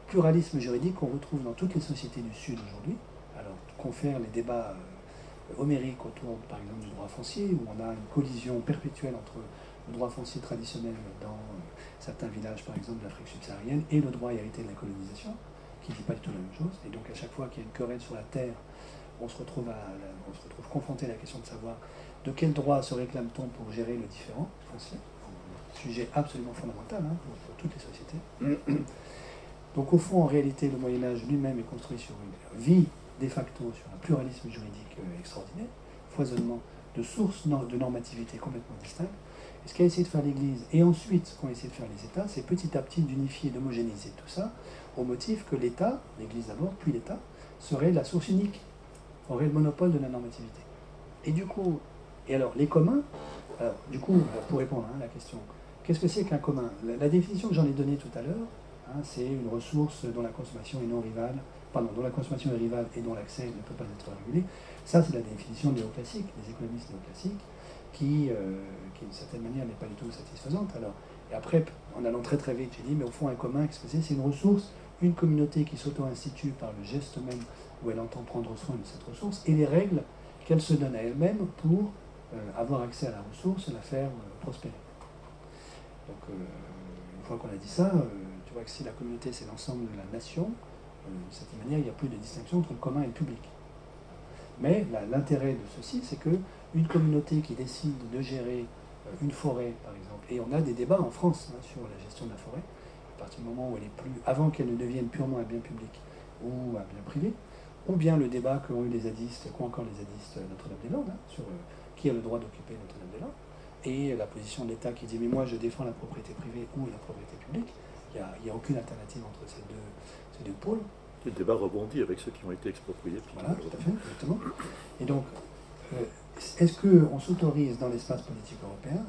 Pluralisme juridique qu'on retrouve dans toutes les sociétés du Sud aujourd'hui. Alors, confère les débats euh, homériques autour, par exemple, du droit foncier, où on a une collision perpétuelle entre le droit foncier traditionnel dans euh, certains villages, par exemple, d'Afrique subsaharienne, et le droit hérité de la colonisation, qui ne dit pas du tout la même chose. Et donc, à chaque fois qu'il y a une querelle sur la terre, on se retrouve, à, on se retrouve confronté à la question de savoir de quel droit se réclame-t-on pour gérer le différent foncier Sujet absolument fondamental hein, pour, toutes les sociétés. Donc au fond, en réalité, le Moyen Âge lui-même est construit sur une vie de facto, sur un pluralisme juridique euh, extraordinaire, foisonnement de sources de normativité complètement distinctes. Et ce qu'a essayé de faire l'Église, et ensuite ce qu'ont essayé de faire les États, c'est petit à petit d'unifier, d'homogénéiser tout ça, au motif que l'État, l'Église d'abord, puis l'État, serait la source unique, aurait le monopole de la normativité. Et du coup, et alors, les communs, alors, du coup, pour répondre hein, à la question, qu'est-ce que c'est qu'un commun? La, définition que j'en ai donnée tout à l'heure, hein, c'est une ressource dont la consommation est non rivale, pardon, dont la consommation est rivale et dont l'accès ne peut pas être régulé. Ça, c'est la définition néoclassique, des économistes néoclassiques, qui, euh, qui d'une certaine manière, n'est pas du tout satisfaisante. Alors, Et après, en allant très très vite, j'ai dit, mais au fond, un commun, qu'est-ce que c'est? C'est une ressource, une communauté qui s'auto-institue par le geste même où elle entend prendre soin de cette ressource, et les règles qu'elle se donne à elle-même pour avoir accès à la ressource et la faire euh, prospérer. Donc, euh, une fois qu'on a dit ça, tu vois que si la communauté c'est l'ensemble de la nation, de cette manière, il n'y a plus de distinction entre le commun et le public. Mais l'intérêt de ceci, c'est qu'une communauté qui décide de gérer une forêt, par exemple, et on a des débats en France hein, sur la gestion de la forêt, à partir du moment où elle est plus, avant qu'elle ne devienne purement un bien public ou un bien privé, ou bien le débat qu'ont eu les zadistes, qu'ont encore les zadistes Notre-Dame-des-Landes, hein, sur qui a le droit d'occuper Notre-Dame-des-Landes, et la position de l'État qui dit mais moi je défends la propriété privée ou la propriété publique, il n'y a, aucune alternative entre ces deux, ces deux pôles. Le débat rebondit avec ceux qui ont été expropriés. Voilà, tout à fait, exactement. Et donc, euh, est-ce qu'on s'autorise dans l'espace politique européen,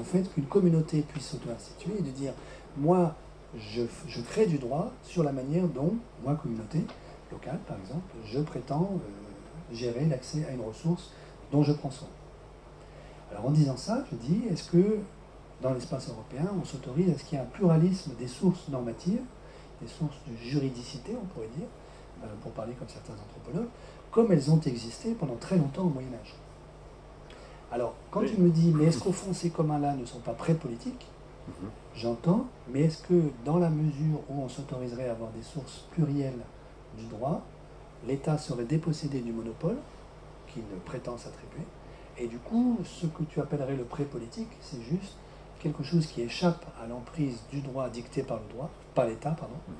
en fait, qu'une communauté puisse s'auto-instituer et de dire, moi, je, crée du droit sur la manière dont, moi, communauté locale, par exemple, je prétends euh, gérer l'accès à une ressource dont je prends soin. Alors en disant ça, je dis, est-ce que dans l'espace européen, on s'autorise à ce qu'il y ait un pluralisme des sources normatives, des sources de juridicité, on pourrait dire, euh, pour parler comme certains anthropologues, comme elles ont existé pendant très longtemps au Moyen Âge? Alors, quand tu me dis, mais est-ce qu'au fond ces communs-là ne sont pas pré-politiques? Mhm. J'entends, mais est-ce que dans la mesure où on s'autoriserait à avoir des sources plurielles du droit, l'État serait dépossédé du monopole qu'il prétend s'attribuer? Et du coup, ce que tu appellerais le pré-politique, c'est juste quelque chose qui échappe à l'emprise du droit dicté par le droit, par l'État, pardon, mhm.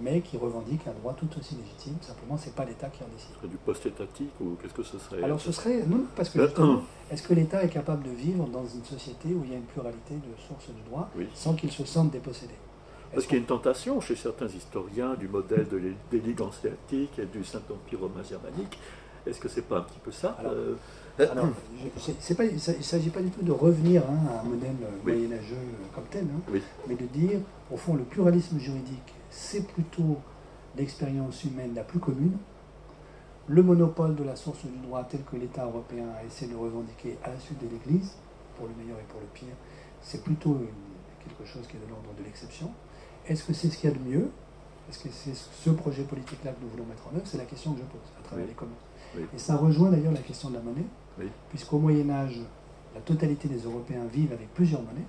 mais qui revendique un droit tout aussi légitime. Simplement, c'est pas l'État qui en décide. Ce serait du post-étatique ou qu'est-ce que ce serait Alors, ce serait non, parce que euh, est-ce que l'État est capable de vivre dans une société où il y a une pluralité de sources du droit sans qu'il se sente dépossédé? Parce qu'il y a une tentation chez certains historiens du modèle de des ligues et du Saint-Empire romain germanique. Est-ce que c'est pas un petit peu ça euh, alors, pas, il ne s'agit pas du tout de revenir hein, à un modèle moyenâgeux comme tel, hein, mais de dire, au fond, le pluralisme juridique, c'est plutôt l'expérience humaine la plus commune. Le monopole de la source du droit tel que l'État européen a essayé de revendiquer à la suite de l'Église, pour le meilleur et pour le pire, c'est plutôt quelque chose qui est de l'ordre de l'exception. Est-ce que c'est ce qu'il y a de mieux? Est-ce que c'est ce projet politique-là que nous voulons mettre en œuvre? C'est la question que je pose à travers les communs. Et ça rejoint d'ailleurs la question de la monnaie, puisqu'au Moyen Âge, la totalité des Européens vivent avec plusieurs monnaies,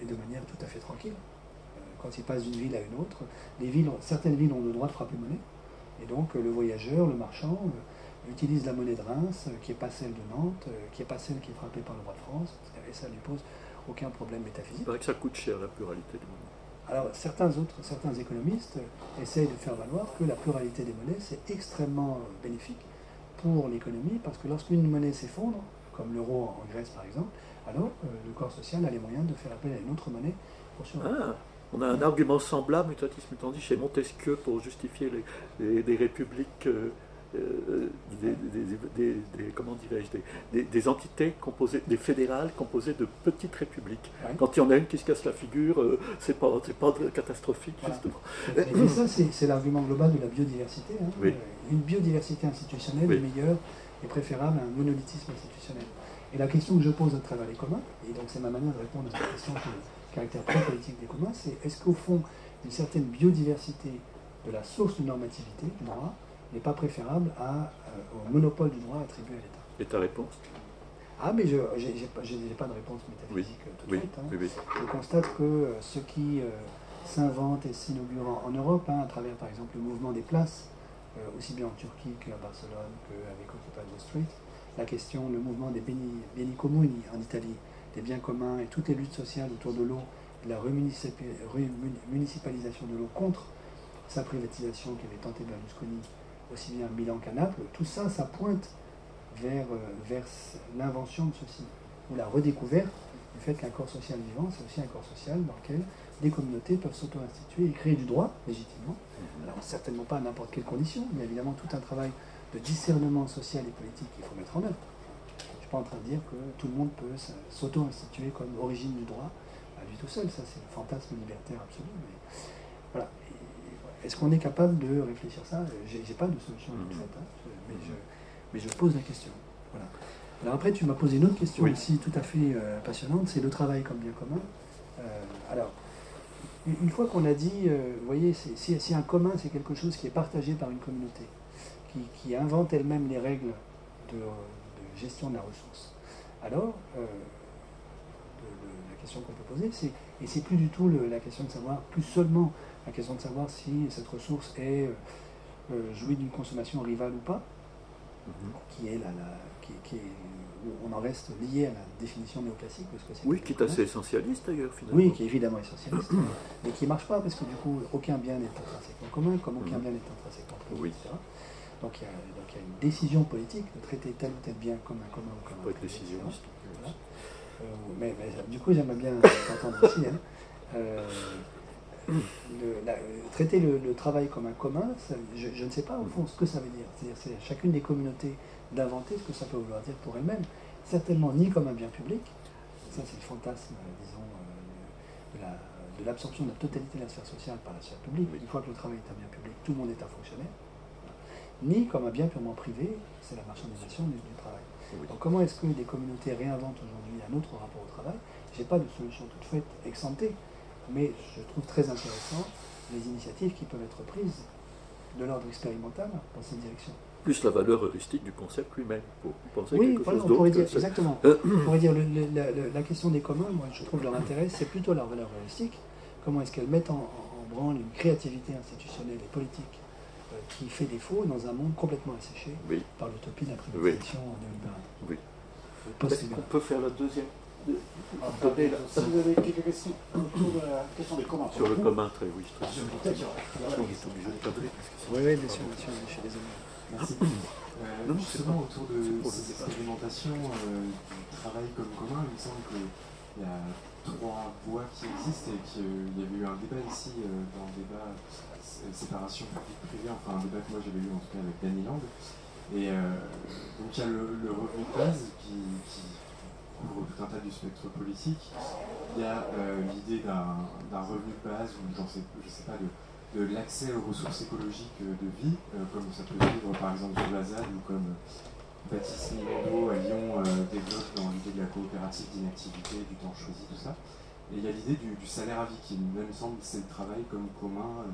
et de manière tout à fait tranquille. Euh, quand ils passent d'une ville à une autre, les villes, certaines villes ont le droit de frapper monnaie, et donc euh, le voyageur, le marchand, euh, utilise la monnaie de Reims, qui n'est pas celle de Nantes, qui n'est pas celle qui est frappée par le roi de France, et ça ne lui pose aucun problème métaphysique. C'est que ça coûte cher la pluralité des monnaies. Alors certains autres, certains économistes essayent de faire valoir que la pluralité des monnaies, c'est extrêmement bénéfique pour l'économie, parce que lorsqu'une monnaie s'effondre, comme l'euro en Grèce par exemple, alors euh, le corps social a les moyens de faire appel à une autre monnaie pour. Ah, on a un argument semblable, mutatis mutandis, chez Montesquieu pour justifier les, républiques euh, euh, des, comment dirais-je, des, entités composées, des fédérales composées de petites républiques. Quand il y en a une qui se casse la figure, euh, c'est pas, pas catastrophique, justement. Et, ça, c'est l'argument global de la biodiversité. Hein. Une biodiversité institutionnelle est meilleure et préférable à un monolithisme institutionnel. Et la question que je pose à travers les communs, et donc c'est ma manière de répondre à cette question le caractère politique des communs, c'est est-ce qu'au fond, une certaine biodiversité de la source de normativité du droit n'est pas préférable à, euh, au monopole du droit attribué à l'État. Et ta réponse? Ah, mais je n'ai pas, de réponse métaphysique euh, tout de suite. Hein. Je constate que euh, ce qui s'invente et s'inaugure en, Europe, hein, à travers par exemple le mouvement des places, aussi bien en Turquie qu'à Barcelone, qu'avec Occupy Wall Street, la question, le mouvement des beni, beni comuni en Italie, des biens communs et toutes les luttes sociales autour de l'eau, de la remunicipalisation de l'eau contre sa privatisation qui avait tenté Berlusconi aussi bien Milan qu'à Naples, tout ça, ça pointe vers, euh, vers l'invention de ceci, ou la redécouverte du fait qu'un corps social vivant, c'est aussi un corps social dans lequel des communautés peuvent s'auto-instituer et créer du droit, légitimement. Mhm. Alors, certainement pas à n'importe quelle condition, mais évidemment tout un travail de discernement social et politique qu'il faut mettre en œuvre. Je ne suis pas en train de dire que tout le monde peut s'auto-instituer comme origine du droit à lui tout seul, ça c'est le fantasme libertaire absolu. Mais voilà. Est-ce qu'on est capable de réfléchir ça? Je n'ai pas de solution toute faite, hein. mais, je, pose la question. Alors après, tu m'as posé une autre question ici tout à fait euh, passionnante, c'est le travail comme bien commun. Euh, alors, une fois qu'on a dit, euh, vous voyez, si, si, un commun, c'est quelque chose qui est partagé par une communauté, qui, invente elle-même les règles de, gestion de la ressource, alors la question qu'on peut poser, c'est, et c'est plus du tout la question de savoir, plus seulement la question de savoir si cette ressource est jouit d'une consommation rivale ou pas, mhm. qui est la, qui, est, on en reste lié à la définition néoclassique. Parce que oui, qui est assez essentialiste d'ailleurs, finalement. Oui, qui est évidemment essentialiste, mais qui ne marche pas parce que du coup, aucun bien n'est intrinsèquement commun, comme aucun mhm. bien n'est intrinsèquement privé, etc. Donc il, y a, donc il, y a, une décision politique de traiter tel ou tel bien comme un commun ou comme un privé. être décisionniste. Euh, mais, du coup, j'aimerais bien t'entendre aussi. Hein. Euh, traiter le, travail comme un commun, je, ne sais pas au fond ce que ça veut dire. C'est-à-dire c'est chacune des communautés d'inventer ce que ça peut vouloir dire pour elle-même. Certainement ni comme un bien public, ça c'est le fantasme, disons, euh, de l'absorption de, la totalité de la sphère sociale par la sphère publique. Une fois que le travail est un bien public, tout le monde est un fonctionnaire. Ni comme un bien purement privé, c'est la marchandisation du, travail. Donc comment est-ce que des communautés réinventent aujourd'hui un autre rapport au travail? Je n'ai pas de solution toute faite, exemptée, mais je trouve très intéressant les initiatives qui peuvent être prises de l'ordre expérimental dans cette direction plus la valeur heuristique du concept lui-même, pour penser oui, quelque chose on pourrait dire, exactement. Euh, on pourrait dire la, question des communs, moi je trouve leur intérêt, c'est plutôt leur valeur heuristique. Comment est-ce qu'elles mettent en, branle une créativité institutionnelle et politique euh, qui fait défaut dans un monde complètement asséché par l'utopie de la privatisation oui. Oui. On peut faire la deuxième ah, si vous avez quelques questions autour de la question des communs? Sur le commun, très oui. Très bien. Oui, oui, bien sûr, je suis désolé. Merci. Euh, justement, autour de ces expérimentations euh, du travail comme commun, il me semble qu'il y a trois voies qui existent et qu'il y avait eu un débat ici, euh, dans le débat séparation publique-privée, enfin un débat que moi j'avais eu en tout cas avec Danny Land. Et donc il y a le, revenu de base qui, couvre tout un tas du spectre politique. Il y a l'idée d'un revenu de base ou, de l'accès aux ressources écologiques euh, de vie, euh, comme ça peut vivre par exemple sur la ZAD ou comme euh, Baptiste Milando à Lyon développe dans l'idée de la coopérative d'inactivité, du temps choisi, tout ça. Et il y a l'idée du, salaire à vie qui, même semble, c'est le travail comme commun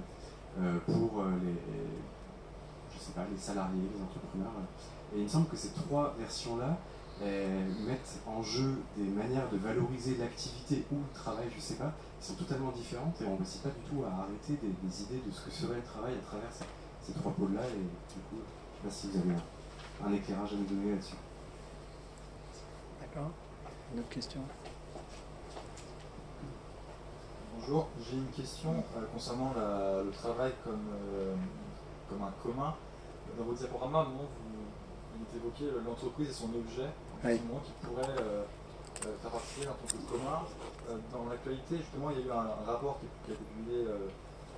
pour les salariés, les entrepreneurs. Et il me semble que ces trois versions-là, mettent en jeu des manières de valoriser l'activité ou le travail, je ne sais pas, qui sont totalement différentes et on ne réussit pas du tout à arrêter des, idées de ce que serait le travail à travers ces, trois pôles-là. Et du coup, je ne sais pas si vous avez un, éclairage à nous donner là-dessus. D'accord. Une autre question Bonjour, j'ai une question euh, concernant le travail comme, euh, comme un commun. Dans votre diaporama, vous, vous évoquez l'entreprise et son objet qui pourrait euh, euh, faire partie tant que commun. Euh, dans l'actualité, justement, il y a eu un, rapport qui, a été publié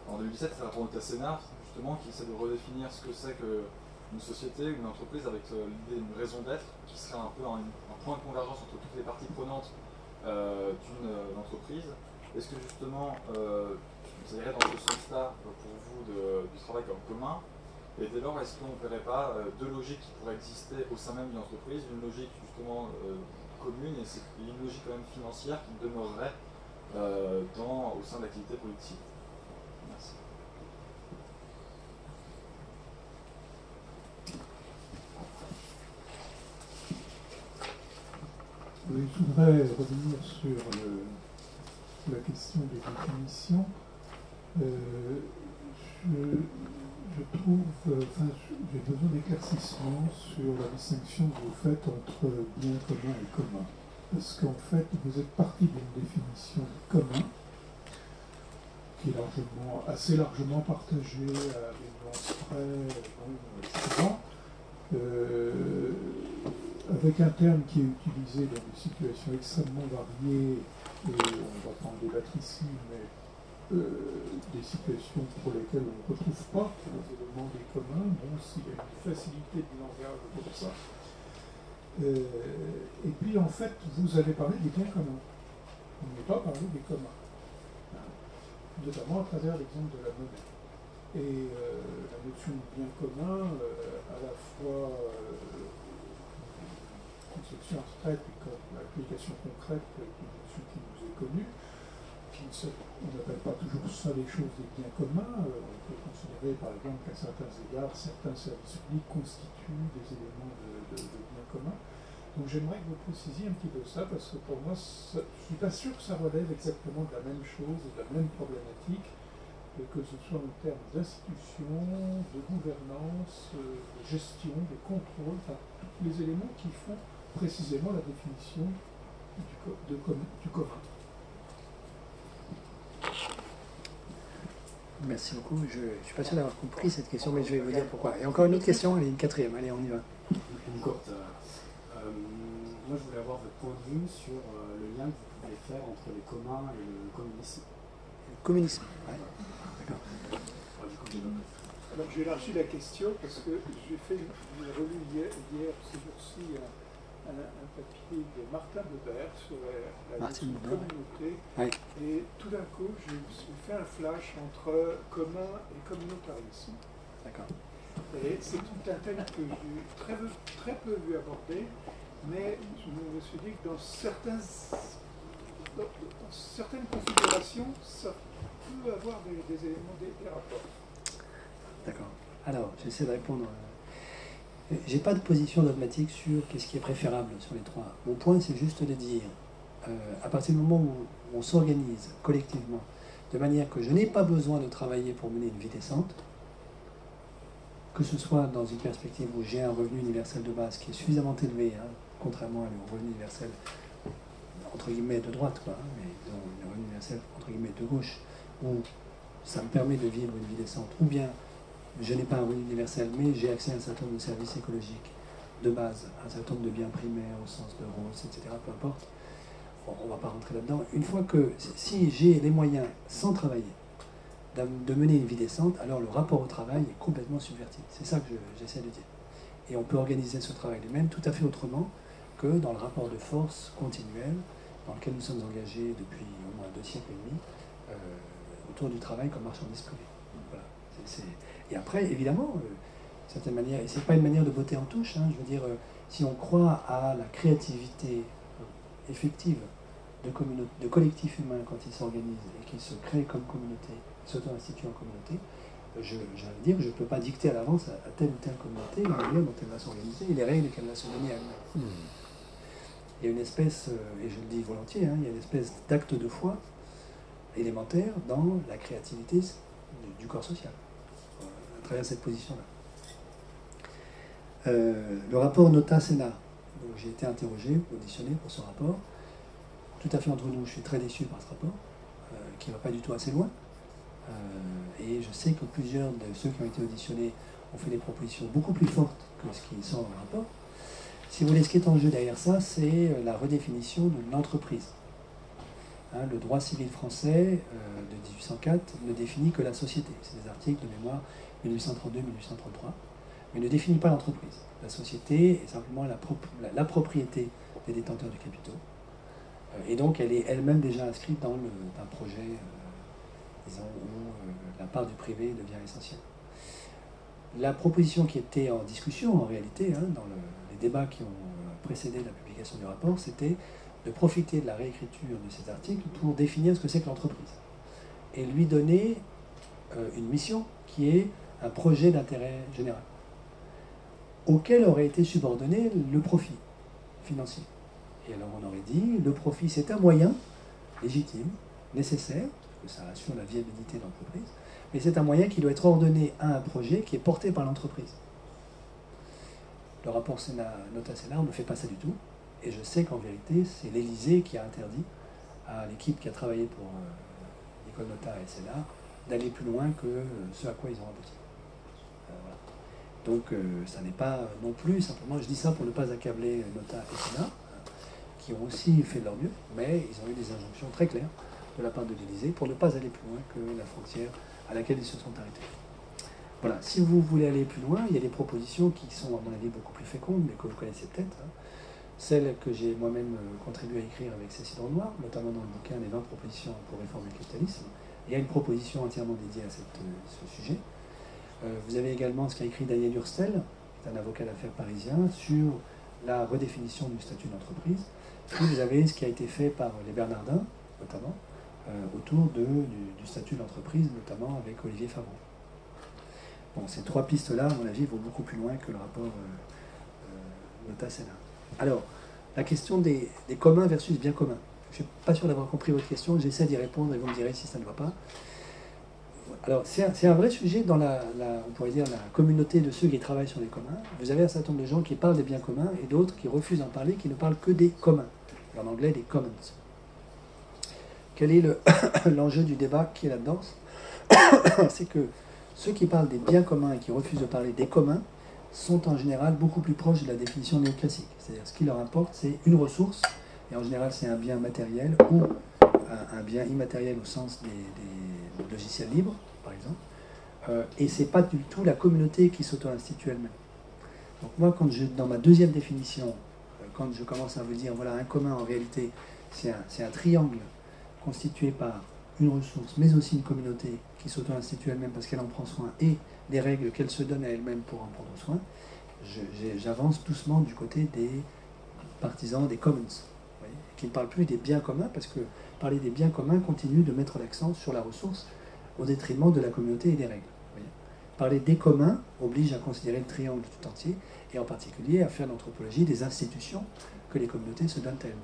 en 2017, c'est le rapport de Tassénard, justement, qui essaie de redéfinir ce que c'est qu'une société, une entreprise avec l'idée d'une raison d'être, qui serait un peu un, point de convergence entre toutes les parties prenantes d'une entreprise. Est-ce que justement, vous irait dans ce sens-là pour vous du travail comme commun? Et dès lors, est-ce qu'on ne verrait pas euh, deux logiques qui pourraient exister au sein même d'une entreprise? Une logique euh, commune et c'est une logique quand même financière qui demeurerait euh, dans, au sein de l'activité politique. Merci. Oui, je voudrais revenir sur la question des définitions. je, je trouve, euh, enfin, j'ai besoin d'éclaircissement sur la distinction que vous faites entre bien commun et commun. Parce qu'en fait, vous êtes parti d'une définition commun qui est largement, assez largement partagée à des nuances près, etc. Euh, avec un terme qui est utilisé dans des situations extrêmement variées, et on va pas en débattre ici, mais euh, des situations pour lesquelles on ne retrouve pas les éléments des communs, bon, s'il y a une facilité de langage pour ça. Euh, et puis en fait, vous avez parlé des biens communs. Vous n'avez pas parlé des communs. Notamment à travers l'exemple de la monnaie. Et euh, la notion de bien commun, à la fois conception abstraite et comme l'application concrète d'une notion qui nous est connue, qui n'appelle pas toujours ça les choses des biens communs. Euh, on peut considérer par exemple qu'à certains égards, certains services publics constituent des éléments de, biens communs. Donc j'aimerais que vous précisiez un petit peu ça, parce que pour moi, je ne suis pas sûr que ça relève exactement de la même chose, de la même problématique, que ce soit en termes d'institution, de gouvernance, euh, de gestion, de contrôle, enfin, tous les éléments qui font précisément la définition du, du commun. Merci beaucoup. Je ne suis pas sûr d'avoir compris cette question, mais je vais vous dire pourquoi. Et encore une autre question, allez, une quatrième, allez, on y va. Une courte. Euh, euh, moi, je voulais avoir votre point de vue sur euh, le lien que vous pouvez faire entre les communs et le communisme. Le communisme, oui. D'accord. Alors, j'ai élargi la question parce que j'ai fait une revue hier, hier ces jours-ci, un, papier de Martin Weber sur la, communauté. Et tout d'un coup, j'ai fait un flash entre commun et communautarisme. D'accord. Et c'est tout un thème que j'ai très, très peu vu aborder, mais je me suis dit que dans, certains, dans, certaines configurations, ça peut avoir des, éléments, des, des rapports. D'accord. Alors, j'essaie de répondre. Euh, j'ai pas de position dogmatique sur qu'est-ce qui est préférable sur les trois. Mon point, c'est juste de dire, euh, à partir du moment où on s'organise collectivement, de manière que je n'ai pas besoin de travailler pour mener une vie décente, que ce soit dans une perspective où j'ai un revenu universel de base qui est suffisamment élevé, hein, contrairement à un revenu universel entre guillemets de droite, hein, mais un revenu universel entre guillemets de gauche, où ça me permet de vivre une vie décente, ou bien je n'ai pas un revenu universel, mais j'ai accès à un certain nombre de services écologiques de base, un certain nombre de biens primaires au sens de rose, etc., peu importe. on ne va pas rentrer là-dedans. Une fois que, si j'ai les moyens, sans travailler, de mener une vie décente, alors le rapport au travail est complètement subverti. C'est ça que j'essaie de dire. Et on peut organiser ce travail lui-même tout à fait autrement que dans le rapport de force continuel dans lequel nous sommes engagés depuis au moins deux siècles et demi, euh, autour du travail comme marchandise privée. Voilà. Et après, évidemment, euh, certaine manière, et c'est pas une manière de botter en touche, hein, je veux dire, euh, si on croit à la créativité euh, effective de, de collectifs humains quand ils s'organisent et qu'ils se créent comme communauté, s'auto-instituent en communauté, je, j'allais dire, je ne peux pas dicter à l'avance à, telle ou telle communauté la manière dont elle va s'organiser et les règles qu'elle va se donner à elle-même. Hmm. Il y a une espèce, et je le dis volontiers, hein, il y a une espèce d'acte de foi élémentaire dans la créativité du corps social cette position-là. Euh, le rapport Nota-Sénat, j'ai été interrogé, auditionné pour ce rapport. Tout à fait entre nous, je suis très déçu par ce rapport, euh, qui ne va pas du tout assez loin. Euh, et je sais que plusieurs de ceux qui ont été auditionnés ont fait des propositions beaucoup plus fortes que ce qui sort dans le rapport. Si vous voulez, ce qui est en jeu derrière ça, c'est la redéfinition de l'entreprise. Hein, le droit civil français de 1804 ne définit que la société. C'est des articles de mémoire 1832-1833, mais ne définit pas l'entreprise. La société est simplement la, propriété des détenteurs du capitaux. Euh, et donc elle est elle-même déjà inscrite dans un projet, euh, disons, où euh, la part du privé devient essentielle. La proposition qui était en discussion, en réalité, hein, dans les débats qui ont précédé la publication du rapport, c'était de profiter de la réécriture de ces articles pour définir ce que c'est que l'entreprise. Et lui donner une mission qui est un projet d'intérêt général, auquel aurait été subordonné le profit financier. Et alors on aurait dit, le profit c'est un moyen légitime, nécessaire, parce que ça assure la viabilité de l'entreprise, mais c'est un moyen qui doit être ordonné à un projet qui est porté par l'entreprise. Le rapport Sénat, Nota Sénat ne fait pas ça du tout, et je sais qu'en vérité, c'est l'Élysée qui a interdit à l'équipe qui a travaillé pour euh, Nicole Nota et Sénat d'aller plus loin que ce à quoi ils ont abouti. Donc euh, ça n'est pas non plus simplement, je dis ça pour ne pas accabler Nota et Sénat, qui ont aussi fait de leur mieux, mais ils ont eu des injonctions très claires de la part de l'Élysée pour ne pas aller plus loin que la frontière à laquelle ils se sont arrêtés. Voilà, si vous voulez aller plus loin, il y a des propositions qui sont à mon avis beaucoup plus fécondes, mais que vous connaissez peut-être. Hein. Celles que j'ai moi-même euh, contribué à écrire avec Cécile Renoir, notamment dans le bouquin Les 20 propositions pour réformer le capitalisme. Il y a une proposition entièrement dédiée à cette, euh, ce sujet. Euh, vous avez également ce qu'a écrit Daniel Hurstel, un avocat d'affaires parisien, sur la redéfinition du statut d'entreprise. Puis vous avez ce qui a été fait par les Bernardins, notamment, autour de, du, statut de l'entreprise, notamment avec Olivier Favreau. Bon, ces trois pistes-là, à mon avis, vont beaucoup plus loin que le rapport Nota-Sénat. Alors, la question des, communs versus bien communs. Je ne suis pas sûr d'avoir compris votre question, j'essaie d'y répondre et vous me direz si ça ne va pas. Alors, c'est un, vrai sujet dans la, on pourrait dire, la communauté de ceux qui travaillent sur les communs. Vous avez un certain nombre de gens qui parlent des biens communs et d'autres qui refusent d'en parler, qui ne parlent que des communs. En anglais, des commons. Quel est l'enjeu du débat qui est là-dedans? C'est que ceux qui parlent des biens communs et qui refusent de parler des communs sont en général beaucoup plus proches de la définition néoclassique. C'est-à-dire ce qui leur importe, c'est une ressource, et en général c'est un bien matériel ou un, bien immatériel au sens des, logiciels libres, euh, et c'est pas du tout la communauté qui s'auto-institue elle-même. Donc moi, quand je, dans ma deuxième définition, euh, quand je commence à vous dire, voilà, un commun en réalité, c'est un, un triangle constitué par une ressource, mais aussi une communauté qui s'auto-institue elle-même parce qu'elle en prend soin, et des règles qu'elle se donne à elle-même pour en prendre soin, j'avance doucement du côté des partisans des commons, qui ne parlent plus des biens communs, parce que parler des biens communs continue de mettre l'accent sur la ressource au détriment de la communauté et des règles. Parler des communs oblige à considérer le triangle tout entier, et en particulier à faire l'anthropologie des institutions que les communautés se donnent elles-mêmes.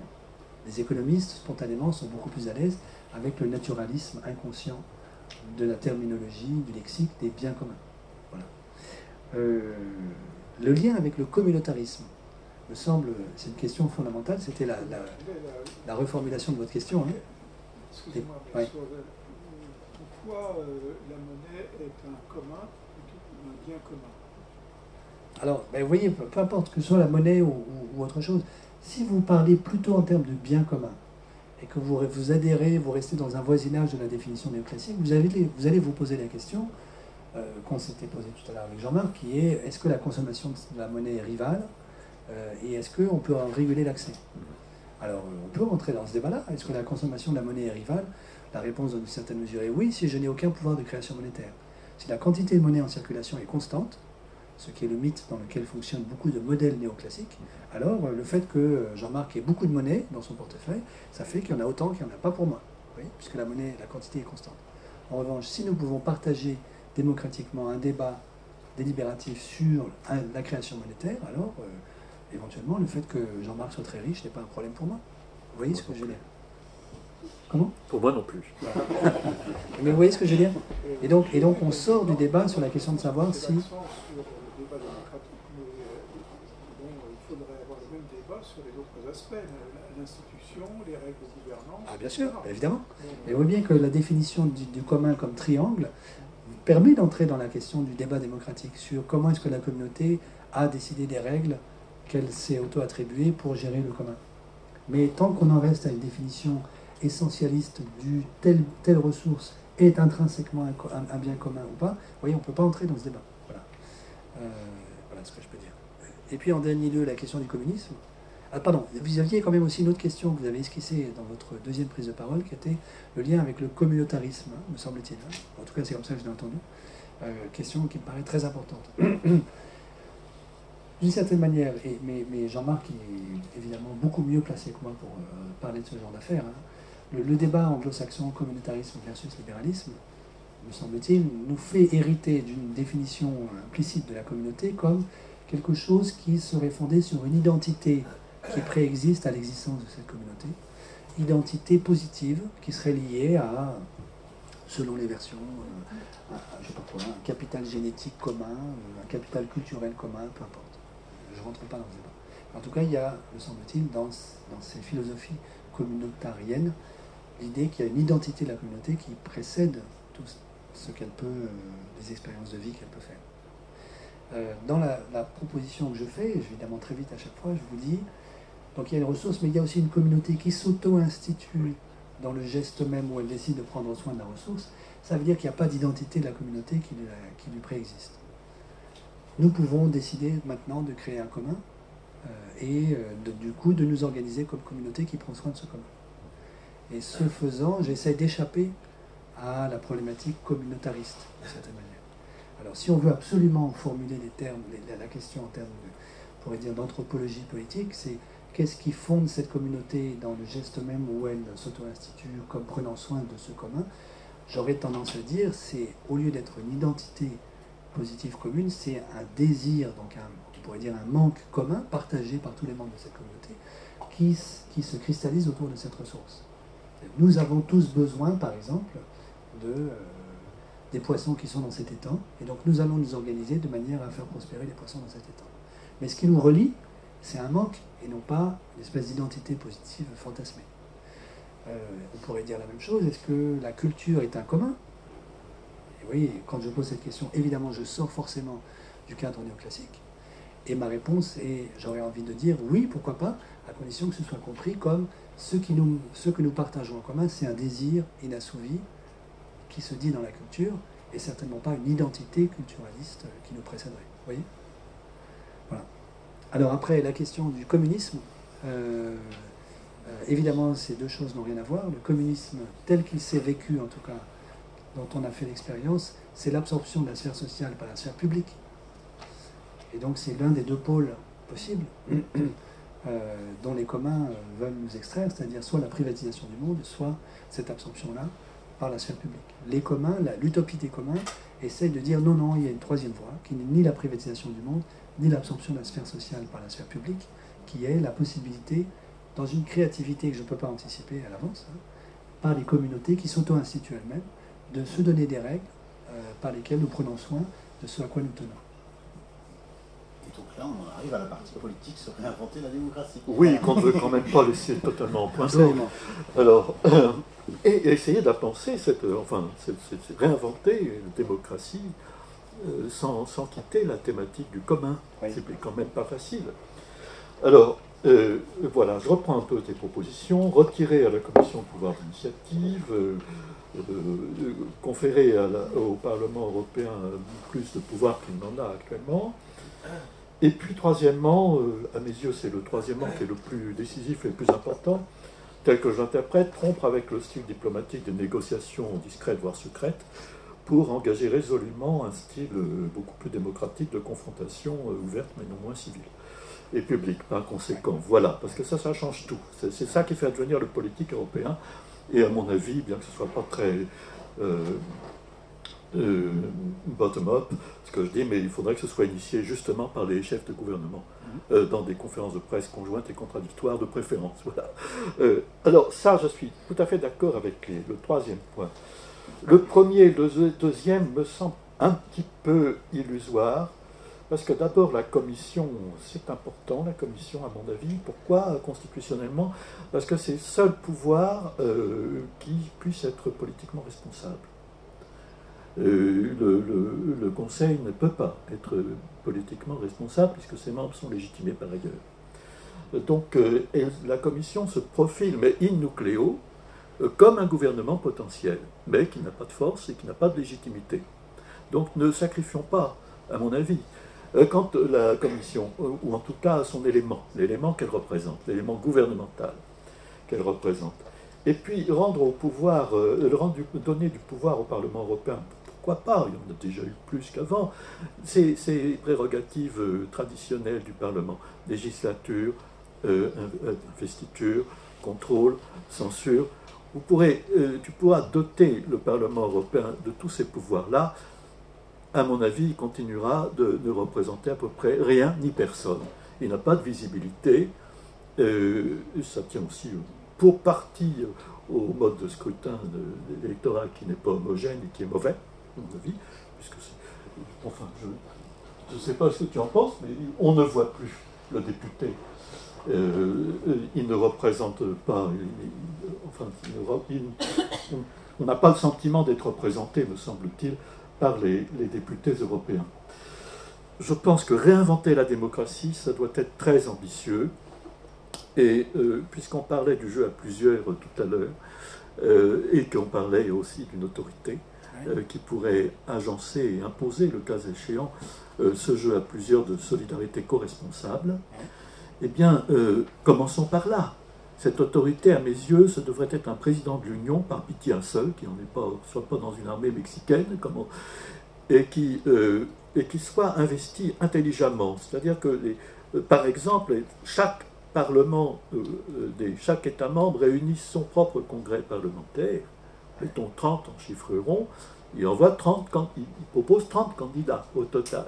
Les économistes, spontanément, sont beaucoup plus à l'aise avec le naturalisme inconscient de la terminologie, du lexique des biens communs. Euh, le lien avec le communautarisme me semble, c'est une question fondamentale, c'était la, la, reformulation de votre question. Hein. Excusez-moi, pourquoi euh, la monnaie est un commun bien commun Alors, ben, vous voyez, peu, importe que ce soit la monnaie ou, autre chose, si vous parlez plutôt en termes de bien commun, et que vous, vous adhérez, vous restez dans un voisinage de la définition néoclassique, vous, avez, vous allez vous poser la question, euh, qu'on s'était posé tout à l'heure avec Jean-Marc, qui est est-ce que la consommation de la monnaie est rivale euh, et est-ce qu'on peut en réguler l'accès? Alors, on peut rentrer dans ce débat-là. Est-ce que la consommation de la monnaie est rivale? La réponse, dans une certaine mesure, est oui, si je n'ai aucun pouvoir de création monétaire. Si la quantité de monnaie en circulation est constante, ce qui est le mythe dans lequel fonctionnent beaucoup de modèles néoclassiques, alors le fait que Jean-Marc ait beaucoup de monnaie dans son portefeuille, ça fait qu'il y en a autant qu'il n'y en a pas pour moi, puisque la monnaie, la quantité est constante. En revanche, si nous pouvons partager démocratiquement un débat délibératif sur la création monétaire, alors euh, éventuellement le fait que Jean-Marc soit très riche n'est pas un problème pour moi. Vous voyez ce que je veux Comment Pour moi non plus. Mais vous voyez ce que je veux dire et donc, et donc on sort du débat sur la question de savoir si... il faudrait avoir le même débat sur les autres aspects, l'institution, les règles de gouvernance. Ah bien sûr, évidemment. Mais vous voyez bien que la définition du commun comme triangle, permet d'entrer dans la question du débat démocratique sur comment est-ce que la communauté a décidé des règles qu'elle s'est auto-attribuées pour gérer le commun. Mais tant qu'on en reste à une définition essentialiste du telle, telle ressource est intrinsèquement un, bien commun ou pas, vous voyez, on ne peut pas entrer dans ce débat. Voilà. Euh, voilà ce que je peux dire. Et puis en dernier lieu, la question du communisme. Ah, pardon, vous aviez quand même aussi une autre question que vous avez esquissée dans votre deuxième prise de parole, qui était le lien avec le communautarisme, hein, me semble-t-il. Hein. En tout cas, c'est comme ça que je l'ai entendu. Euh, question qui me paraît très importante. D'une certaine manière, et, mais, Jean-Marc est évidemment beaucoup mieux placé que moi pour euh, parler de ce genre d'affaires. Hein. Le, débat anglo-saxon, communautarisme versus libéralisme, me semble-t-il, nous fait hériter d'une définition implicite de la communauté comme quelque chose qui serait fondé sur une identité qui préexiste à l'existence de cette communauté, identité positive qui serait liée à, selon les versions, euh, un capital génétique commun, euh, un capital culturel commun, peu importe. Je ne rentre pas dans ce débat. En tout cas, il y a, me semble-t-il, dans, dans ces philosophies communautariennes, l'idée qu'il y a une identité de la communauté qui précède tout ce qu'elle peut, euh, les expériences de vie qu'elle peut faire. dans la, la, proposition que je fais, évidemment très vite à chaque fois, je vous dis, donc il y a une ressource, mais il y a aussi une communauté qui s'auto-institue dans le geste même où elle décide de prendre soin de la ressource. Ça veut dire qu'il n'y a pas d'identité de la communauté qui lui, préexiste. Nous pouvons décider maintenant de créer un commun euh, et euh, du coup de nous organiser comme communauté qui prend soin de ce commun. Et ce faisant, j'essaie d'échapper à la problématique communautariste, de certaine manière. Alors si on veut absolument formuler la question en termes, de, pourrait dire, d'anthropologie politique, c'est qu'est-ce qui fonde cette communauté dans le geste même où elle s'auto-institue comme prenant soin de ce commun, j'aurais tendance à dire, c'est au lieu d'être une identité positive commune, c'est un désir, donc un, on pourrait dire un manque commun partagé par tous les membres de cette communauté qui, qui se cristallise autour de cette ressource. Nous avons tous besoin, par exemple, de, euh, des poissons qui sont dans cet étang, et donc nous allons nous organiser de manière à faire prospérer les poissons dans cet étang. Mais ce qui nous relie, c'est un manque et non pas une espèce d'identité positive fantasmée. Euh, on pourrait dire la même chose, est-ce que la culture est un commun? Et oui, quand je pose cette question, évidemment, je sors forcément du cadre néoclassique. Et ma réponse est, j'aurais envie de dire oui, pourquoi pas, à condition que ce soit compris comme ce, qui nous, que nous partageons en commun, c'est un désir inassouvi qui se dit dans la culture, et certainement pas une identité culturaliste qui nous précéderait. Voyez? Voilà. Alors après, la question du communisme, euh, euh, évidemment, ces deux choses n'ont rien à voir. Le communisme, tel qu'il s'est vécu, en tout cas, dont on a fait l'expérience, c'est l'absorption de la sphère sociale par la sphère publique. Et donc c'est l'un des deux pôles possibles dont les communs veulent nous extraire, c'est-à-dire soit la privatisation du monde, soit cette absorption-là par la sphère publique. Les communs, l'utopie des communs, essaye de dire non, non, il y a une troisième voie, qui n'est ni la privatisation du monde, ni l'absorption de la sphère sociale par la sphère publique, qui est la possibilité, dans une créativité que je ne peux pas anticiper à l'avance, hein, par les communautés qui s'auto-instituent elles-mêmes, de se donner des règles euh, par lesquelles nous prenons soin de ce à quoi nous tenons. Là, on arrive à la partie politique, se réinventer la démocratie. Oui, qu'on ne veut quand même pas laisser totalement en point Alors, euh, et essayer de la penser, cette, enfin, c'est réinventer une démocratie euh, sans, sans, quitter la thématique du commun. C'est quand même pas facile. Alors, euh, voilà, je reprends un peu tes propositions. Retirer à la Commission le pouvoir d'initiative, euh, conférer au Parlement européen plus de pouvoir qu'il n'en a actuellement. Et puis, troisièmement, à mes yeux, c'est le troisièmement qui est le plus décisif et le plus important, tel que je l'interprète, rompre avec le style diplomatique des négociations discrètes, voire secrètes, pour engager résolument un style euh, beaucoup plus démocratique de confrontation euh, ouverte mais non moins civile et publique par conséquent. Voilà, parce que ça, ça change tout. C'est ça qui fait advenir le politique européen. Et à mon avis, bien que ce ne soit pas très euh, bottom-up, ce que je dis, mais il faudrait que ce soit initié justement par les chefs de gouvernement dans des conférences de presse conjointes et contradictoires de préférence. Voilà. alors ça, je suis tout à fait d'accord avec le troisième point. Le premier et le deuxième me semblent un petit peu illusoires, parce que d'abord la commission, c'est important, la commission à mon avis. Pourquoi constitutionnellement? Parce que c'est le seul pouvoir euh, qui puisse être politiquement responsable. Euh, le, Conseil ne peut pas être politiquement responsable puisque ses membres sont légitimés par ailleurs. Donc euh, la commission se profile, mais in nucleo, euh, comme un gouvernement potentiel, mais qui n'a pas de force et qui n'a pas de légitimité. Donc ne sacrifions pas, à mon avis, euh, quand la Commission, euh, ou en tout cas son élément, l'élément qu'elle représente, l'élément gouvernemental qu'elle représente, et puis rendre au pouvoir, rendre donner du pouvoir au Parlement européen, pourquoi pas, il y en a déjà eu plus qu'avant, ces, prérogatives traditionnelles du Parlement, législature, investiture, contrôle, censure, euh, tu pourras doter le Parlement européen de tous ces pouvoirs-là. À mon avis, il continuera de ne représenter à peu près rien ni personne. Il n'a pas de visibilité. Euh, ça tient aussi pour partie au mode de scrutin électoral qui n'est pas homogène et qui est mauvais, puisque enfin, je ne sais pas ce que tu en penses, mais on ne voit plus le député euh, il ne représente pas, enfin, on n'a pas le sentiment d'être représenté, me semble-t-il, par les, députés européens. Je pense que réinventer la démocratie, ça doit être très ambitieux. Et euh, puisqu'on parlait du jeu à plusieurs tout à l'heure, euh, et qu'on parlait aussi d'une autorité qui pourrait agencer et imposer, le cas échéant, ce jeu à plusieurs de solidarité co-responsable, eh bien, euh, commençons par là. Cette autorité, à mes yeux, ce devrait être un président de l'Union, par pitié un seul, qui n'en pas, soit pas dans une armée mexicaine, et, qui, euh, soit investi intelligemment. C'est-à-dire que, euh, par exemple, chaque Parlement, euh, des, chaque État membre réunisse son propre congrès parlementaire, mettons 30 en chiffre rond, il envoie 30, il propose 30 candidats au total.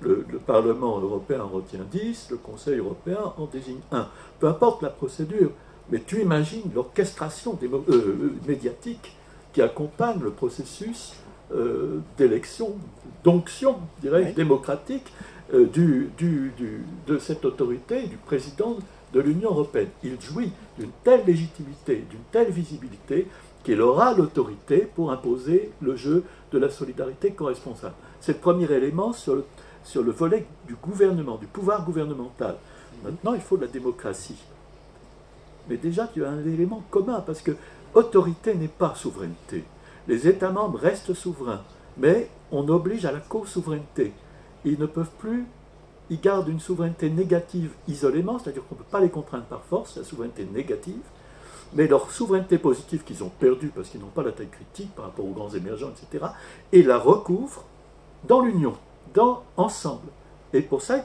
Le, Parlement européen en retient 10, le Conseil européen en désigne un. Peu importe la procédure, mais tu imagines l'orchestration euh, médiatique qui accompagne le processus euh, d'élection, d'onction, dirais-je, démocratique euh, du, de cette autorité, du président de l'Union européenne. Il jouit d'une telle légitimité, d'une telle visibilité, qu'il aura l'autorité pour imposer le jeu de la solidarité co-responsable. C'est le premier élément sur le, sur le volet du gouvernement, du pouvoir gouvernemental. Maintenant, il faut de la démocratie. Mais déjà, tu as un élément commun, parce que autorité n'est pas souveraineté. Les États membres restent souverains, mais on oblige à la co-souveraineté. Ils ne peuvent plus, ils gardent une souveraineté négative isolément, c'est-à-dire qu'on ne peut pas les contraindre par force, la souveraineté négative, mais leur souveraineté positive qu'ils ont perdue parce qu'ils n'ont pas la taille critique par rapport aux grands émergents, etc., et la recouvrent dans l'union, dans ensemble. Et pour ça,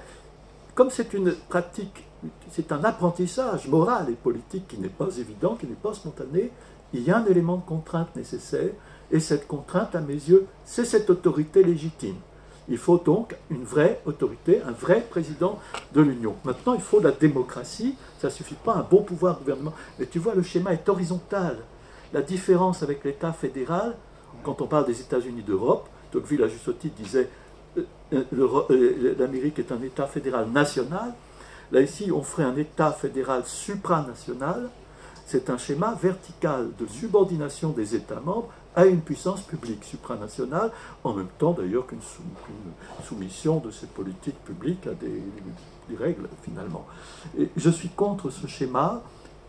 comme c'est une pratique, c'est un apprentissage moral et politique qui n'est pas évident, qui n'est pas spontané, il y a un élément de contrainte nécessaire, et cette contrainte, à mes yeux, c'est cette autorité légitime. Il faut donc une vraie autorité, un vrai président de l'Union. Maintenant, il faut la démocratie, ça ne suffit pas, un bon pouvoir gouvernement. Mais tu vois, le schéma est horizontal. La différence avec l'État fédéral, quand on parle des États-Unis d'Europe, Tocqueville, à juste titre, disait euh, euh, euh, l'Amérique est un État fédéral national. Là, ici, on ferait un État fédéral supranational. C'est un schéma vertical de subordination des États membres à une puissance publique supranationale, en même temps d'ailleurs qu'une soumission de ces politiques publiques à des, règles finalement. Et je suis contre ce schéma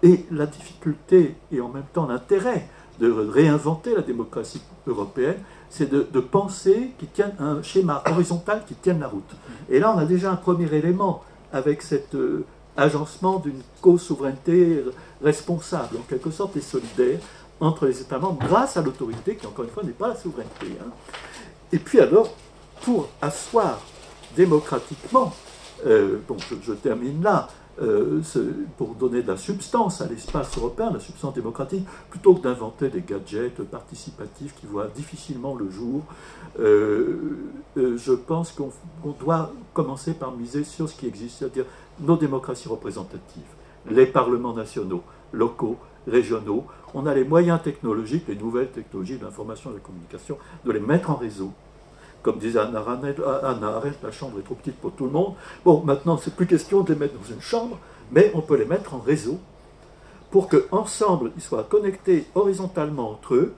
et la difficulté et en même temps l'intérêt de réinventer la démocratie européenne, c'est de, penser qu'il tienne un schéma horizontal qui tienne la route. Et là, on a déjà un premier élément avec cet euh, agencement d'une co-souveraineté responsable, en quelque sorte, et solidaire, entre les États membres grâce à l'autorité qui, encore une fois, n'est pas la souveraineté. Hein. Et puis alors, pour asseoir démocratiquement, euh, bon, je, termine là, euh, pour donner de la substance à l'espace européen, la substance démocratique, plutôt que d'inventer des gadgets participatifs qui voient difficilement le jour, euh, je pense qu'on doit commencer par miser sur ce qui existe, c'est-à-dire nos démocraties représentatives, les parlements nationaux, locaux, régionaux, on a les moyens technologiques, les nouvelles technologies de l'information et de la communication, de les mettre en réseau. Comme disait Anna Arendt, la chambre est trop petite pour tout le monde. Bon, maintenant, c'est plus question de les mettre dans une chambre, mais on peut les mettre en réseau pour qu'ensemble, ils soient connectés horizontalement entre eux.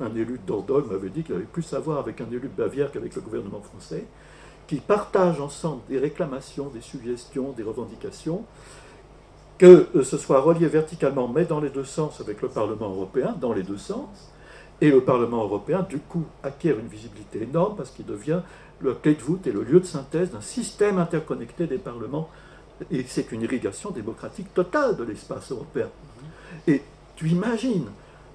Un élu de Dordogne m'avait dit qu'il avait plus à voir avec un élu de Bavière qu'avec le gouvernement français, qui partagent ensemble des réclamations, des suggestions, des revendications, que euh, ce soit relié verticalement, mais dans les deux sens avec le Parlement européen, dans les deux sens, et le Parlement européen, du coup, acquiert une visibilité énorme parce qu'il devient le clé de voûte et le lieu de synthèse d'un système interconnecté des parlements. Et c'est une irrigation démocratique totale de l'espace européen. Et tu imagines,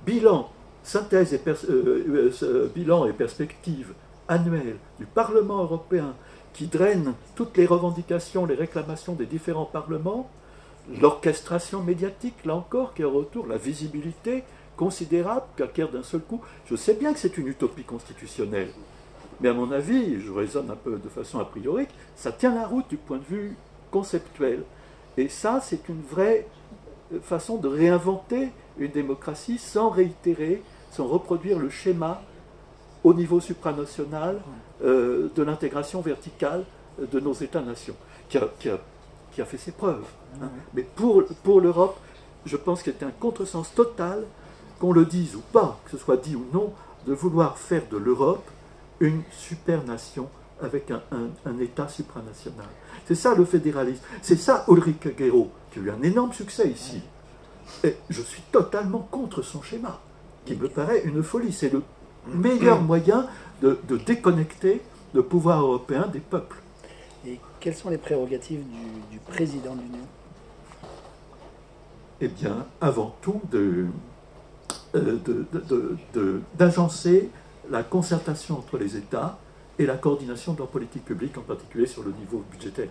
bilan, synthèse et, euh, euh, bilan et perspective annuelle du Parlement européen qui draine toutes les revendications, les réclamations des différents parlements, l'orchestration médiatique, là encore, qui est retour, la visibilité considérable qu'acquiert d'un seul coup. Je sais bien que c'est une utopie constitutionnelle, mais à mon avis, je raisonne un peu de façon a priori, ça tient la route du point de vue conceptuel. Et ça, c'est une vraie euh, façon de réinventer une démocratie sans réitérer, sans reproduire le schéma au niveau supranational euh, de l'intégration verticale de nos États-nations, qui a fait ses preuves. Hein. Mais pour, pour l'Europe, je pense qu'il est un contresens total, qu'on le dise ou pas, que ce soit dit ou non, de vouloir faire de l'Europe une super nation avec un, un, État supranational. C'est ça le fédéralisme. C'est ça Ulrich Guerreau, qui a eu un énorme succès ici. Et je suis totalement contre son schéma, qui me paraît une folie. C'est le meilleur moyen de, de déconnecter le pouvoir européen des peuples. Et quelles sont les prérogatives du, du président de l'Union? Eh bien, avant tout, euh, d'agencer la concertation entre les États et la coordination de leur politique publique, en particulier sur le niveau budgétaire.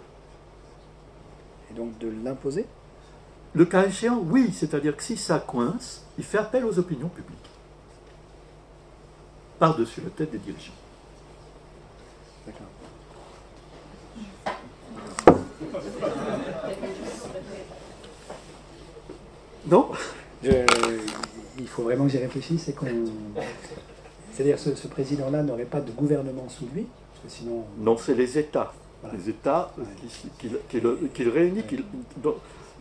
Et donc de l'imposer? Le cas échéant, oui. C'est-à-dire que si ça coince, il fait appel aux opinions publiques. Par-dessus la tête des dirigeants. D'accord. Non Il faut vraiment que j'y réfléchisse et qu'on. C'est-à-dire ce, ce président-là n'aurait pas de gouvernement sous lui, parce que sinon. Non, c'est les États. Les États qu'il réunit,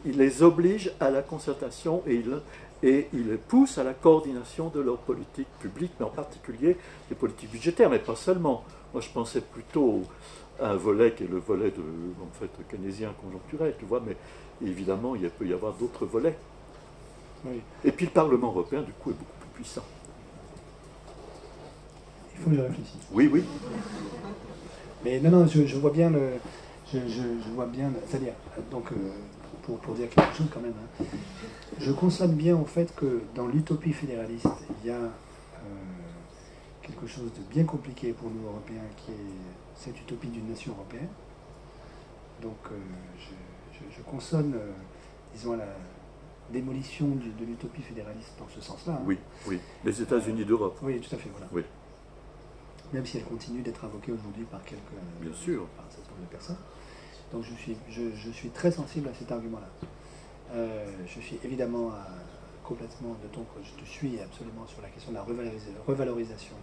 il les oblige à la concertation et il, et il les pousse à la coordination de leurs politiques publiques, mais en particulier les politiques budgétaires, mais pas seulement. Moi, je pensais plutôt à un volet qui est le volet de, en fait, keynésien conjoncturel, tu vois, mais évidemment, il peut y avoir d'autres volets. Et puis le Parlement européen, du coup, est beaucoup plus puissant. Il faut que je réfléchisse. Oui, oui. Mais non, non, je, vois bien le. Je, vois bien. C'est-à-dire, donc, euh, pour, pour, dire quelque chose quand même, hein, je constate bien en fait que dans l'utopie fédéraliste, il y a euh, quelque chose de bien compliqué pour nous Européens qui est cette utopie d'une nation européenne. Donc, euh, je, consonne, disons, la démolition de l'utopie fédéraliste dans ce sens-là. Hein. Oui, oui. Les États-Unis d'Europe. Oui, tout à fait, voilà. Oui même si elle continue d'être invoquée aujourd'hui par quelques Bien sûr. par un certain nombre de personnes. Donc je suis, je, suis très sensible à cet argument-là. Euh, je suis évidemment complètement de ton je te suis absolument sur la question de la revalorisation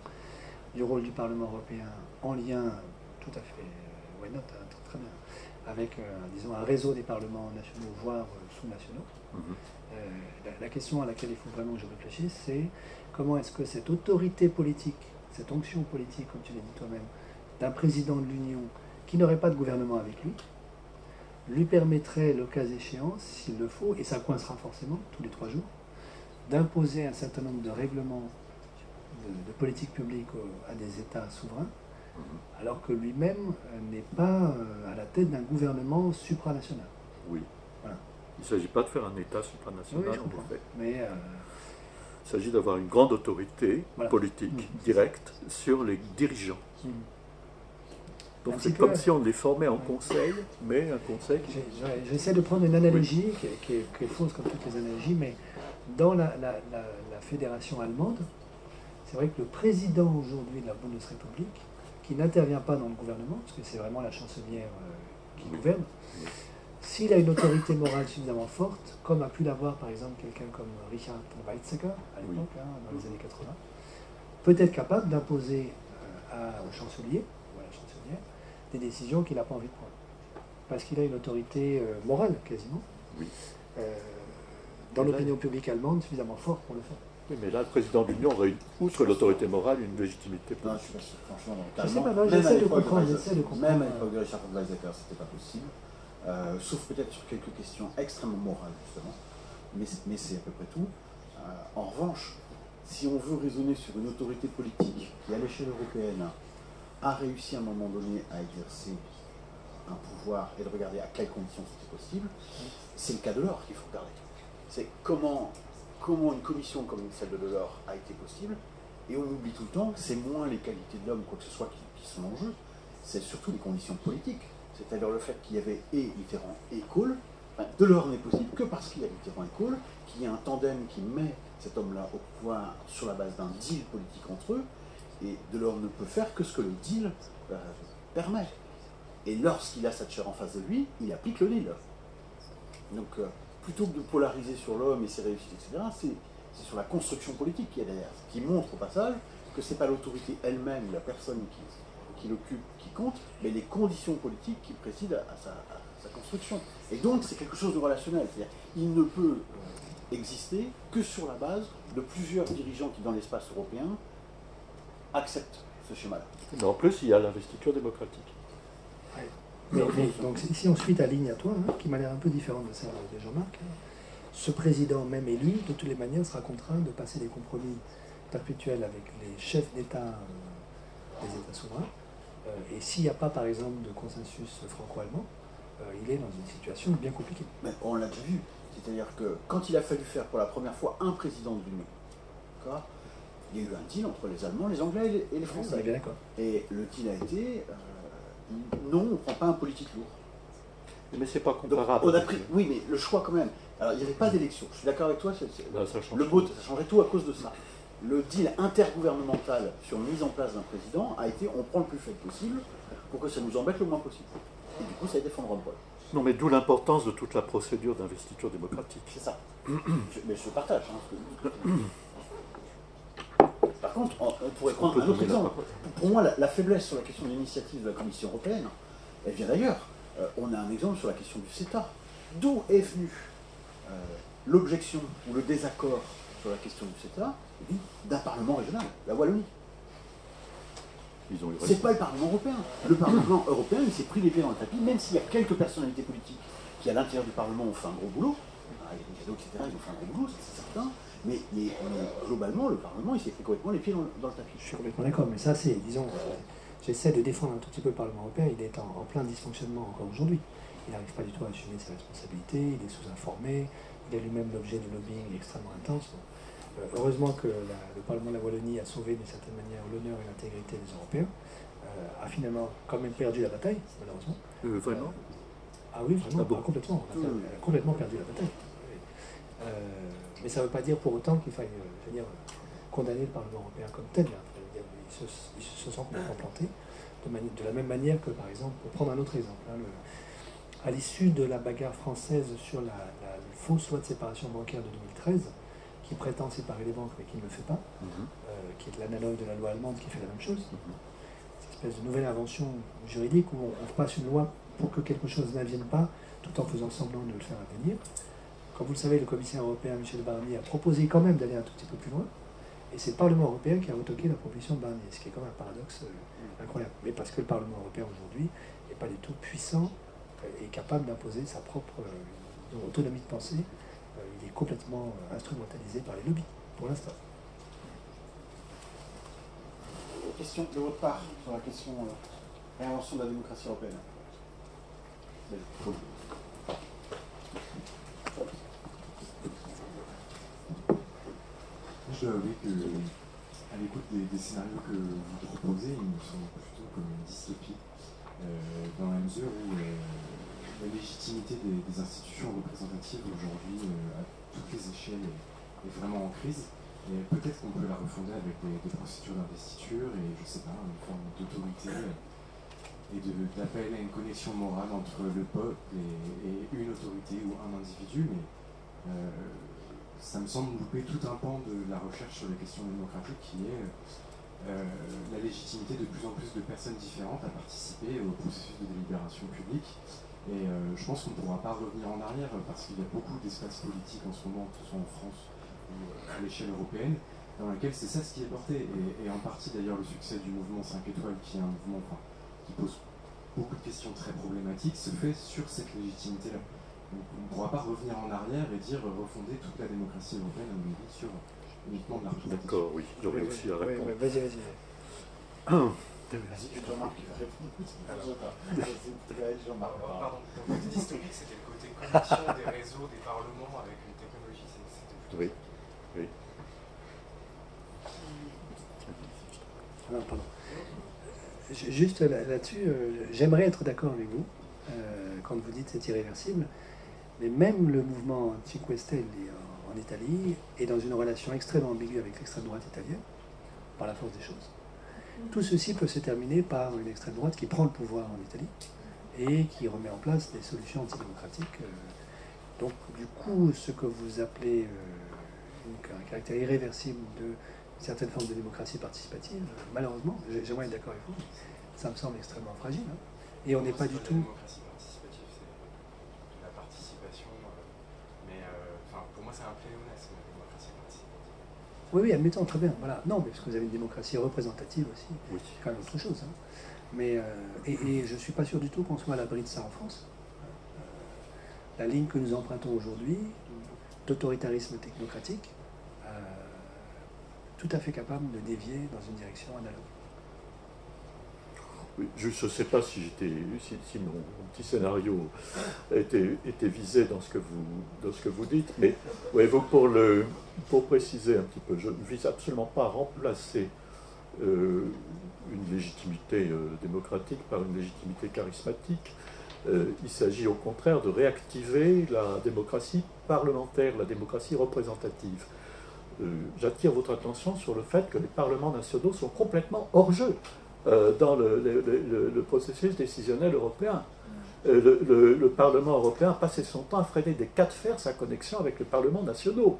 du rôle du Parlement européen en lien tout à fait, euh, why not, hein, très, bien, avec euh, disons un réseau des parlements nationaux, voire sous-nationaux. Mm-hmm. la, question à laquelle il faut vraiment que je réfléchisse, c'est comment est-ce que cette autorité politique cette onction politique, comme tu l'as dit toi-même, d'un président de l'Union qui n'aurait pas de gouvernement avec lui, lui permettrait, le cas échéant, s'il le faut, et ça coincera forcément tous les trois jours, d'imposer un certain nombre de règlements de, politique publique à des États souverains, mhm. Alors que lui-même euh, n'est pas euh, à la tête d'un gouvernement supranational. Oui. Voilà. Il ne s'agit pas de faire un État supranational, en fait. Mais euh, il s'agit d'avoir une grande autorité politique mmh. directe sur les dirigeants. Mmh. Donc c'est comme si on les formait en conseil, mais un conseil qui... J'essaie de prendre une analogie qui est, fausse comme toutes les analogies, mais dans la, fédération allemande, c'est vrai que le président aujourd'hui de la Bundesrepublik, qui n'intervient pas dans le gouvernement, parce que c'est vraiment la chancelière euh, qui gouverne, s'il a une autorité morale suffisamment forte, comme a pu l'avoir par exemple quelqu'un comme Richard Weizsäcker à l'époque, hein, dans les années 80, peut être capable d'imposer euh, au chancelier ou à la chancelière des décisions qu'il n'a pas envie de prendre. Parce qu'il a une autorité euh, morale quasiment, dans l'opinion publique allemande suffisamment forte pour le faire. Oui, mais là, le président de l'Union aurait, outre l'autorité morale, une légitimité politique. Non, franchement, je sais pas, j'essaie de comprendre. Même à l'époque de Richard Weizsäcker, ce n'était pas possible. Euh, sauf peut-être sur quelques questions extrêmement morales, justement, mais, mais c'est à peu près tout. Euh, en revanche, si on veut raisonner sur une autorité politique qui, à l'échelle européenne, a réussi à un moment donné à exercer un pouvoir et de regarder à quelles conditions c'était possible, c'est le cas de l'or qu'il faut regarder. C'est comment, comment une commission comme celle de Delors a été possible, et on oublie tout le temps que c'est moins les qualités de l'homme, quoi que ce soit, qui, sont en jeu, c'est surtout les conditions politiques c'est-à-dire le fait qu'il y avait et Mitterrand et Kohl, de l'or n'est possible que parce qu'il y a Mitterrand et Kohl, qu'il y a un tandem qui met cet homme-là au pouvoir sur la base d'un deal politique entre eux, et Delors ne peut faire que ce que le deal euh, permet. Et lorsqu'il a Thatcher en face de lui, il applique le deal. Donc, euh, plutôt que de polariser sur l'homme et ses réussites, etc., c'est sur la construction politique qui est derrière, qui montre au passage que ce n'est pas l'autorité elle-même, la personne qui, l'occupe qui compte, mais les conditions politiques qui président à, sa, construction. Et donc c'est quelque chose de relationnel. C'est-à-dire il ne peut exister que sur la base de plusieurs dirigeants qui, dans l'espace européen, acceptent ce schéma-là. En plus, il y a l'investiture démocratique. Donc si on suit ta ligne à toi, hein, qui m'a l'air un peu différente de celle de Jean-Marc, ce président même élu, de toutes les manières, sera contraint de passer des compromis perpétuels avec les chefs d'État euh, des États souverains, euh, et s'il n'y a pas, par exemple, de consensus franco-allemand, euh, il est dans une situation bien compliquée. Mais on l'a déjà vu. C'est-à-dire que quand il a fallu faire pour la première fois un président de l'Union, il y a eu un deal entre les Allemands, les Anglais et les Français. bien d'accord. Et le deal a été euh, non, on ne prend pas un politique lourd. Mais c'est pas comparable. on a pris, oui, mais le choix quand même. Alors, il n'y avait pas d'élection. Je suis d'accord avec toi. Ça le vote, ça changerait tout à cause de ça. Le deal intergouvernemental sur mise en place d'un président a été on prend le plus faible possible pour que ça nous embête le moins possible. Et du coup, ça a été Van Rompuy. Non, mais d'où l'importance de toute la procédure d'investiture démocratique. C'est ça. mais je partage. Hein, Par contre, on, pourrait prendre un autre exemple. Pour moi, la, faiblesse sur la question de l'initiative de la Commission européenne, elle vient d'ailleurs. Euh, on a un exemple sur la question du CETA. D'où est venue euh, l'objection ou le désaccord sur la question du CETA d'un Parlement régional, la Wallonie? C'est pas le Parlement européen. Le Parlement européen, il s'est pris les pieds dans le tapis, même s'il y a quelques personnalités politiques qui, à l'intérieur du Parlement, ont fait un gros boulot. Les cadeaux, etc., ils ont fait un gros boulot, c'est certain. Mais, globalement, le Parlement, il s'est pris complètement les pieds dans, le tapis. Je suis complètement d'accord, mais ça, c'est, disons, j'essaie de défendre un tout petit peu le Parlement européen, il est en, plein dysfonctionnement encore aujourd'hui. Il n'arrive pas du tout à assumer ses responsabilités, il est sous-informé, il a lui-même l'objet de lobbying extrêmement intense. Euh, heureusement que le Parlement de la Wallonie a sauvé d'une certaine manière l'honneur et l'intégrité des Européens, euh, a finalement quand même perdu la bataille, malheureusement. Euh, vraiment? Ah oui, vraiment, ah complètement. Elle a, complètement perdu la bataille. mais ça ne veut pas dire pour autant qu'il faille dire, condamner le Parlement européen comme tel. Ils, se, sont complètement plantés. De, de, la même manière que, par exemple, pour prendre un autre exemple, hein, à l'issue de la bagarre française sur la, la, fausse loi de séparation bancaire de 2013, qui prétend séparer les banques mais qui ne le fait pas, mhm. euh, qui est l'analogue de la loi allemande qui fait la même chose. Mhm. Cette espèce de nouvelle invention juridique où on, passe une loi pour que quelque chose n'advienne pas, tout en faisant semblant de le faire advenir. Comme vous le savez, le commissaire européen Michel Barnier a proposé quand même d'aller un tout petit peu plus loin, et c'est le Parlement européen qui a retoqué la proposition de Barnier, ce qui est quand même un paradoxe euh, incroyable. Mais parce que le Parlement européen aujourd'hui n'est pas du tout puissant euh, et capable d'imposer sa propre autonomie de pensée il est complètement euh, instrumentalisé par les lobbies, pour l'instant. Question de votre part sur la question de euh, réinvention de la démocratie européenne. Je avouer que, à l'écoute des, scénarios que vous proposez, ils me semblent plutôt comme une dystopie, euh, dans la mesure où la légitimité des, institutions représentatives aujourd'hui euh, à toutes les échelles est, vraiment en crise. Et peut-être qu'on peut la refonder avec des, procédures d'investiture et, je sais pas, une forme d'autorité et d'appel à une connexion morale entre le peuple et, une autorité ou un individu. Mais euh, ça me semble louper tout un pan de la recherche sur les questions démocratiques qui est euh, la légitimité de plus en plus de personnes différentes à participer au processus de délibération publique et euh, je pense qu'on ne pourra pas revenir en arrière parce qu'il y a beaucoup d'espaces politiques en ce moment, que ce soit en France ou à l'échelle européenne, dans lequel c'est ça ce qui est porté. Et, en partie d'ailleurs le succès du mouvement 5 étoiles, qui est un mouvement qui pose beaucoup de questions très problématiques, se fait sur cette légitimité-là. Donc on ne pourra pas revenir en arrière et dire refonder toute la démocratie européenne à mon avis sur uniquement de la D'accord, oui, j'aurais aussi à répondre. vas-y, vas-y. Vas-y, Jean-Marc qui va répondre. Jean-Marc. Pardon. Le côté historique, c'était le côté connexion des réseaux, des parlements avec une technologie. Oui. Oui. Non, pardon. Juste là-dessus, euh, j'aimerais être d'accord avec vous euh, quand vous dites c'est irréversible, mais même le mouvement Cinque Stelle en Italie est dans une relation extrêmement ambiguë avec l'extrême droite italienne, par la force des choses. Tout ceci peut se terminer par une extrême droite qui prend le pouvoir en Italie et qui remet en place des solutions antidémocratiques. Euh. Donc, du coup, ce que vous appelez euh, un caractère irréversible de certaines formes de démocratie participative, malheureusement, j'aimerais être d'accord avec vous, ça me semble extrêmement fragile. Hein. Et on n'est pas du tout. démocratie participative, c'est la participation, euh, mais pour moi, c'est un pléonasme. Oui, oui, admettons, très bien. Voilà. Non, mais parce que vous avez une démocratie représentative aussi. C'est quand même autre chose. Hein. Mais, euh, et, je ne suis pas sûr du tout qu'on soit à l'abri de ça en France. Euh, la ligne que nous empruntons aujourd'hui, d'autoritarisme technocratique, euh, tout à fait capable de dévier dans une direction analogue je ne sais pas si, si, mon, petit scénario était, était, visé dans ce, que vous, dans ce que vous dites, mais pour, le, préciser un petit peu, je ne vise absolument pas à remplacer euh, une légitimité euh, démocratique par une légitimité charismatique, Euh, il s'agit au contraire de réactiver la démocratie parlementaire, la démocratie représentative. Euh, j'attire votre attention sur le fait que les parlements nationaux sont complètement hors jeu euh, dans le, processus décisionnel européen. Le, Parlement européen a passé son temps à freiner des cas de fer sa connexion avec les parlements nationaux.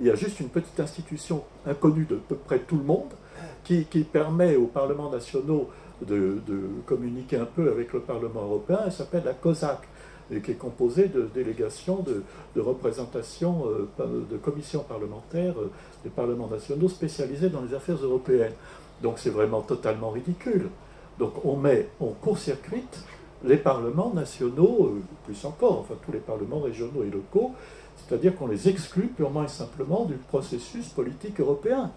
Il y a juste une petite institution inconnue de peu près tout le monde qui, qui permet aux parlements nationaux de, communiquer un peu avec le Parlement européen. Elle s'appelle la COSAC, et qui est composée de délégations de, de représentation euh, de commissions parlementaires euh, des parlements nationaux spécialisés dans les affaires européennes. Donc c'est vraiment totalement ridicule. Donc on met, on court-circuite les parlements nationaux, euh, plus encore, enfin tous les parlements régionaux et locaux, c'est-à-dire qu'on les exclut purement et simplement du processus politique européen.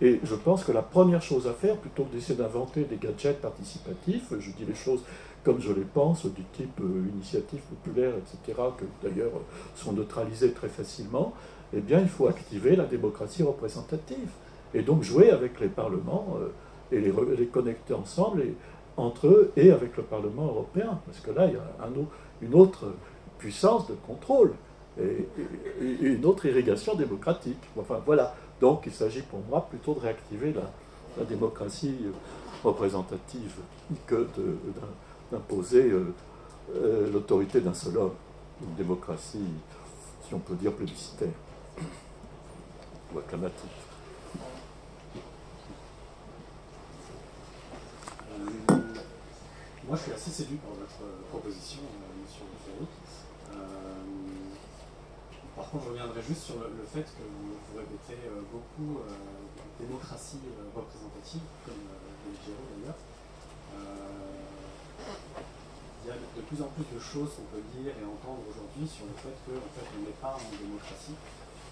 Et je pense que la première chose à faire, plutôt que d'essayer d'inventer des gadgets participatifs, je dis les choses comme je les pense, du type euh, initiative populaire, etc., que d'ailleurs sont neutralisées très facilement, eh bien il faut activer la démocratie représentative. Et donc jouer avec les parlements euh, et les, les, connecter ensemble, entre eux et avec le Parlement européen. Parce que là, il y a un, une autre puissance de contrôle et, une autre irrigation démocratique. Enfin voilà. Donc il s'agit pour moi plutôt de réactiver la, démocratie représentative que d'imposer euh, euh, l'autorité d'un seul homme. Une démocratie, si on peut dire, plébiscitaire ou acclamative. Euh, moi, je suis assez séduit par votre proposition, Monsieur Ferry. Par contre, je reviendrai juste sur le, fait que vous, répétez euh, beaucoup euh, démocratie euh, représentative, comme Giro d'ailleurs. Il y a de plus en plus de choses qu'on peut lire et entendre aujourd'hui sur le fait qu'on fait, n'est pas en démocratie.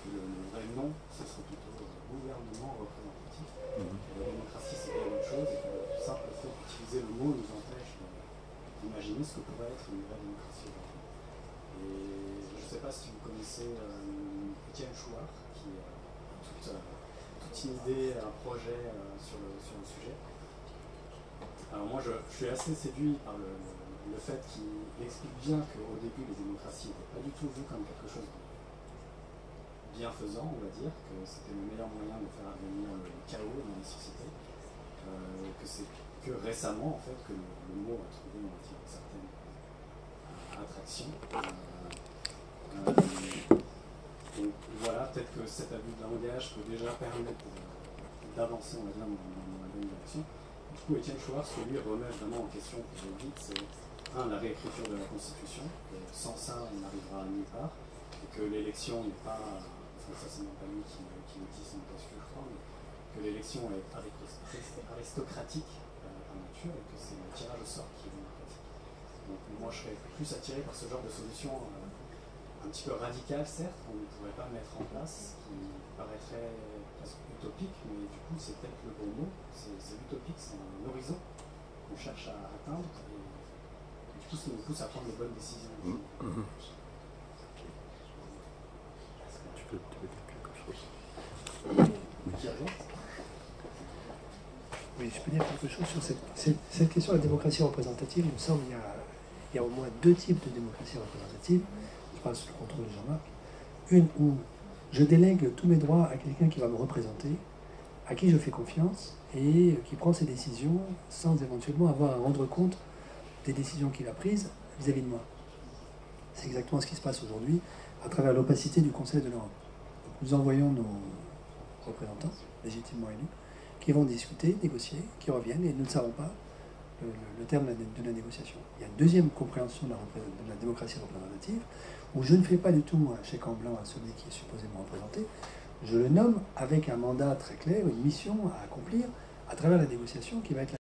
Le, le, vrai nom, ce serait plutôt gouvernement représentatif. Mhm. la démocratie, c'est bien autre chose et que le simple fait d'utiliser le mot nous empêche d'imaginer ce que pourrait être une vraie démocratie aujourd'hui ne sais pas si vous connaissez euh, Étienne Chouard, qui a toute, euh, toute, une idée, un projet euh, sur, le, sur le sujet. Alors moi, je, suis assez séduit par le, le fait qu'il explique bien qu'au début, les démocraties n'étaient pas du tout vues comme quelque chose de bienfaisant, on va dire, que c'était le meilleur moyen de faire advenir le chaos dans les sociétés, que c'est que récemment, en fait, que le, mot a trouvé, une certaine attraction. Euh, donc voilà, peut-être que cet abus de langage peut déjà permettre d'avancer, on va dire, dans, la bonne direction. Du coup, Étienne Chouard, ce que lui remet vraiment en question, pour le c'est un, la réécriture de la Constitution. sans ça, on n'arrivera nulle part. Et que l'élection n'est pas, enfin ça c'est pas lui qui, qui le dit, c'est je crois, mais que l'élection est aristocratique euh, par nature et que c'est le tirage au sort qui est démocratique. Donc moi je serais plus attiré par ce genre de solution euh, un petit peu radical, certes, qu'on ne pourrait pas mettre en place, qui paraîtrait presque utopique, mais du coup, c'est peut-être le bon mot. C'est utopique, c'est un horizon qu'on cherche à atteindre, ça nous pousse à prendre les bonnes décisions. Mmh, mmh. Tu peux, tu peux dire quelque chose Oui, je peux dire quelque chose sur cette, cette, question de la démocratie représentative. Il me semble qu'il y, y, a au moins deux types de démocratie représentative passe le contrôle de Jean-Marc. Une où je délègue tous mes droits à quelqu'un qui va me représenter, à qui je fais confiance et qui prend ses décisions sans éventuellement avoir à rendre compte des décisions qu'il a prises vis-à-vis de moi. C'est exactement ce qui se passe aujourd'hui à travers l'opacité du Conseil de l'Europe. Nous envoyons nos représentants, légitimement élus, qui vont discuter, négocier, qui reviennent et nous ne savons pas le, terme de la, négociation. Il y a une deuxième compréhension de la démocratie représentative où je ne fais pas du tout un chèque en blanc à celui qui est supposé me représenter, je le nomme avec un mandat très clair, une mission à accomplir à travers la négociation qui va être la